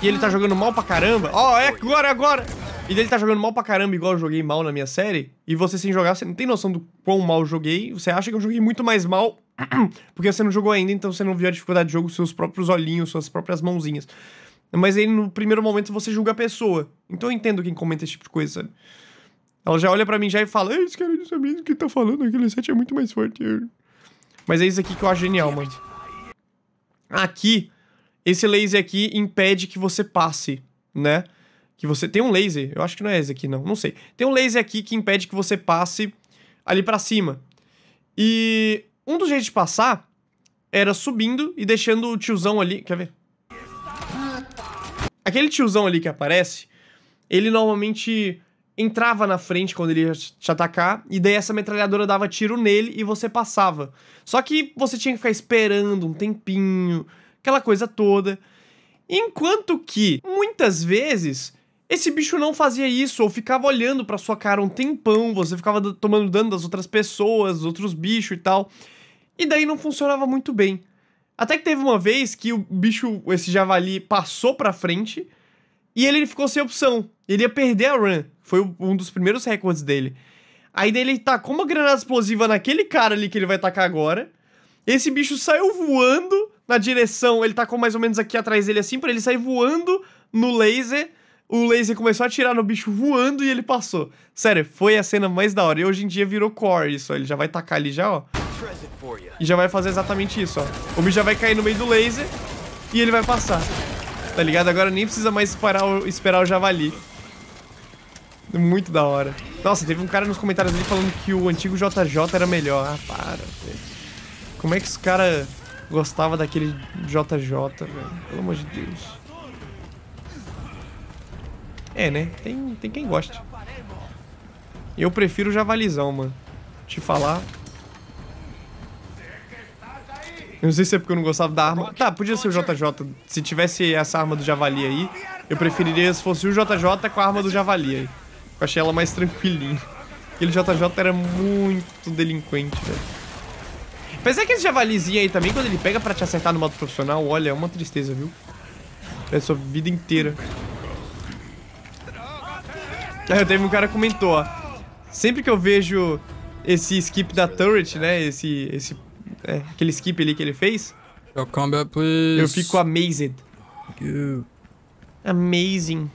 E ele tá jogando mal pra caramba. Ó, é agora, é agora! E ele tá jogando mal pra caramba, igual eu joguei mal na minha série. E você sem jogar, você não tem noção do quão mal eu joguei. Você acha que eu joguei muito mais mal. Porque você não jogou ainda, então você não viu a dificuldade de jogo, seus próprios olhinhos, suas próprias mãozinhas. Mas aí no primeiro momento você julga a pessoa. Então eu entendo quem comenta esse tipo de coisa, sabe? Ela já olha pra mim já e fala: esse cara não sabe o que tá falando, aquele set é muito mais forte. Mas é isso aqui que eu acho genial, mano. Aqui, esse laser aqui impede que você passe, né? Que você tem um laser, eu acho que não é esse aqui não, não sei. Tem um laser aqui que impede que você passe ali pra cima. E um dos jeitos de passar era subindo e deixando o tiozão ali, quer ver? Aquele tiozão ali que aparece, ele normalmente entrava na frente quando ele ia te atacar, e daí essa metralhadora dava tiro nele e você passava. Só que você tinha que ficar esperando um tempinho, aquela coisa toda. Enquanto que, muitas vezes, esse bicho não fazia isso, ou ficava olhando pra sua cara um tempão, você ficava tomando dano das outras pessoas, dos outros bichos e tal. E daí não funcionava muito bem. Até que teve uma vez que o bicho, esse javali, passou pra frente e ele ficou sem opção. Ele ia perder a run. Foi um dos primeiros recordes dele. Aí daí ele tacou uma granada explosiva naquele cara ali que ele vai tacar agora. Esse bicho saiu voando na direção. Ele tacou mais ou menos aqui atrás dele assim, pra ele sair voando no laser. O laser começou a atirar no bicho voando e ele passou. Sério, foi a cena mais da hora. E hoje em dia virou core isso, ó. Ele já vai tacar ali já, ó. E já vai fazer exatamente isso, ó. O bicho já vai cair no meio do laser e ele vai passar. Tá ligado? Agora nem precisa mais esperar o, esperar o javali. Muito da hora. Nossa, teve um cara nos comentários ali falando que o antigo JJ era melhor. Ah, para. Como é que esse cara gostava daquele JJ, velho? Pelo amor de Deus. É, né? Tem, tem quem goste. Eu prefiro o javalizão, mano. Te falar. Eu não sei se é porque eu não gostava da arma. Tá, podia ser o JJ. Se tivesse essa arma do javali aí, eu preferiria se fosse o JJ com a arma do javali aí. Eu achei ela mais tranquilinha. Aquele JJ era muito delinquente, velho. Apesar que esse javalizinho aí também, quando ele pega pra te acertar no modo profissional, olha, é uma tristeza, viu? É a sua vida inteira. Aí teve um cara que comentou, ó. Sempre que eu vejo esse skip da turret, né? Esse. esse é, aquele skip ali que ele fez, Yo, combat, please. eu fico amazed. You. Amazing.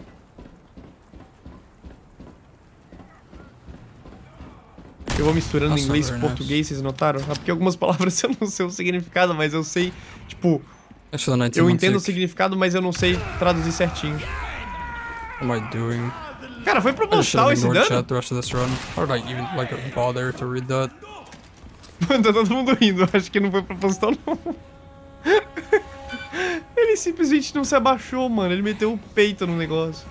Eu vou misturando Nossa, inglês e very nice. português, vocês notaram? Ah, porque algumas palavras eu não sei o significado, mas eu sei, tipo, Actually, 19 eu entendo o significado, mas eu não sei traduzir certinho. What am I doing? Cara, foi proposital esse dano? chat the rest of this run. How did I even like bother to read that? Tá todo mundo rindo, acho que não foi proposital não. Ele simplesmente não se abaixou, mano. Ele meteu o peito no negócio.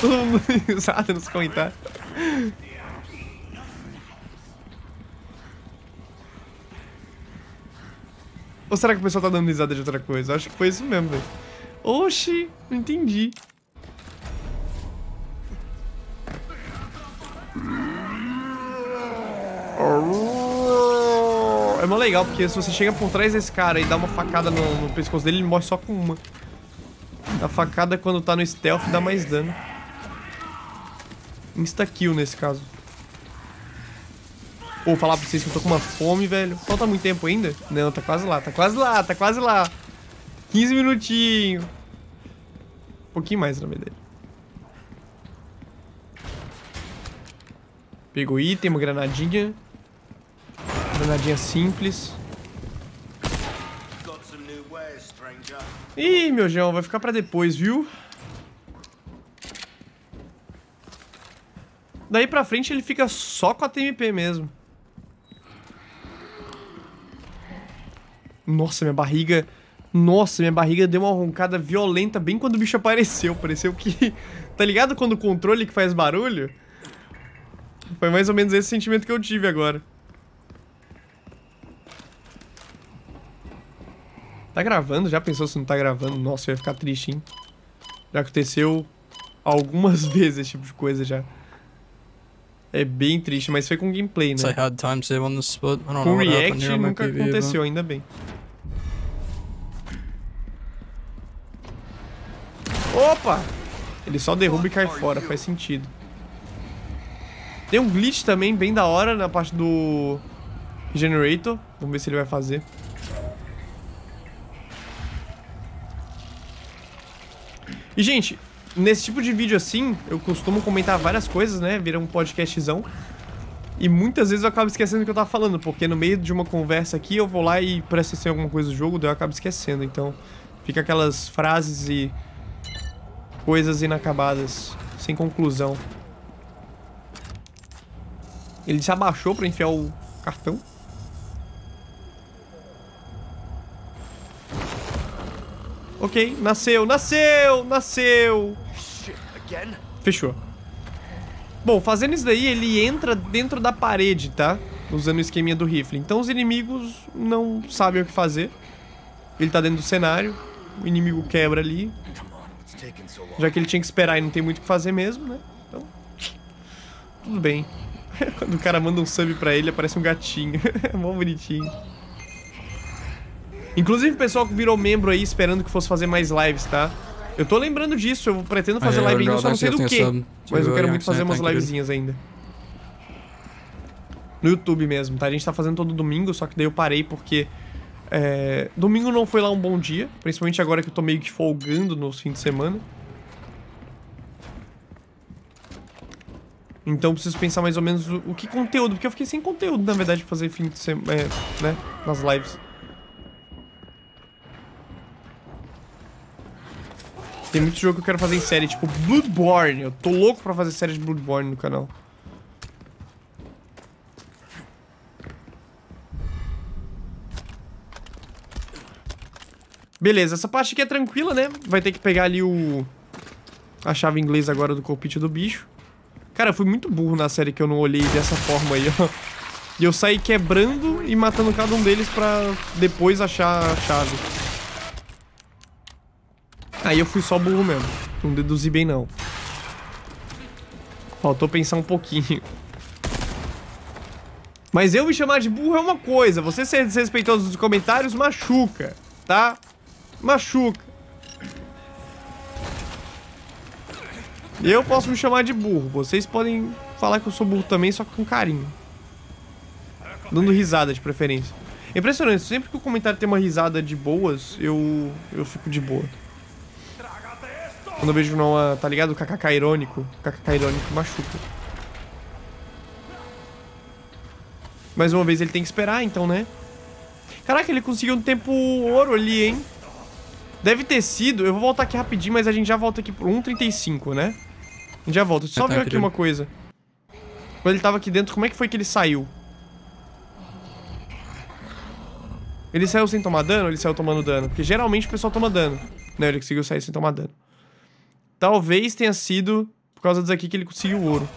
Todo mundo risada nos comentários. Ou será que o pessoal tá dando risada de outra coisa? Acho que foi isso mesmo, velho. Oxi, não entendi. É mó legal, porque se você chega por trás desse cara e dá uma facada no, no pescoço dele, ele morre só com uma. A facada, quando tá no stealth, dá mais dano. Insta-kill, nesse caso. Pô, falar pra vocês que eu tô com uma fome, velho. Falta muito tempo ainda? Não, tá quase lá, tá quase lá, tá quase lá. 15 minutinhos. Um pouquinho mais, na verdade. Pegou item, uma granadinha. Granadinha simples. Ih, meu João, vai ficar pra depois, viu? Daí pra frente ele fica só com a TMP mesmo. Nossa, minha barriga... Nossa, minha barriga deu uma roncada violenta bem quando o bicho apareceu. Pareceu que... Tá ligado quando o controle que faz barulho? Foi mais ou menos esse sentimento que eu tive agora. Tá gravando? Já pensou se não tá gravando? Nossa, eu ia ficar triste, hein? Já aconteceu algumas vezes esse tipo de coisa já. É bem triste, mas foi com gameplay, né? Com react nunca aconteceu, ainda bem. Opa! Ele só derruba e cai fora, faz sentido. Tem um glitch também bem da hora na parte do Generator. Vamos ver se ele vai fazer. E, gente, nesse tipo de vídeo assim, eu costumo comentar várias coisas, né? Vira um podcastzão. E muitas vezes eu acabo esquecendo o que eu tava falando, porque no meio de uma conversa aqui eu vou lá e presto atenção alguma coisa do jogo, daí eu acabo esquecendo. Então, Fica aquelas frases e coisas inacabadas, sem conclusão. Ele se abaixou pra enfiar o cartão. Ok, nasceu, nasceu, nasceu. Fechou. Bom, fazendo isso daí, ele entra dentro da parede, tá? Usando o esqueminha do rifle. Então os inimigos não sabem o que fazer. Ele tá dentro do cenário. O inimigo quebra ali. Já que ele tinha que esperar e não tem muito o que fazer mesmo, né? Então. Tudo bem. Quando o cara manda um sub pra ele, aparece um gatinho. É mó bonitinho. Inclusive o pessoal que virou membro aí esperando que fosse fazer mais lives, tá? Eu tô lembrando disso, eu pretendo fazer live ainda, só não sei do que. Mas eu quero muito fazer Snap, umas dude. livezinhas ainda. No YouTube mesmo, tá? A gente tá fazendo todo domingo, só que daí eu parei porque. é, Domingo não foi lá um bom dia, principalmente agora que eu tô meio que folgando nos fins de semana. Então preciso pensar mais ou menos o, o que conteúdo, porque eu fiquei sem conteúdo, na verdade, pra fazer fim de semana, é, né, nas lives. Tem muito jogo que eu quero fazer em série, tipo Bloodborne. Eu tô louco pra fazer série de Bloodborne no canal. Beleza, essa parte aqui é tranquila, né? Vai ter que pegar ali o... A chave inglesa agora do colpite do bicho. Cara, eu fui muito burro na série que eu não olhei dessa forma aí, ó. E eu saí quebrando e matando cada um deles pra depois achar a chave. Aí eu fui só burro mesmo. Não deduzi bem, não. Faltou pensar um pouquinho. Mas eu me chamar de burro é uma coisa. Você ser desrespeitoso nos comentários machuca, tá? Machuca. Eu posso me chamar de burro. Vocês podem falar que eu sou burro também, só com carinho. Dando risada de preferência. Impressionante, sempre que o comentário tem uma risada de boas, eu, eu fico de boa. Quando eu vejo uma, tá ligado? O kkk irônico. kkk irônico machuca. Mais uma vez ele tem que esperar, então, né? Caraca, ele conseguiu um tempo ouro ali, hein? Deve ter sido... Eu vou voltar aqui rapidinho, mas a gente já volta aqui pro 1.35, né? A gente já volta. Só É, tá, ver aqui uma coisa. Quando ele tava aqui dentro, como é que foi que ele saiu? Ele saiu sem tomar dano ou ele saiu tomando dano? Porque geralmente o pessoal toma dano. Não, ele conseguiu sair sem tomar dano. Talvez tenha sido por causa disso aqui que ele conseguiu o ouro.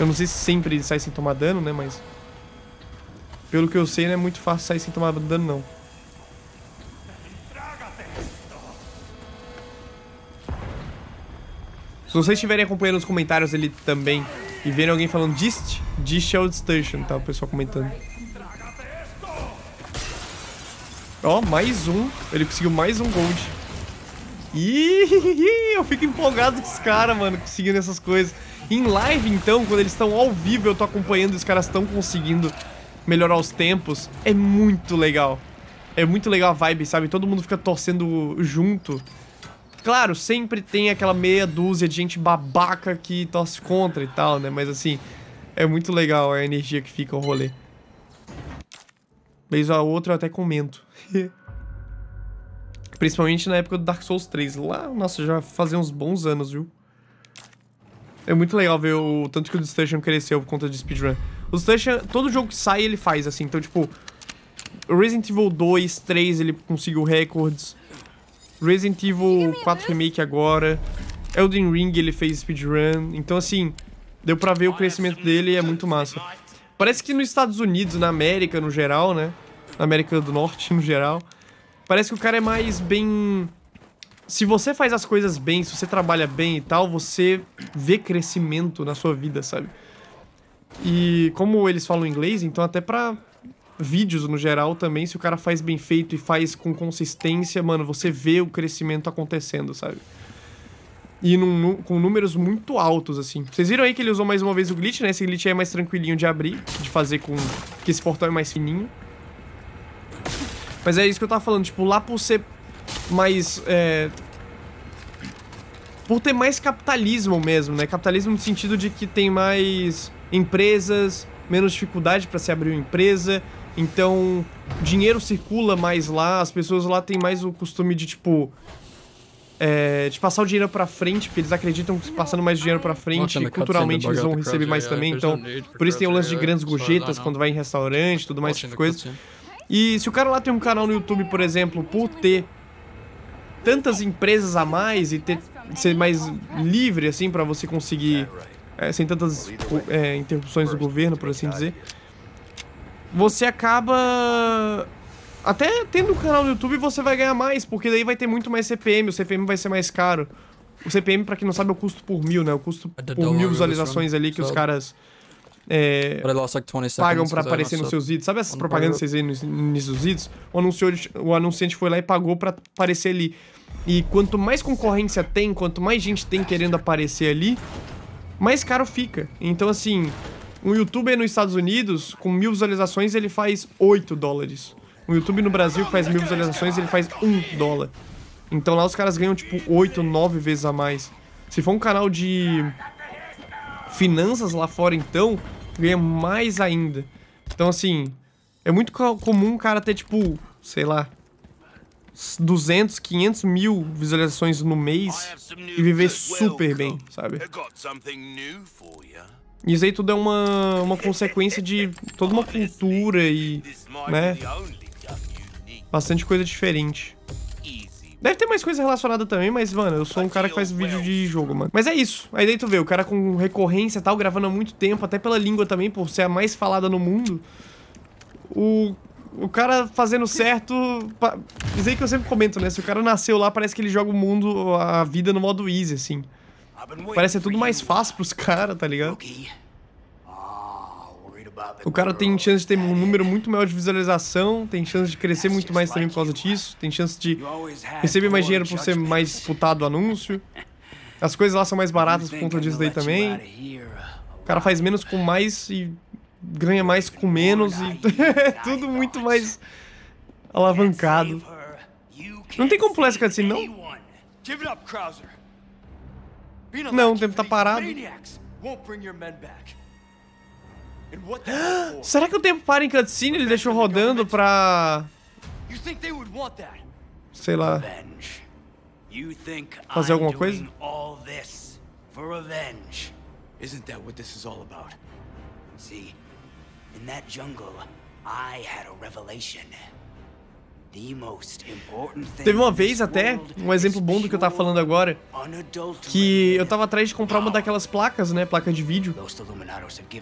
Eu não sei se sempre ele sai sem tomar dano, né? Mas. Pelo que eu sei, não é muito fácil sair sem tomar dano, não. Se vocês estiverem acompanhando os comentários ali também e verem alguém falando Dist, Dist é o Station, tá? O pessoal comentando. Ó, mais um. Ele conseguiu mais um gold. Ih, eu fico empolgado com os caras, mano, conseguindo essas coisas. Em live, então, quando eles estão ao vivo, eu tô acompanhando e os caras estão conseguindo melhorar os tempos. É muito legal. É muito legal a vibe, sabe? Todo mundo fica torcendo junto. Claro, sempre tem aquela meia dúzia de gente babaca que torce contra e tal, né? Mas assim, é muito legal a energia que fica o rolê. Vez a outra eu até comento. Principalmente na época do Dark Souls 3. Lá, nossa, já fazia uns bons anos, viu? É muito legal ver o tanto que o Destruction cresceu por conta de speedrun. O Destruction, todo jogo que sai, ele faz assim. Então, tipo, Resident Evil 2, 3, ele conseguiu recordes. Resident Evil 4 Remake agora. Elden Ring, ele fez speedrun. Então, assim, deu pra ver o crescimento dele e é muito massa. Parece que nos Estados Unidos, na América no geral, né? Na América do Norte no geral. Parece que o cara é mais bem. Se você faz as coisas bem, se você trabalha bem e tal, você vê crescimento na sua vida, sabe? E como eles falam inglês, então até pra vídeos no geral também, se o cara faz bem feito e faz com consistência, mano, você vê o crescimento acontecendo, sabe? E num nu- com números muito altos, assim. Vocês viram aí que ele usou mais uma vez o glitch, né? Esse glitch aí é mais tranquilinho de abrir, de fazer com... Que esse portão é mais fininho. Mas é isso que eu tava falando, tipo, lá por ser mais... É... Por ter mais capitalismo mesmo, né? Capitalismo no sentido de que tem mais empresas, menos dificuldade pra se abrir uma empresa. Então, dinheiro circula mais lá, as pessoas lá têm mais o costume de, tipo. É, de passar o dinheiro pra frente, porque eles acreditam que passando mais dinheiro pra frente, culturalmente eles vão receber mais yeah, também. there's Então, for por isso tem o lance de grandes gorjetas quando vai em restaurante, tudo mais, essas the coisas. E se o cara lá tem um canal no YouTube, por exemplo, por ter tantas empresas a mais e ter ser mais livre assim pra você conseguir é, sem tantas é, interrupções do governo, por assim dizer, você acaba até tendo um canal no YouTube você vai ganhar mais, porque daí vai ter muito mais CPM, o CPM vai ser mais caro. O CPM, pra quem não sabe, é o custo por mil, né? O custo por mil visualizações ali que os caras é, like 20 seconds. pagam I aparecer nos seus vídeos. Sabe essas propagandas que vocês veem no início dos vídeos? O anunciante, o anunciante foi lá e pagou pra aparecer ali. E quanto mais concorrência tem, quanto mais gente tem querendo aparecer ali, mais caro fica. Então, assim, um youtuber nos Estados Unidos, com mil visualizações, ele faz 8 dólares. Um YouTube no Brasil que faz mil visualizações, ele faz 1 dólar. Então lá os caras ganham, tipo, 8, 9 vezes a mais. Se for um canal de finanças lá fora, então, ganha mais ainda. Então, assim, é muito co- comum o cara ter, tipo, sei lá, 200, 500 mil visualizações no mês e viver super bem, sabe? Isso aí tudo é uma, uma consequência de toda uma cultura e Né? bastante coisa diferente. Deve ter mais coisa relacionada também, mas, mano, eu sou um cara que faz vídeo de jogo, mano. Mas é isso. Aí daí tu vê, o cara com recorrência e tal, gravando há muito tempo, até pela língua também, por ser a mais falada no mundo. O, o cara fazendo certo. pa- Isso aí que eu sempre comento, né? Se o cara nasceu lá, parece que ele joga o mundo, a vida no modo easy, assim. Parece ser tudo mais fácil pros caras, tá ligado? Rookie. Ah, worried about the O cara tem chance de ter um número muito maior de visualização, tem chance de crescer muito mais também por causa disso, tem chance de receber mais dinheiro por ser mais disputado o anúncio. As coisas lá são mais baratas por conta disso daí também. O cara faz menos com mais e ganha mais com menos e é tudo muito mais alavancado. Não tem como pular essa cutscene, não? Não, o tempo tá parado. maniacs won't bring your men back. Será que o tempo para em cutscene? Ele deixou rodando pra. Sei lá. Fazer alguma coisa? Isn't that what this is all about? See, in that jungle, I had a revelation. Teve uma vez até, um exemplo bom do que eu tava falando agora, que eu tava atrás de comprar uma daquelas placas, né? Placa de vídeo.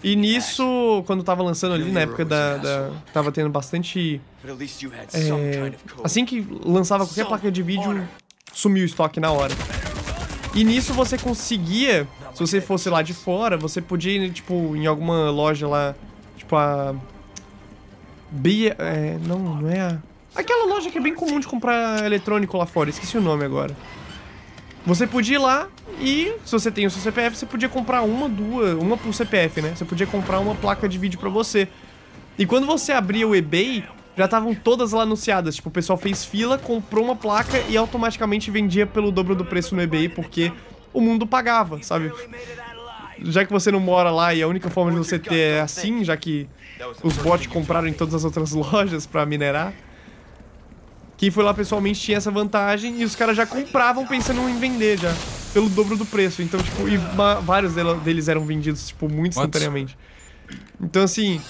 E nisso, quando tava lançando ali, na época da. da tava tendo bastante. É, assim que lançava qualquer placa de vídeo, sumiu o estoque na hora. E nisso você conseguia, se você fosse lá de fora, você podia ir, tipo, em alguma loja lá, tipo a. Bia. É, não, não é a. Aquela loja que é bem comum de comprar eletrônico lá fora, esqueci o nome agora. Você podia ir lá e, se você tem o seu CPF, você podia comprar uma, duas, uma por CPF, né? Você podia comprar uma placa de vídeo pra você. E quando você abria o eBay, já estavam todas lá anunciadas. Tipo, o pessoal fez fila, comprou uma placa e automaticamente vendia pelo dobro do preço no eBay, porque o mundo pagava, sabe? Já que você não mora lá e a única forma de você ter é assim, já que os bots compraram em todas as outras lojas pra minerar. Quem foi lá pessoalmente tinha essa vantagem e os caras já compravam pensando em vender já, pelo dobro do preço. Então, tipo, e vários deles eram vendidos, tipo, muito instantaneamente. Então, assim,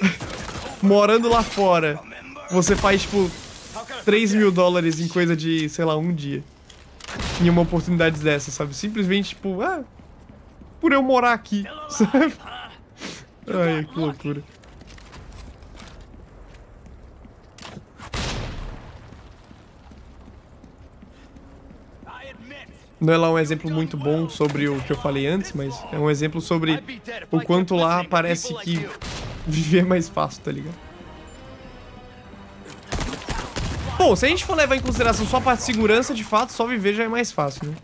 morando lá fora, você faz, tipo, 3 mil dólares em coisa de, sei lá, um dia. Em uma oportunidade dessa, sabe? Simplesmente, tipo, ah, por eu morar aqui, sabe? Ai, que loucura. Não é lá um exemplo muito bom sobre o que eu falei antes, mas é um exemplo sobre o quanto lá parece que viver é mais fácil, tá ligado? Bom, se a gente for levar em consideração só a parte de segurança, de fato, só viver já é mais fácil, né?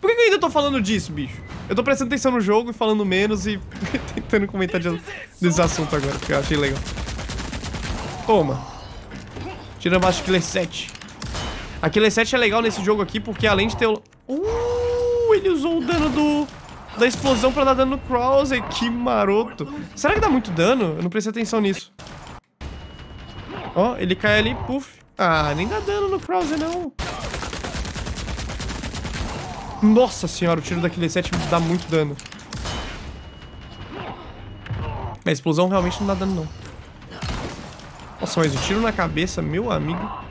Por que eu ainda tô falando disso, bicho? Eu tô prestando atenção no jogo e falando menos e tentando comentar de- desse assunto agora, porque eu achei legal. Toma. Tira abaixo Killer 7. A Killer 7 é legal nesse jogo aqui porque além de ter o... Uh, ele usou o dano do... Da explosão pra dar dano no Krauser. Que maroto. Será que dá muito dano? Eu não prestei atenção nisso. Ó, ele cai ali, puf. Ah, nem dá dano no Krause, não. Nossa senhora, o tiro daquele 7 dá muito dano. A explosão realmente não dá dano, não. Nossa, mas o tiro na cabeça, meu amigo.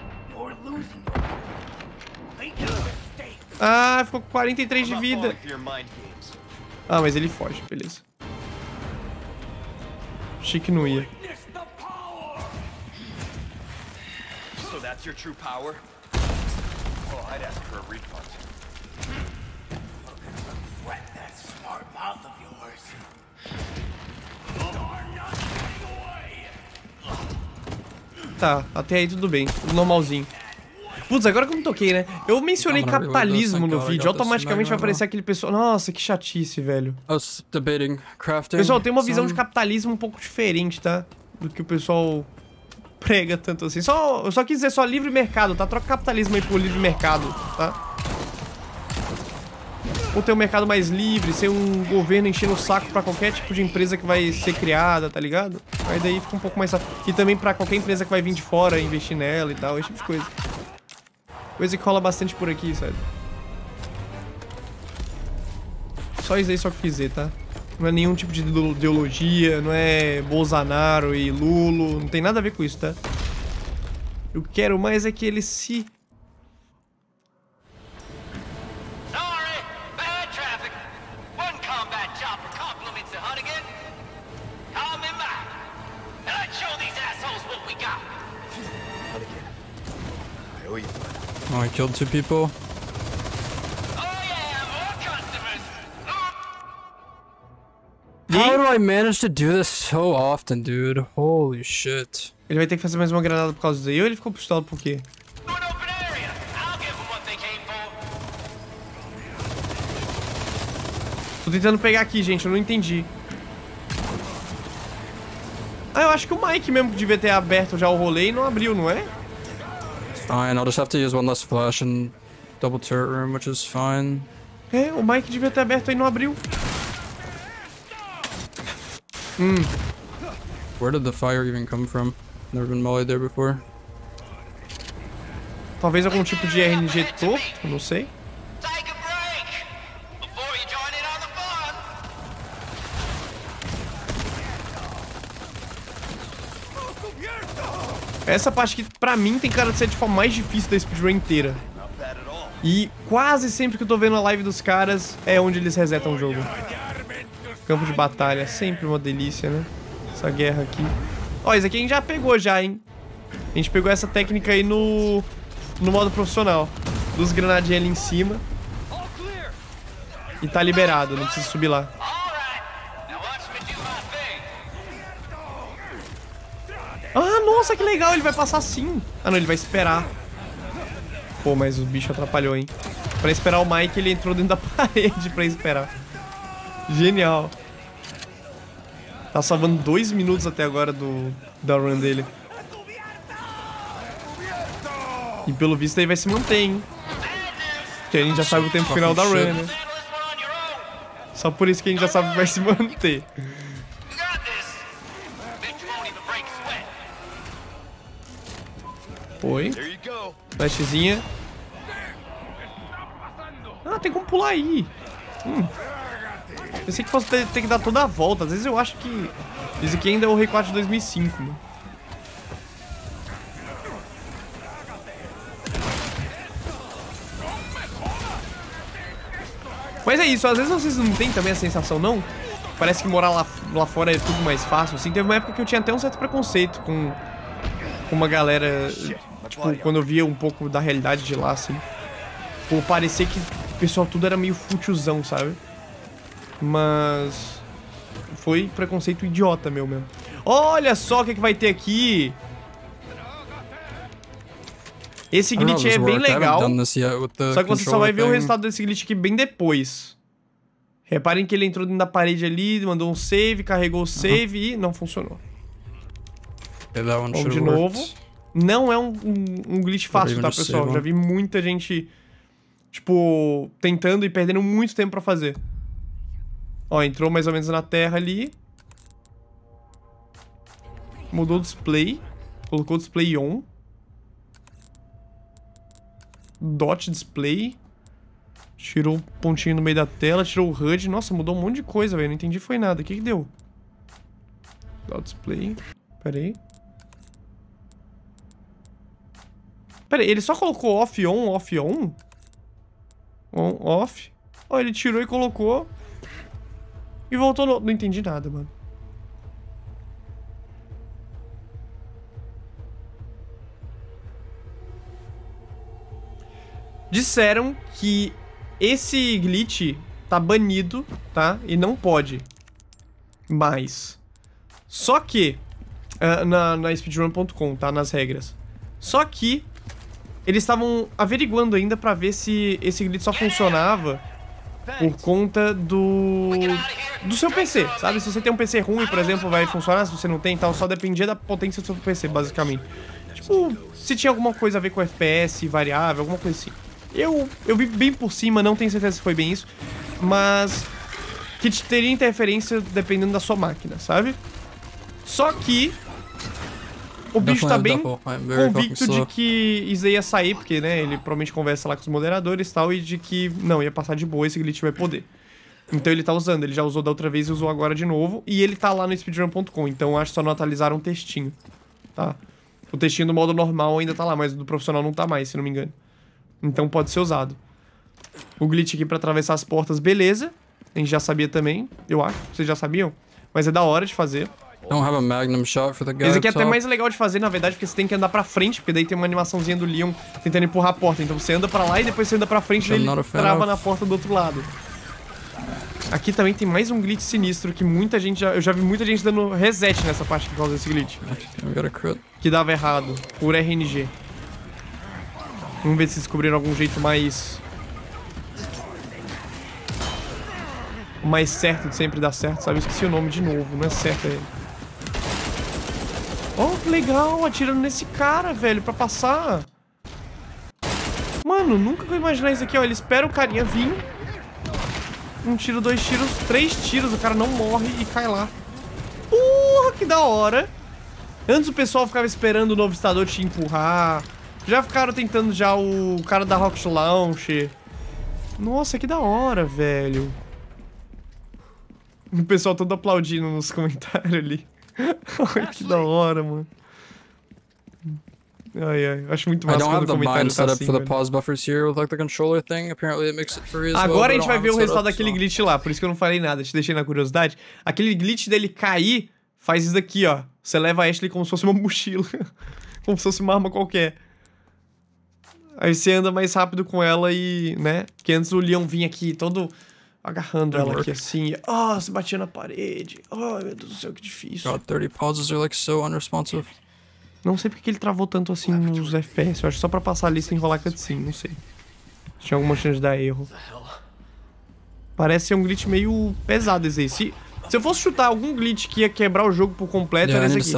Ah, ficou com 43 de vida. Mind games. Ah, mas ele foge, beleza. Achei que não ia. Tá, até aí tudo bem, tudo normalzinho. Putz, agora que eu me toquei, né? Eu mencionei Não, não, capitalismo no vídeo, automaticamente vai aparecer aquele pessoal. Nossa, que chatice, velho. Pessoal, tem uma visão de capitalismo um pouco diferente, tá? Do que o pessoal prega tanto assim. Só, eu só quis dizer só livre mercado, tá? Troca capitalismo aí por livre mercado, tá? Ou ter um mercado mais livre, ser um governo enchendo o saco pra qualquer tipo de empresa que vai ser criada, tá ligado? Aí daí fica um pouco mais. E também pra qualquer empresa que vai vir de fora investir nela e tal, esse tipo de coisa. Coisa que rola bastante por aqui, sabe? Só isso aí só que quis dizer, tá? Não é nenhum tipo de ideo- ideologia, não é Bolsonaro e Lulo, não tem nada a ver com isso, tá? Eu quero mais é que ele se... killed two people. How do I manage to do this so often, dude? Holy shit. Ele vai ter que fazer mais uma granada por causa disso aí, ou ele ficou pistola por quê? Tô tentando pegar aqui, gente, eu não entendi. Ah, eu acho que o Mike mesmo devia ter aberto já o rolê e não abriu, não é? Fine, I'll just have to use one less flash and double turret room, which is fine. É, o oh, Mike devia ter aberto e não abriu. Where did the fire even come from? Never been mollied there before. Talvez algum tipo de RNG torto, não sei. Essa parte que, pra mim, tem cara de ser tipo a mais difícil da speedrun inteira. E quase sempre que eu tô vendo a live dos caras é onde eles resetam o jogo. Campo de batalha, sempre uma delícia, né? Essa guerra aqui. Ó, isso aqui a gente já pegou já, hein? A gente pegou essa técnica aí no, no modo profissional. Dos granadinhos ali em cima. E tá liberado, não precisa subir lá. Ah, nossa, que legal, ele vai passar assim. Ah, não, ele vai esperar. Pô, mas o bicho atrapalhou, hein? Pra esperar o Mike, ele entrou dentro da parede pra esperar. Genial. Tá salvando dois minutos até agora do da run dele. E pelo visto aí vai se manter, hein? Que a gente já sabe o tempo final da run, né? Só por isso que a gente já sabe que vai se manter. Foi. Flashzinha. Ah, tem como pular aí. Hum. Pensei que fosse ter, ter que dar toda a volta. Às vezes eu acho que... Esse aqui ainda é o Rei 4 de 2005, mano. Mas é isso, às vezes vocês não têm também a sensação, não? Parece que morar lá, lá fora é tudo mais fácil, assim. Teve uma época que eu tinha até um certo preconceito com, com uma galera, tipo, quando eu via um pouco da realidade de lá, assim. Pô, parecia que o pessoal tudo era meio fútilzão, sabe? Mas... Foi preconceito idiota meu mesmo. Olha só o que, que vai ter aqui! Esse know glitch é bem haven't legal. the Só que você só vai ver o resultado desse glitch aqui bem depois. Reparem que ele entrou dentro da parede ali, mandou um save, carregou o save e não funcionou. Vamos de novo. Não é um, um, um glitch fácil, tá, pessoal? Já vi muita gente, tipo, tentando e perdendo muito tempo pra fazer. Ó, entrou mais ou menos na terra ali. Mudou o display. Colocou o display on. Dot display. Tirou o pontinho no meio da tela, tirou o HUD. Nossa, mudou um monte de coisa, velho. Não entendi foi nada. O que que deu? Dot display. Pera aí. Pera aí, ele só colocou off, on, off, on? On, off. Ó, ele tirou e colocou. E voltou no... Não entendi nada, mano. Disseram que esse glitch tá banido, tá? E não pode mais. Só que, ah, na, na speedrun.com, tá? Nas regras. Só que, eles estavam averiguando ainda pra ver se esse glitch só funcionava por conta do do seu PC, sabe? Se você tem um PC ruim, por exemplo, vai funcionar, se você não tem, então só dependia da potência do seu PC, basicamente. Tipo, se tinha alguma coisa a ver com FPS, variável, alguma coisa assim. Eu, eu vi bem por cima, não tenho certeza se foi bem isso, mas que te- teria interferência dependendo da sua máquina, sabe? Só que o bicho tá bem convicto de que isso aí ia sair, porque, né, ele provavelmente conversa lá com os moderadores e tal, e de que, não, ia passar de boa, esse glitch vai poder. Então ele tá usando, ele já usou da outra vez e usou agora de novo, e ele tá lá no speedrun.com, então acho que só não atualizaram o textinho, tá? O textinho do modo normal ainda tá lá, mas o do profissional não tá mais, se não me engano. Então pode ser usado. O glitch aqui pra atravessar as portas, beleza. A gente já sabia também, eu acho. Vocês já sabiam? Mas é da hora de fazer. Don't have a magnum shot for the guy. Esse aqui é até mais legal de fazer, na verdade, porque você tem que andar pra frente, porque daí tem uma animaçãozinha do Leon tentando empurrar a porta. Então você anda pra lá e depois você anda pra frente e ele trava of. na porta do outro lado. Aqui também tem mais um glitch sinistro que muita gente já, eu já vi muita gente dando reset nessa parte por causa desse glitch, que dava errado por RNG. Vamos ver se descobriram algum jeito mais mais certo de sempre dar certo, sabe? Eu esqueci o nome de novo, não é certo é ele. Oh, que legal, atirando nesse cara, velho, pra passar. Mano, nunca vou imaginar isso aqui, ó. Ele espera o carinha vir. Um tiro, dois tiros, três tiros, o cara não morre e cai lá. Porra, que da hora. Antes o pessoal ficava esperando o novo estador te empurrar. Já ficaram tentando já o cara da Rocket Launch. Nossa, que da hora, velho. O pessoal todo aplaudindo nos comentários ali. Ai, que da hora, mano. Ai, ai. Acho muito I massa don't quando have o the comentário tá set up assim, for the velho. pause buffers here with like the controller thing. Apparently it makes it free as well. Agora a gente I vai ver o resultado up, daquele so- glitch lá, por isso que eu não falei nada, te deixei na curiosidade. Aquele glitch dele cair faz isso daqui, ó. Você leva a Ashley como se fosse uma mochila. como se fosse uma arma qualquer. Aí você anda mais rápido com ela e, né? Porque antes o Leon vinha aqui todo agarrando ela aqui assim. Ah, você batia na parede. Ai, meu Deus do céu, que difícil. God, 30 pauses are like so unresponsive. Não sei porque que ele travou tanto assim nos FPS. Eu acho só pra passar ali sem rolar cutscene, não sei. Tinha alguma chance de dar erro. Parece ser um glitch meio pesado esse aí. Se, se eu fosse chutar algum glitch que ia quebrar o jogo por completo, Yeah, era esse aqui.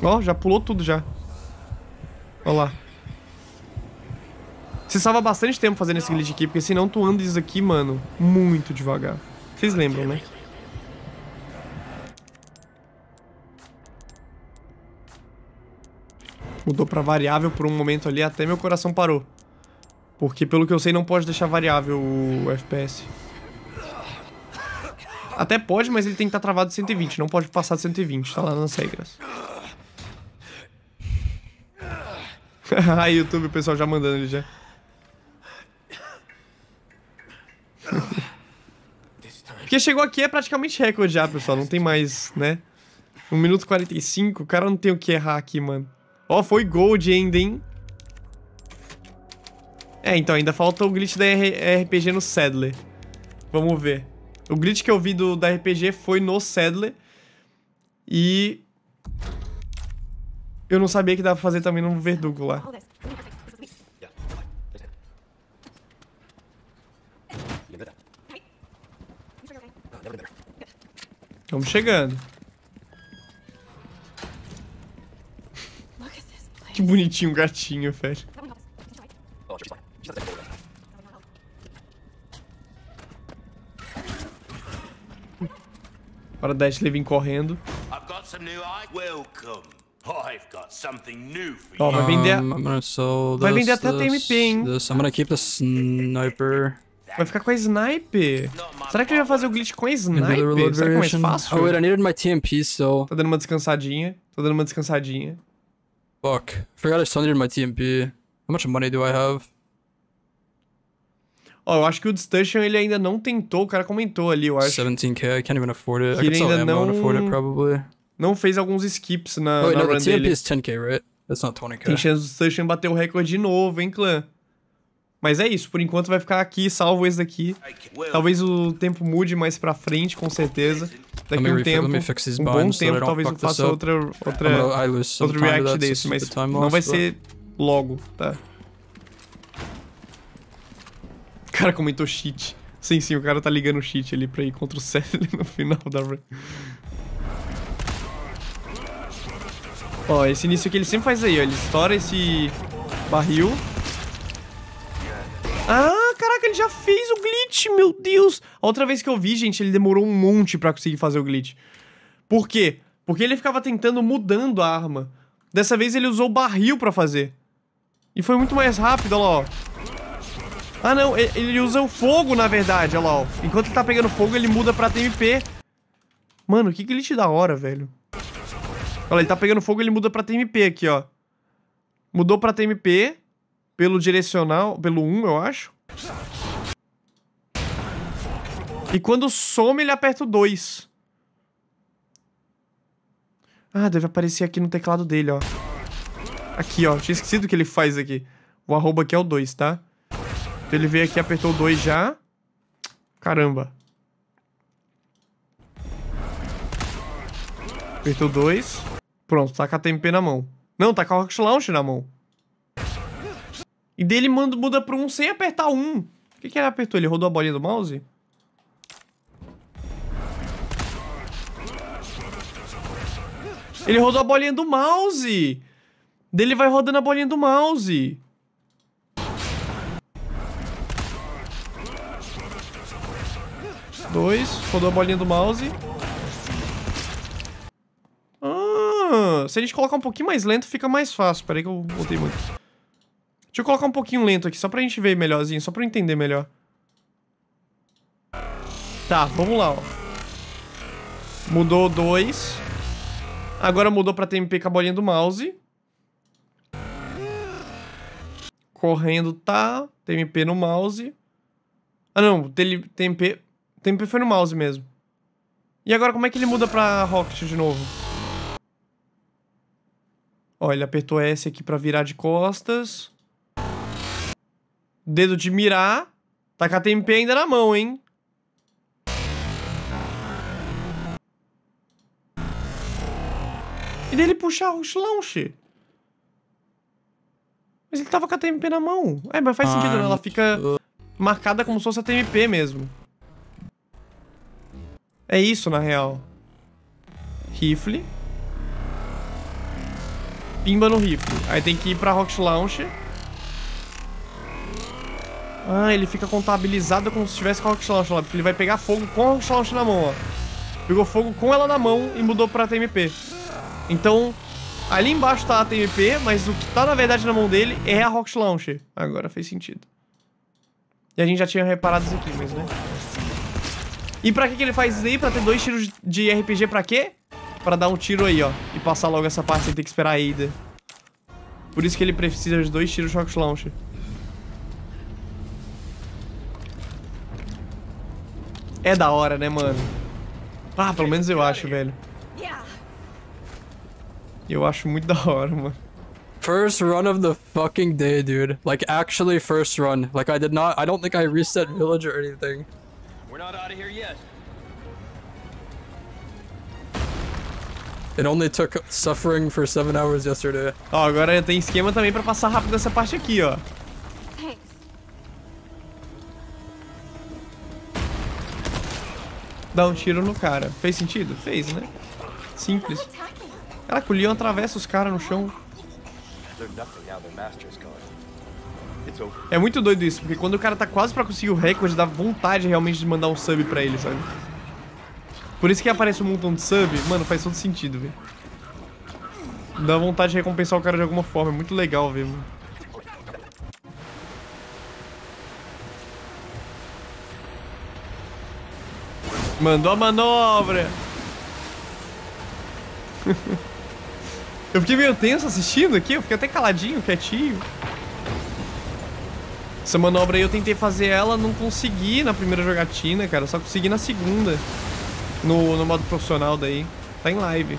Ó, já pulou tudo já. Ó lá. Você salva bastante tempo fazendo esse glitch aqui, porque senão tu anda isso aqui, mano, muito devagar. Vocês lembram, né? Mudou pra variável por um momento ali, até meu coração parou. Porque, pelo que eu sei, não pode deixar variável o FPS. Até pode, mas ele tem que estar travado de 120, não pode passar de 120, tá lá nas regras. Aí, YouTube, o pessoal já mandando ele já. Porque chegou aqui é praticamente recorde já, pessoal. Não tem mais, né? 1 minuto e 45, o cara não tem o que errar aqui, mano. Ó, foi gold ainda, hein? É, então, ainda falta o glitch da R- RPG no Sadler. Vamos ver. O glitch que eu vi do, da RPG foi no Sadler. E... Eu não sabia que dava pra fazer também no Verdugo lá. Vamos chegando. Que bonitinho o gatinho, velho. Hora da Ashley vir correndo. I've got some new items? Welcome. I've got something new for Ó, vai vender, Um, I'm gonna sell Vai vender até TMP, hein? this. I'm gonna keep the sniper. vai ficar com a sniper. Será que ele vai fazer o glitch com a the sniper? Será que é mais fácil? Oh wait, I needed my TMP still. Tá dando uma descansadinha. Tô dando uma descansadinha. Fuck. Forgot I still needed my TMP. How much money do I have? Ó, eu acho que o Distortion ele ainda não tentou, o cara comentou ali, eu acho. 17k. I can't even afford it. I Ele could sell ainda ammo and afford it não- probably. Não fez alguns skips na, Oh wait, na no, the run TMP dele. is 10k, right? That's not 20k. Tem chance do Distortion bater o recorde de novo, hein, clã? Mas é isso, por enquanto vai ficar aqui, salvo esse daqui. Talvez o tempo mude mais pra frente, com certeza. Daqui um tempo, um bom tempo, talvez eu faça outra, outra, outro react desse, mas não vai ser logo, tá? O cara comentou cheat. Sim, sim, o cara tá ligando o cheat ali pra ir contra o Seth no final da run. Ó, esse início aqui ele sempre faz aí, ó. Ele estoura esse barril. Ah, caraca, ele já fez o glitch, meu Deus. A outra vez que eu vi, gente, ele demorou um monte pra conseguir fazer o glitch. Por quê? Porque ele ficava tentando mudando a arma. Dessa vez ele usou barril pra fazer. E foi muito mais rápido, olha lá, ó. Ah, não, ele usa o fogo, na verdade, olha lá, ó. Enquanto ele tá pegando fogo, ele muda pra TMP. Mano, que glitch da hora, velho. Olha, ele tá pegando fogo, ele muda pra TMP aqui, ó. Mudou pra TMP. Pelo direcional, pelo 1, eu acho. E quando some, ele aperta o 2. Ah, deve aparecer aqui no teclado dele, ó. Aqui, ó. Tinha esquecido que ele faz aqui. O arroba aqui é o 2, tá? Então ele veio aqui, apertou o 2 já. Caramba. Apertou 2. Pronto, tá com a TMP na mão. Não, tá com a Rocket Launch na mão. E dele manda, muda pro 1 sem apertar o 1. O que, que ele apertou? Ele rodou a bolinha do mouse? Ele rodou a bolinha do mouse! Dele vai rodando a bolinha do mouse. Dois, rodou a bolinha do mouse. Ah, se a gente colocar um pouquinho mais lento, fica mais fácil. Peraí que eu botei muito. Deixa eu colocar um pouquinho lento aqui, só pra gente ver melhorzinho, só pra eu entender melhor. Tá, vamos lá, ó. Mudou dois. Agora mudou pra TMP com a bolinha do mouse. Correndo tá. TMP no mouse. Ah, não. TMP... TMP foi no mouse mesmo. E agora como é que ele muda pra Rocket de novo? Ó, ele apertou S aqui pra virar de costas. Dedo de mirar. Tá com a TMP ainda na mão, hein? E dele puxar o launch. Mas ele tava com a TMP na mão. É, mas faz sentido, né? Ela fica marcada como se fosse a TMP mesmo. É isso, na real. Rifle. Pimba no rifle. Aí tem que ir pra Rocket Launch. Ah, ele fica contabilizado como se tivesse com a Rocket Launch lá. Porque ele vai pegar fogo com a Rocket Launch na mão, ó. Pegou fogo com ela na mão e mudou pra TMP. Então, ali embaixo tá a TMP, mas o que tá na verdade na mão dele é a Rocket Launcher. Agora fez sentido. E a gente já tinha reparado isso aqui, mas né? E pra que, que ele faz isso aí? Pra ter dois tiros de RPG pra quê? Pra dar um tiro aí, ó. E passar logo essa parte sem ter que esperar a Ada. Por isso que ele precisa de dois tiros Rocket Launcher. É da hora, né, mano? Ah, pelo menos eu acho, velho. Yeah. Eu acho muito da hora, mano. First run of the fucking day, dude. Like actually first run. Like I did not I don't think I reset village or anything. We're not out of here yet. It only took suffering for seven hours yesterday. Ó, agora tem esquema também pra passar rápido essa parte aqui, ó. Dá um tiro no cara. Fez sentido? Fez, né? Simples. Caraca, o Leon atravessa os caras no chão. É muito doido isso, porque quando o cara tá quase pra conseguir o recorde, dá vontade realmente de mandar um sub pra ele, sabe? Por isso que aparece um montão de sub, mano, faz todo sentido, velho. Dá vontade de recompensar o cara de alguma forma, é muito legal ver, mano. Mandou a manobra! eu fiquei meio tenso assistindo aqui, eu fiquei até caladinho, quietinho. Essa manobra aí eu tentei fazer ela, não consegui na primeira jogatina, cara. Só consegui na segunda. No, no modo profissional daí. Tá em live.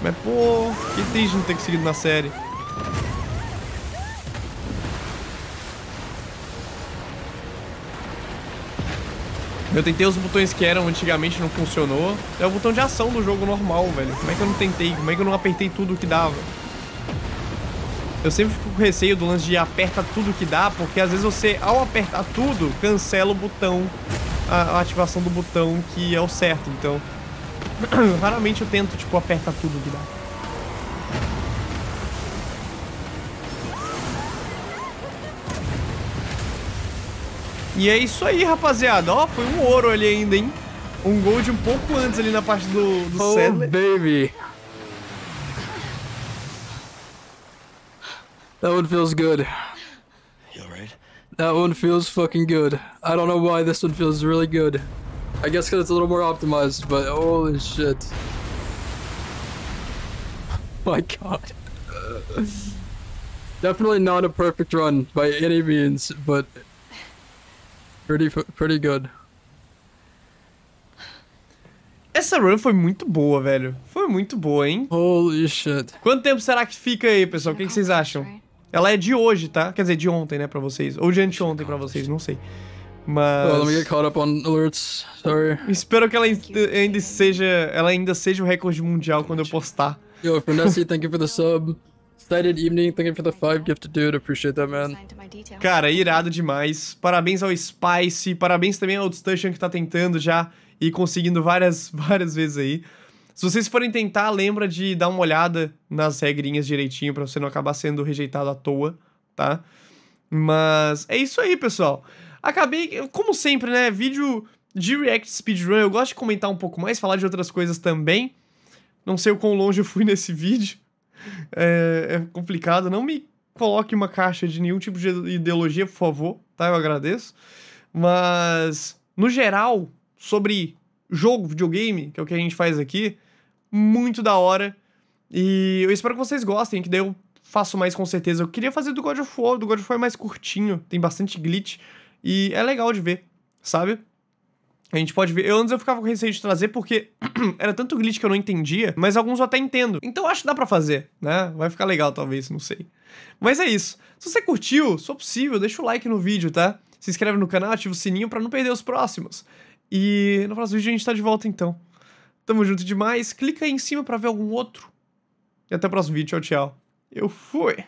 Mas, pô, que triste não ter conseguido na série. Eu tentei os botões que eram antigamente, não funcionou. É o botão de ação do jogo normal, velho. Como é que eu não tentei? Como é que eu não apertei tudo que dava? Eu sempre fico com receio do lance de aperta tudo que dá, porque às vezes você, ao apertar tudo, cancela o botão, a, a ativação do botão que é o certo. Então, raramente eu tento, tipo, aperta tudo que dá. E é isso aí, rapaziada. Ó, foi um ouro ali ainda, hein? Um gold um pouco antes ali na parte do, do Oh, Sadler. baby. That one feels good. You alright? That one feels fucking good. I don't know why this one feels really good. I guess because it's a little more optimized, but holy shit. My god. Definitely not a perfect run by any means, but pretty pretty good. Essa run foi muito boa, velho. Foi muito boa, hein? Holy shit. Quanto tempo será que fica aí, pessoal? O que, que vocês acham? Ela é de hoje, tá? Quer dizer, de ontem, né, pra vocês. Ou de anteontem pra vocês, não sei. Mas... Oh, let me get caught up on alerts. Sorry. Espero que ela ainda seja, ela ainda seja o recorde mundial quando eu postar. Yo, Finesse, thank you for the sub. Excited evening, thank you for the five gifted dude. Appreciate that, man. Cara, irado demais. Parabéns ao Spice, parabéns também ao Distortion que tá tentando já e conseguindo várias, várias vezes aí. Se vocês forem tentar, lembra de dar uma olhada nas regrinhas direitinho pra você não acabar sendo rejeitado à toa, tá? Mas é isso aí, pessoal. Acabei, como sempre, né? Vídeo de React Speedrun. Eu gosto de comentar um pouco mais, falar de outras coisas também. Não sei o quão longe eu fui nesse vídeo. É, é complicado. Não me coloque uma caixa de nenhum tipo de ideologia, por favor, tá? Eu agradeço. Mas, no geral, sobre jogo, videogame, que é o que a gente faz aqui, muito da hora. E eu espero que vocês gostem, que daí eu faço mais com certeza. Eu queria fazer do God of War, do God of War é mais curtinho, tem bastante glitch. E é legal de ver, sabe? A gente pode ver. Eu antes eu ficava com receio de trazer porque era tanto glitch que eu não entendia, mas alguns eu até entendo. Então acho que dá pra fazer, né? Vai ficar legal talvez, não sei. Mas é isso. Se você curtiu, se for possível, deixa o like no vídeo, tá? Se inscreve no canal, ativa o sininho pra não perder os próximos. E no próximo vídeo a gente tá de volta então. Tamo junto demais. Clica aí em cima pra ver algum outro. E até o próximo vídeo. Tchau, tchau. Eu fui.